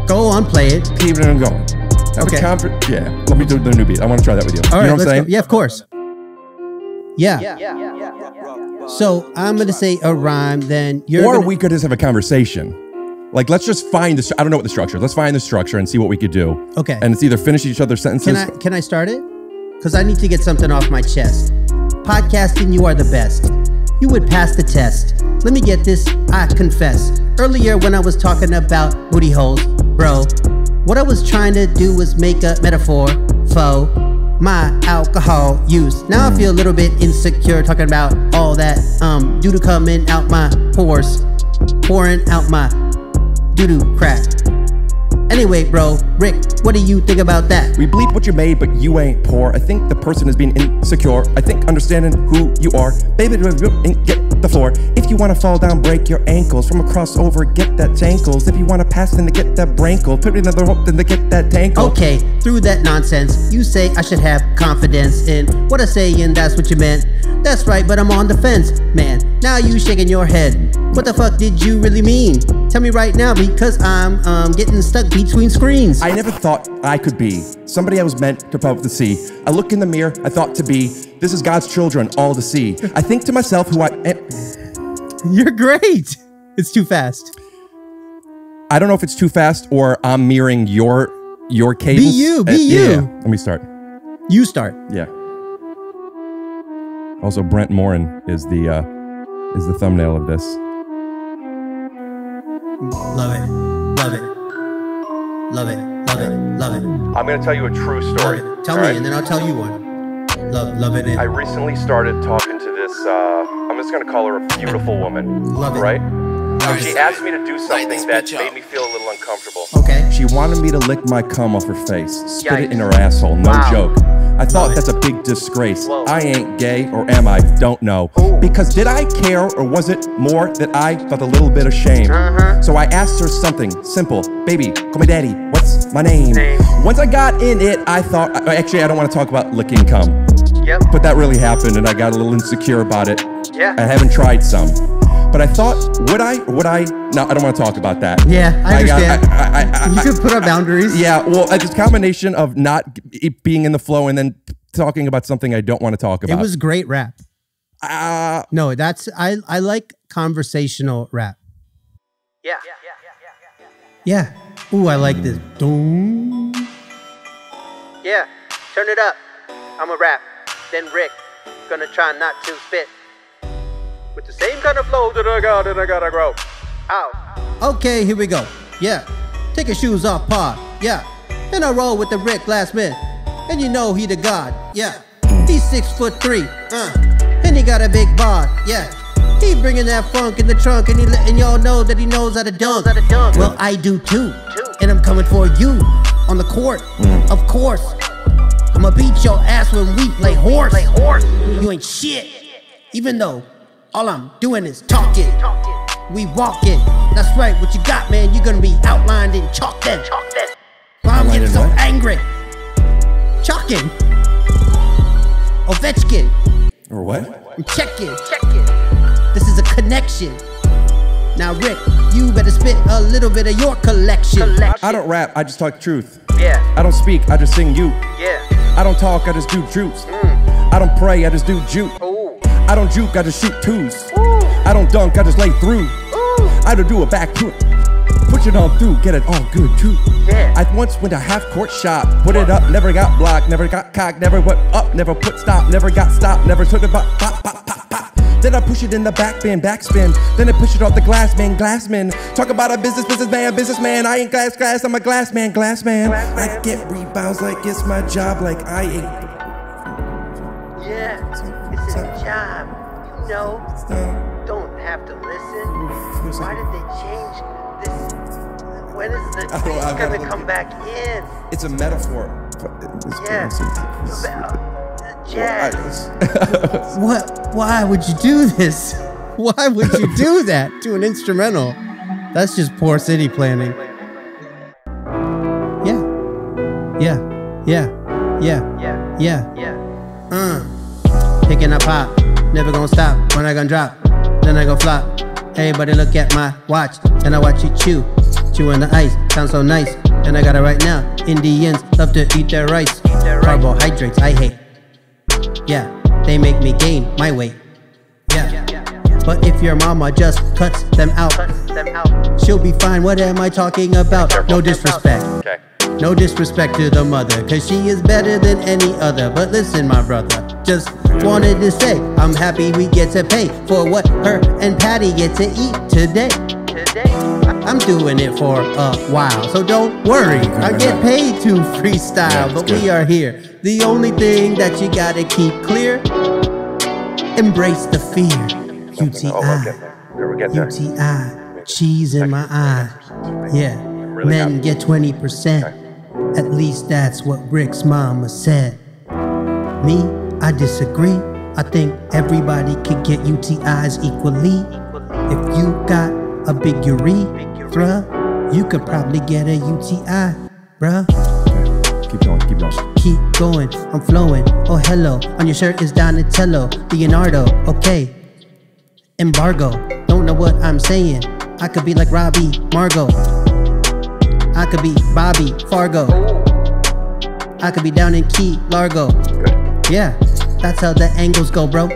Go on, play it. Keep it on going. Have Okay. a conver- yeah. Let me do the new beat. I want to try that with you. All you right, know what I'm saying? go. Yeah, of course. Yeah. Yeah. yeah, yeah so I'm gonna say a rhyme, then you're or gonna, we could just have a conversation. Like, let's just find this. I don't know what the structure is. Let's find the structure and see what we could do. Okay. And it's either finish each other's sentences. Can I can I start it? Because I need to get something off my chest. Podcasting, you are the best. You would pass the test. Let me get this, I confess. Earlier when I was talking about booty holes, bro, what I was trying to do was make a metaphor for my alcohol use. Now I feel a little bit insecure talking about all that um doo doo coming out my pores, pouring out my doo doo crack. Anyway, bro, Rick, what do you think about that? We bleep what you made, but you ain't poor. I think the person is being insecure. I think understanding who you are. Baby, and get the floor. If you wanna fall down, break your ankles. From a crossover, get that tankles. If you wanna pass, then to get that brankle. Put another hook, then to get that tankle. Okay, through that nonsense, you say I should have confidence in what I say, and that's what you meant. That's right, but I'm on the fence, man. Now you shaking your head. What the fuck did you really mean? Tell me right now, because I'm um getting stuck between screens. I never thought I could be somebody I was meant to above the sea. I look in the mirror, I thought to be, this is God's children, all to see. I think to myself who I am. *laughs* You're great. It's too fast. I don't know if it's too fast or I'm mirroring your your cadence. Be you, be Uh, yeah, you. yeah. Let me start. You start. Yeah. Also, Brent Morin is the uh, is the thumbnail of this. Love it. Love it. Love it. Love it. Love it. I'm gonna tell you a true story. Tell me, and then I'll tell you one. Love, love it. I recently started talking to this. Uh, I'm just gonna call her a beautiful woman. Love it. Right? And she asked me to do something that made me feel a little uncomfortable. Okay. She wanted me to lick my cum off her face, spit it in her asshole. No Wow. joke. I thought that's a big disgrace. I ain't gay, or am I? Don't know. Because did I care, or was it more that I felt a little bit ashamed? Uh-huh. So I asked her something simple. Baby, call me daddy. What's my name? Once I got in it, I thought. Actually, I don't want to talk about licking cum. Yep. But that really happened, and I got a little insecure about it. Yeah. I haven't tried some. But I thought, would I? Would I? No, I don't want to talk about that. Yeah, I got- understand. I- I- I- you I- could put up boundaries. Yeah, well, it's a combination of not being in the flow and then talking about something I don't want to talk about. It was great rap. Uh, no, that's I I like conversational rap. Yeah. Yeah. Yeah. yeah, yeah. Yeah. Ooh, I like this. Doom. Yeah. Turn it up. I'm a rap. Then Rick. Gonna try not to spit. With the same kind of flow that I got and I gotta grow. Ow. Okay, here we go. Yeah. Take your shoes off, pod. Yeah. And I roll with the Rick Glassman. And you know he the god. Yeah. He's six foot three. Uh. And he got a big bod. Yeah. He bringing that funk in the trunk and he letting y'all know that he knows how to dunk. Well, I do too. And I'm coming for you on the court. Of course. I'ma beat your ass when we play horse. Play horse. You ain't shit. Even though all I'm doing is talking. We walking. That's right. What you got, man? You're gonna be outlined in chalk then. Why I'm getting so angry. Chalking. Ovechkin. or what? I'm checking. Checking. This is a connection. Now, Rick, you better spit a little bit of your collection. I don't rap, I just talk truth. Yeah. I don't speak, I just sing you. Yeah. I don't talk, I just do juice. Mm. I don't pray, I just do juke. I don't juke, I just shoot twos. I don't dunk, I just lay through. I don't do a back to it. Push it on through, get it all good too. Yeah. I once went to half court shot, put it up, never got blocked, never got cocked, never went up, never put stop, never got stopped, never took it pop, pop, pop, pop, pop. Then I push it in the backspin, backspin. Then I push it off the glass man, glass man. Talk about a business, businessman, businessman. I ain't glass, glass, I'm a glass man, glass man. I get rebounds like it's my job, like I ain't. Yeah. Know. Don't have to listen. Why did they change this? When is the I don't- I've thing gotta gonna look come back in? It's a metaphor. Yeah. Jazz. *laughs* What? Why would you do this? *laughs* Why would you do that to an instrumental? That's just poor city planning. Yeah. Yeah. Yeah. Yeah. Yeah. Yeah. Yeah. Uh. Picking up pop. Never gonna stop. When I gonna drop. Then I go flop. Everybody look at my watch. And I watch you chew. Chewing the ice. Sounds so nice. And I got it right now. Indians love to eat their rice. Carbohydrates I hate. Yeah. They make me gain my weight. Yeah. But if your mama just cuts them out, Them out. she'll be fine. What am I talking about? No disrespect. Okay. No disrespect to the mother, cause she is better than any other. But listen, my brother, just wanted to say, I'm happy we get to pay for what her and Patty get to eat today. Today. I'm doing it for a while, so don't worry. I get paid to freestyle, but we are here. The only thing that you gotta keep clear embrace the fear. UTI. UTI. Cheese in my eye. Yeah. Men get 20%. At least that's what Rick's mama said. Me, I disagree. I think everybody could get UTIs equally. If you got a big urethra, you could probably get a UTI, bruh. Keep going, keep going. Keep going, I'm flowing. Oh, hello. On your shirt is Donatello, Leonardo. Okay. Embargo. Don't know what I'm saying. I could be like Robbie, Margot. I could be Bobby, Fargo. I could be down in Key Largo. Yeah, that's how the angles go, bro.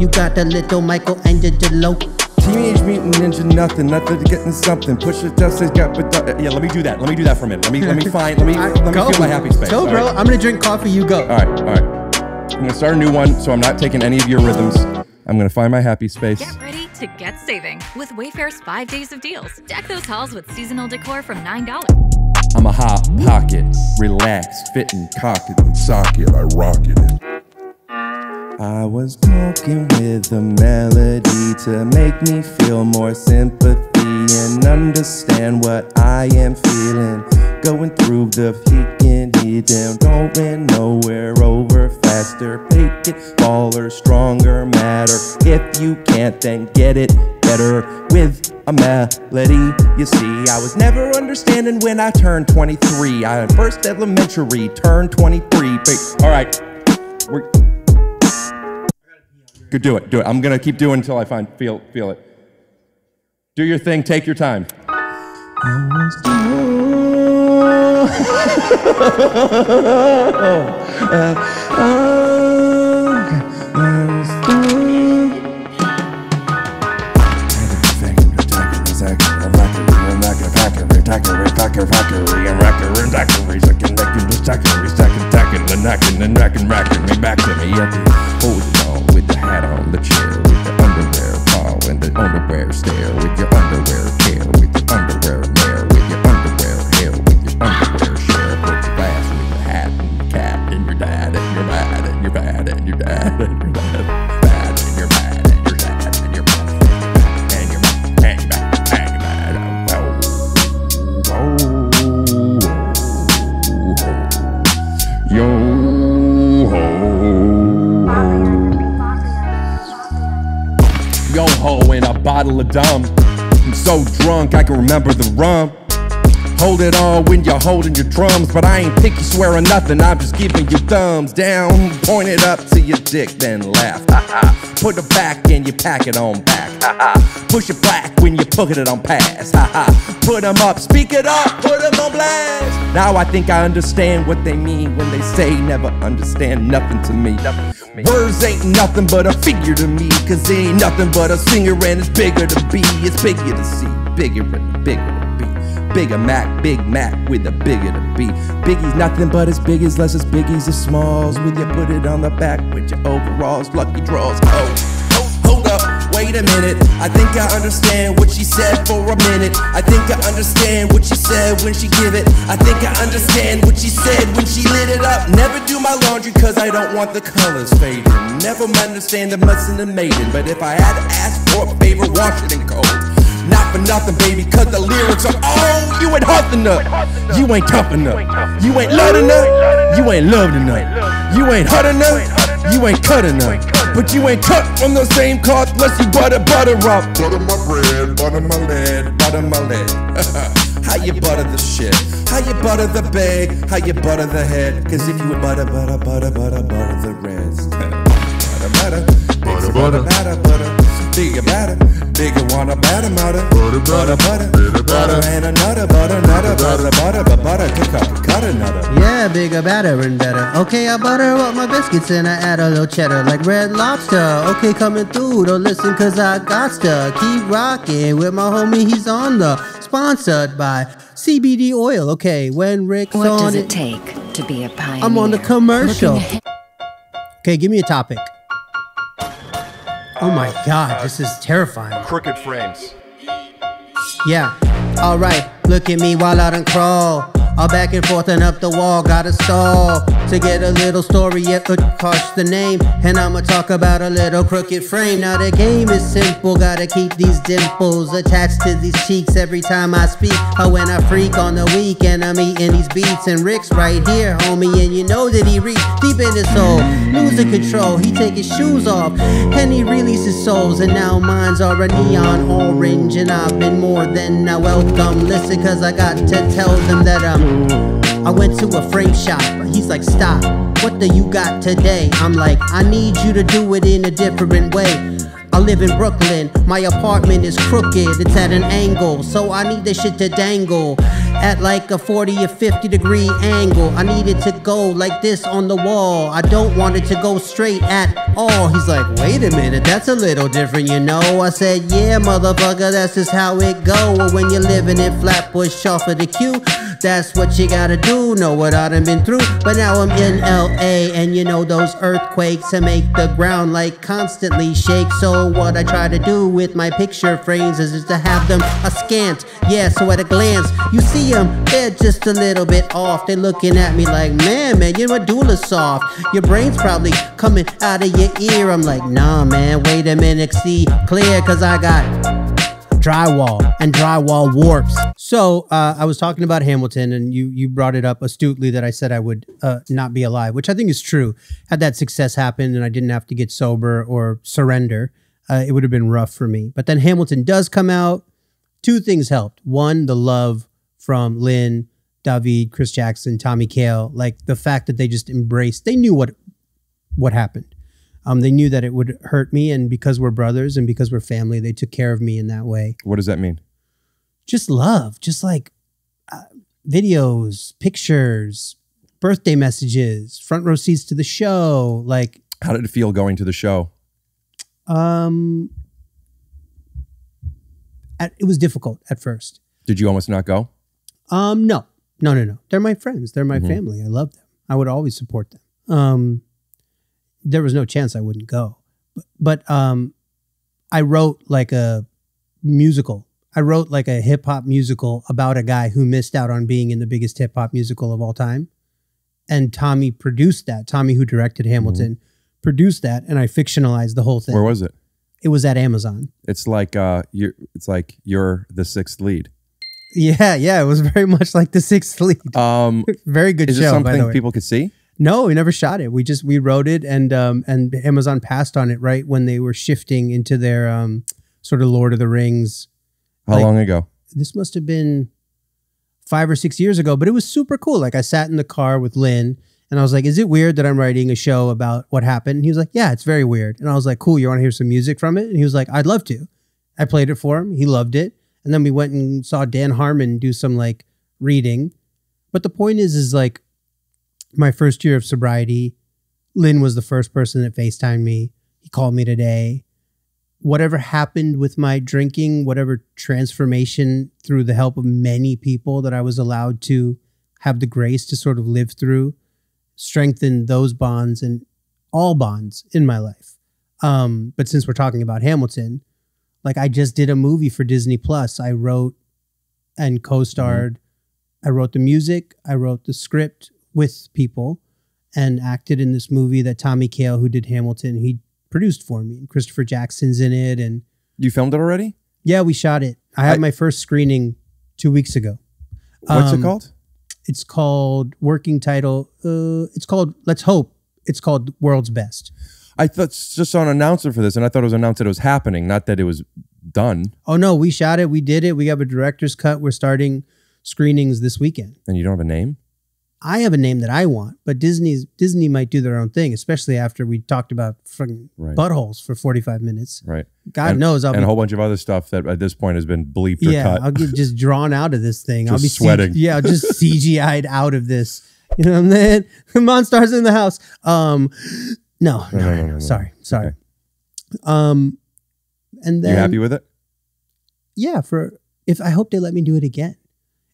You got the little Michelangelo. Teenage Mutant Ninja nothing, nothing to getting something. Push it, just has got, but uh, yeah. Let me do that. Let me do that for a minute. Let me, let me *laughs* find, let me, let me Go. feel my happy space. Go, all bro. right? I'm gonna drink coffee. You go. All right, all right. I'm gonna start a new one, so I'm not taking any of your rhythms. I'm gonna find my happy space. Get ready to get saving with Wayfair's five days of deals. Deck those halls with seasonal decor from $9. I'm a hot pocket, relaxed, fitting, cocked and socket. I rock it. I was talking with a melody to make me feel more sympathy and understand what I am feeling. Going through the peak down, going nowhere over faster. Make it baller, stronger matter. If you can't, then get it better with a melody. You see, I was never understanding when I turned 23. I first elementary turned 23. Ba- All right, we're Good, do it, do it. I'm gonna keep doing until I find feel feel it. Do your thing. Take your time. The underwear stare, with your underwear bad and your dad and your dad, bad and your bad yo ho ho and a bottle of dumb. I'm so drunk I can remember the rum. Hold it all when you're holding your drums, but I ain't picky swearing nothing. I'm just giving you thumbs down, point it up to your dick, then laugh. Put it back and you pack it on back. Push it back when you put it on pass. Put them up, speak it up, put them on blast. Now I think I understand what they mean when they say never understand nothing to me. Words ain't nothing but a figure to me, cause they ain't nothing but a singer and it's bigger to be. It's bigger to see, bigger and bigger. Bigger Mac, Big Mac with a bigger to be. Biggie's nothing but as big as less as Biggie's as smalls. When you put it on the back with your overalls, lucky draws. Oh, hold up, wait a minute. I think I understand what she said for a minute. I think I understand what she said when she give it. I think I understand what she said when she lit it up. Never do my laundry cause I don't want the colors fading. Never understand the must and the maiden. But if I had to ask for a favor, wash it in cold. Not for nothing, baby, cause the lyrics are oh, you ain't hot up. You ain't tough enough. You ain't loud enough. You ain't loved enough. You ain't hot enough. You ain't cut enough. But you ain't cut from the same cloth unless you butter butter up. Butter my bread, butter my lead, butter my lead. How you butter the shit? How you butter the bag? How you butter the head? Cause if you would butter, butter, butter, butter, butter the rest. butter, butter, butter, butter, butter, butter. Bigger batter, bigger wanna batter, butter, butter, butter, butter, butter, and another butter, another butter, butter, butter, butter, cook up, cut another. Yeah, bigger, better, and better. Okay, I butter up my biscuits and I add a little cheddar like red lobster. Okay, coming through, don't listen cause I got to keep rocking with my homie. He's on the sponsored by CBD oil. Okay, when Rick's What on does it take to be a pioneer? I'm on the commercial. Okay, give me a topic. Oh my god, uh, this is terrifying. Crooked frames. Yeah. Alright, look at me while I done crawl. All back and forth and up the wall, got a stall to get a little story. Yet cost the name, and I'ma talk about a little crooked frame. Now the game is simple, gotta keep these dimples attached to these cheeks every time I speak. Or when I freak on the weekend, I'm eating these beats, and Rick's right here, homie, and you know that he reach deep in his soul, losing control. He take his shoes off, and he releases souls, and now mine's are a neon orange, and I've been more than a welcome. Listen, cause I got to tell them that um. I went to a frame shop. But he's like, stop. What do you got today? I'm like, I need you to do it in a different way. I live in Brooklyn. My apartment is crooked. It's at an angle. So I need this shit to dangle at like a 40 or 50 degree angle. I need it to go like this on the wall. I don't want it to go straight at all. He's like, wait a minute, that's a little different, you know. I said, yeah, motherfucker, that's just how it go. When you're living in Flatbush off of the queue. That's what you gotta do. Know what I done been through. But now I'm in LA, and you know those earthquakes to make the ground like constantly shake. So what I try to do with my picture frames is just to have them askant. Yeah, so at a glance, you see them, they're just a little bit off. They're looking at me like, man, man, your medulla soft. Your brain's probably coming out of your ear. I'm like, nah, man, wait a minute, see clear, cause I got drywall and drywall warps. So uh, I was talking about Hamilton, and you you brought it up astutely that I said I would uh, not be alive, which I think is true. Had that success happened and I didn't have to get sober or surrender, uh, it would have been rough for me. But then Hamilton does come out. Two things helped. One, the love from Lin, Daveed, Chris Jackson, Tommy Kail, like the fact that they just embraced. They knew what what happened. Um, they knew that it would hurt me, and because we're brothers and because we're family, they took care of me in that way. What does that mean? Just love, just like uh, videos, pictures, birthday messages, front row seats to the show. Like, How did it feel going to the show? um, at, it was difficult at first. Did you almost not go? Um, no, no, no, no. They're my friends. They're my Mhm. family. I love them. I would always support them. Um, there was no chance I wouldn't go. But, but um, I wrote like a musical. I wrote like a hip hop musical about a guy who missed out on being in the biggest hip hop musical of all time. And Tommy produced that. Tommy, who directed Hamilton, produced that, and I fictionalized the whole thing. Where was it? It was at Amazon. It's like uh, you're. It's like you're the sixth lead. Yeah, yeah. It was very *laughs* much like the sixth lead. Um, *laughs* very good is show. it by something the way. people could see? No, we never shot it. We just we wrote it and um and Amazon passed on it right when they were shifting into their um sort of Lord of the Rings. How Like- long ago? This must have been five or six years ago, but it was super cool. Like I sat in the car with Lin and I was like, "Is it weird that I'm writing a show about what happened?" And he was like, "Yeah, it's very weird." And I was like, "Cool, you want to hear some music from it?" And he was like, "I'd love to." I played it for him. He loved it, and then we went and saw Dan Harmon do some like reading. But the point is, is like my first year of sobriety, Lin was the first person that FaceTimed me. He called me today. Whatever happened with my drinking, whatever transformation through the help of many people that I was allowed to have the grace to sort of live through, strengthened those bonds and all bonds in my life. Um, but since we're talking about Hamilton, like I just did a movie for Disney Plus. I wrote and co-starred. I wrote the music. I wrote the script with people and acted in this movie that Tommy Kail, who did Hamilton, he produced for me. And Christopher Jackson's in it. And You filmed it already? yeah, we shot it. I had I- my first screening two weeks ago. What's it Um, called? It's called working title. Uh, it's called Let's Hope. It's called World's Best. I thought just saw an announcer for this, and I thought it was announced that it was happening, not that it was done. Oh no, we shot it. We did it. We have a director's cut. We're starting screenings this weekend. And you don't have a name? I have a name that I want, but Disney's Disney might do their own thing, especially after we talked about fucking Right. buttholes for forty five minutes. Right. God And- knows I'll and be a whole bunch of other stuff that at this point has been bleeped or yeah, cut. I'll get just drawn out of this thing. I'll be sweating. yeah, I'll just CGI'd out of this. You know what I'm saying? *laughs* Monsters in the house. Um, no, no, No, no, no, sorry, sorry. Um, and then you happy with it? yeah, for if I hope they let me do it again.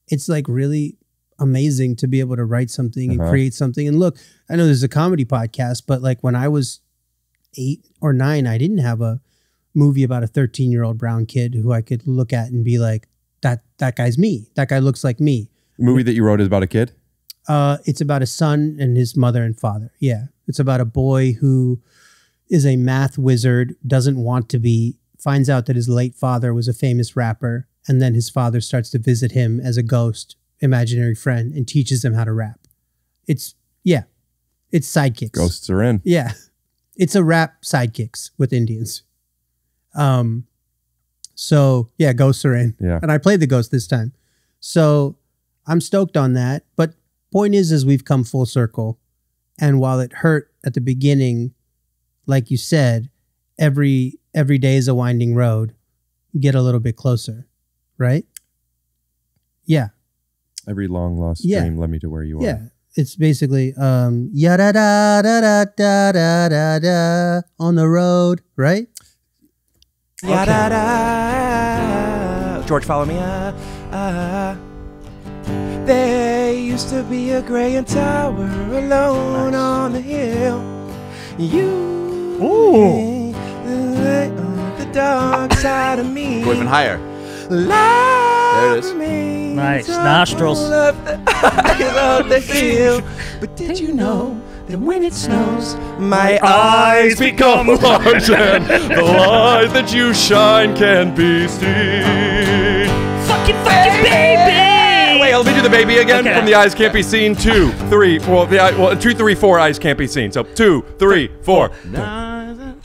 It's like really amazing to be able to write something and Uh-huh. create something. And look, I know there's a comedy podcast, but like when I was eight or nine, I didn't have a movie about a 13 year old brown kid who I could look at and be like, that that guy's me. That guy looks like me. The movie that you wrote is about a kid? Uh, it's about a son and his mother and father. Yeah. It's about a boy who is a math wizard, doesn't want to be, finds out that his late father was a famous rapper, and then his father starts to visit him as a ghost, imaginary friend, and teaches them how to rap. It's, yeah, it's sidekicks. Ghosts are in. Yeah. It's a rap sidekicks with Indians. Um so yeah, ghosts are in. Yeah. And I played the ghost this time. So I'm stoked on that. But point is is we've come full circle. And while it hurt at the beginning, like you said, every every day is a winding road. Get a little bit closer. Right? Yeah. Every long lost Yeah. dream led me to where you are. Yeah. It's basically um ya da da da da da da da da on the road, right? Yada George, follow me. Uh, uh, there used to be a gray tower alone on the hill. You Ooh. lay on the dark side of me. Go even higher. There it is. Nice. Nostrils. *laughs* *laughs* But did you know that when it snows, my eyes become *laughs* large and the light that you shine can be seen. Fucking fucking baby! Wait, let me do the baby again Okay. from the eyes can't be seen. Two, three, well, the eye, well, two, three, four eyes can't be seen. So two, three, four. Life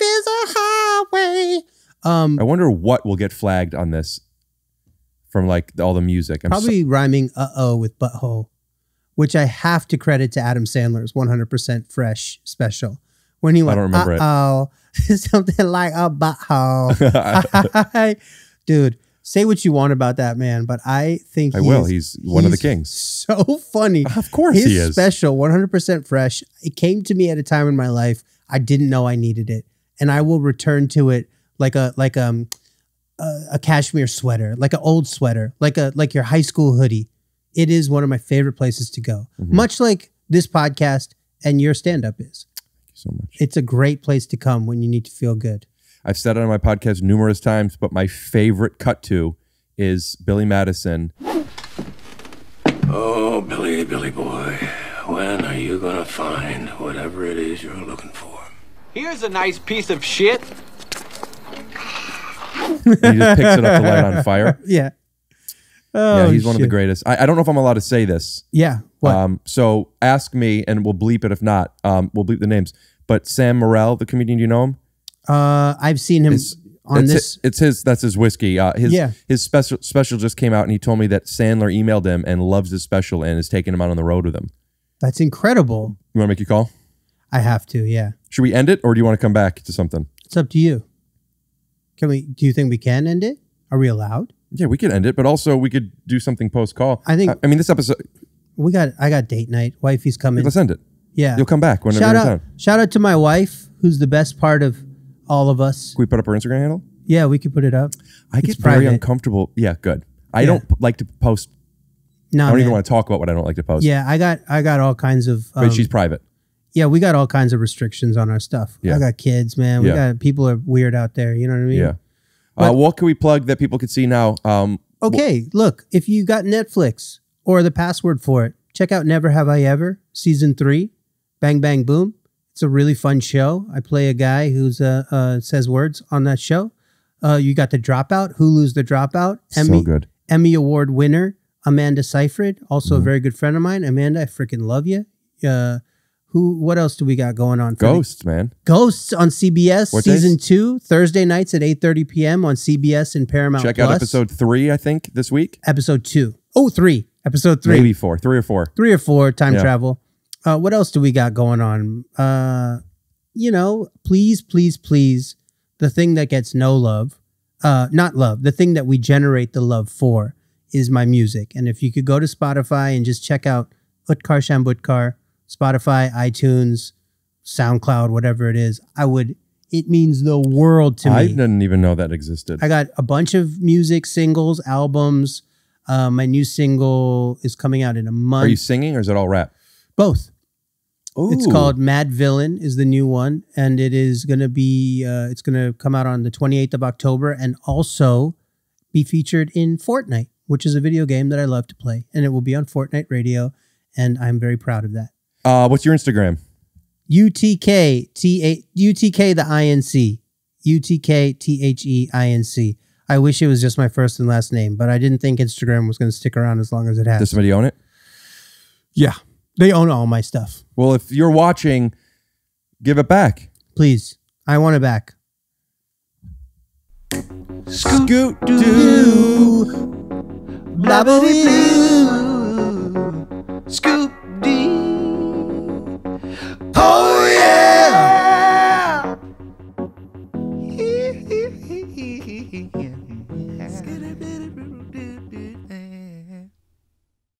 is a highway. Um I wonder what will get flagged on this from like all the music. I'm so- probably rhyming uh oh with butthole. which I have to credit to Adam Sandler's 100% fresh special. When he went, it. oh, *laughs* something like a butthole. *laughs* *laughs* Dude, say what you want about that man, but I think I will. He's one of the kings. So funny. Of course His he is. special, 100% fresh. It came to me at a time in my life I didn't know I needed it, and I will return to it like a like um a, a cashmere sweater, like an old sweater, like a like your high school hoodie. It is one of my favorite places to go. Mm-hmm. Much like this podcast and your stand up is. Thank you so much. It's a great place to come when you need to feel good. I've said it on my podcast numerous times, but my favorite cut to is Billy Madison. Oh, Billy, Billy boy, when are you gonna find whatever it is you're looking for? Here's a nice piece of shit. And he just picks it up to light on *laughs* fire. Yeah. Oh, yeah, he's one of the greatest. I, I don't know if I'm allowed to say this. Yeah. What? Um, so ask me, and we'll bleep it if not. Um, we'll bleep the names. But Sam Morril, the comedian, do you know him? Uh, I've seen him on it's this. hi- it's his. That's his whiskey. Uh, his Yeah. his special special just came out, and he told me that Sandler emailed him and loves his special and is taking him out on the road with him. That's incredible. You want to make your call? I have to. Yeah. Should we end it, or do you want to come back to something? It's up to you. Can we? Do you think we can end it? Are we allowed? Yeah, we could end it, but also we could do something post call. I think- I, I mean, this episode. We got. I got date night. Wifey's coming. Let's end it. Yeah. You'll come back whenever shout you're out. Shout out to my wife, who's the best part of all of us. Can we put up her Instagram handle? Yeah, we could put it up. I It's get very uncomfortable. Yeah, good. I Yeah. don't like to post. No, I don't even want to talk about what I don't like to post. Yeah, I got. I got all kinds of. but um, she's private. Yeah, we got all kinds of restrictions on our stuff. Yeah. I got kids, man. We Yeah. got people are weird out there. You know what I mean? Yeah. Uh, what can we plug that people can see now? Um, Okay, look, if you got Netflix or the password for it, check out Never Have I Ever season three. Bang Bang Boom. It's a really fun show. I play a guy who's uh, uh says words on that show. Uh, you got the Dropout, Hulu's The Dropout. So Emmy good. Emmy Award winner Amanda Seyfried, also Mm-hmm. a very good friend of mine. Amanda, I freaking love you. Uh, who? What else do we got going on? for the- Ghosts, man. Ghosts on CBS What season days? two, Thursday nights at eight thirty p.m. on CBS and Paramount. Check out episode three, I think, this week. episode two. Oh, three. Episode three. Maybe four. Three or four. Three or four. Time Yeah. travel. Uh, what else do we got going on? Uh, you know, please, please, please. The thing that gets no love, uh, not love. The thing that we generate the love for is my music. And if you could go to Spotify and just check out Utkarsh Ambudkar, Spotify, iTunes, SoundCloud, whatever it is, I would. It means the world to me. I didn't even know that existed. I got a bunch of music singles, albums. Uh, my new single is coming out in a month. Are you singing or is it all rap? Both. It's called Mad Villain is the new one, and it is going to be. Uh, it's going to come out on the 28th of October, and also be featured in Fortnite, which is a video game that I love to play, and it will be on Fortnite Radio, and I'm very proud of that. Uh, what's your Instagram? UTK T A UTK the INC UTK T H E I N C. I wish it was just my first and last name, but I didn't think Instagram was going to stick around as long as it has. Does somebody own it? Yeah, they own all my stuff. Well, if you're watching, give it back. Please, I want it back. Scoot doo, blah blah Scoop D. Oh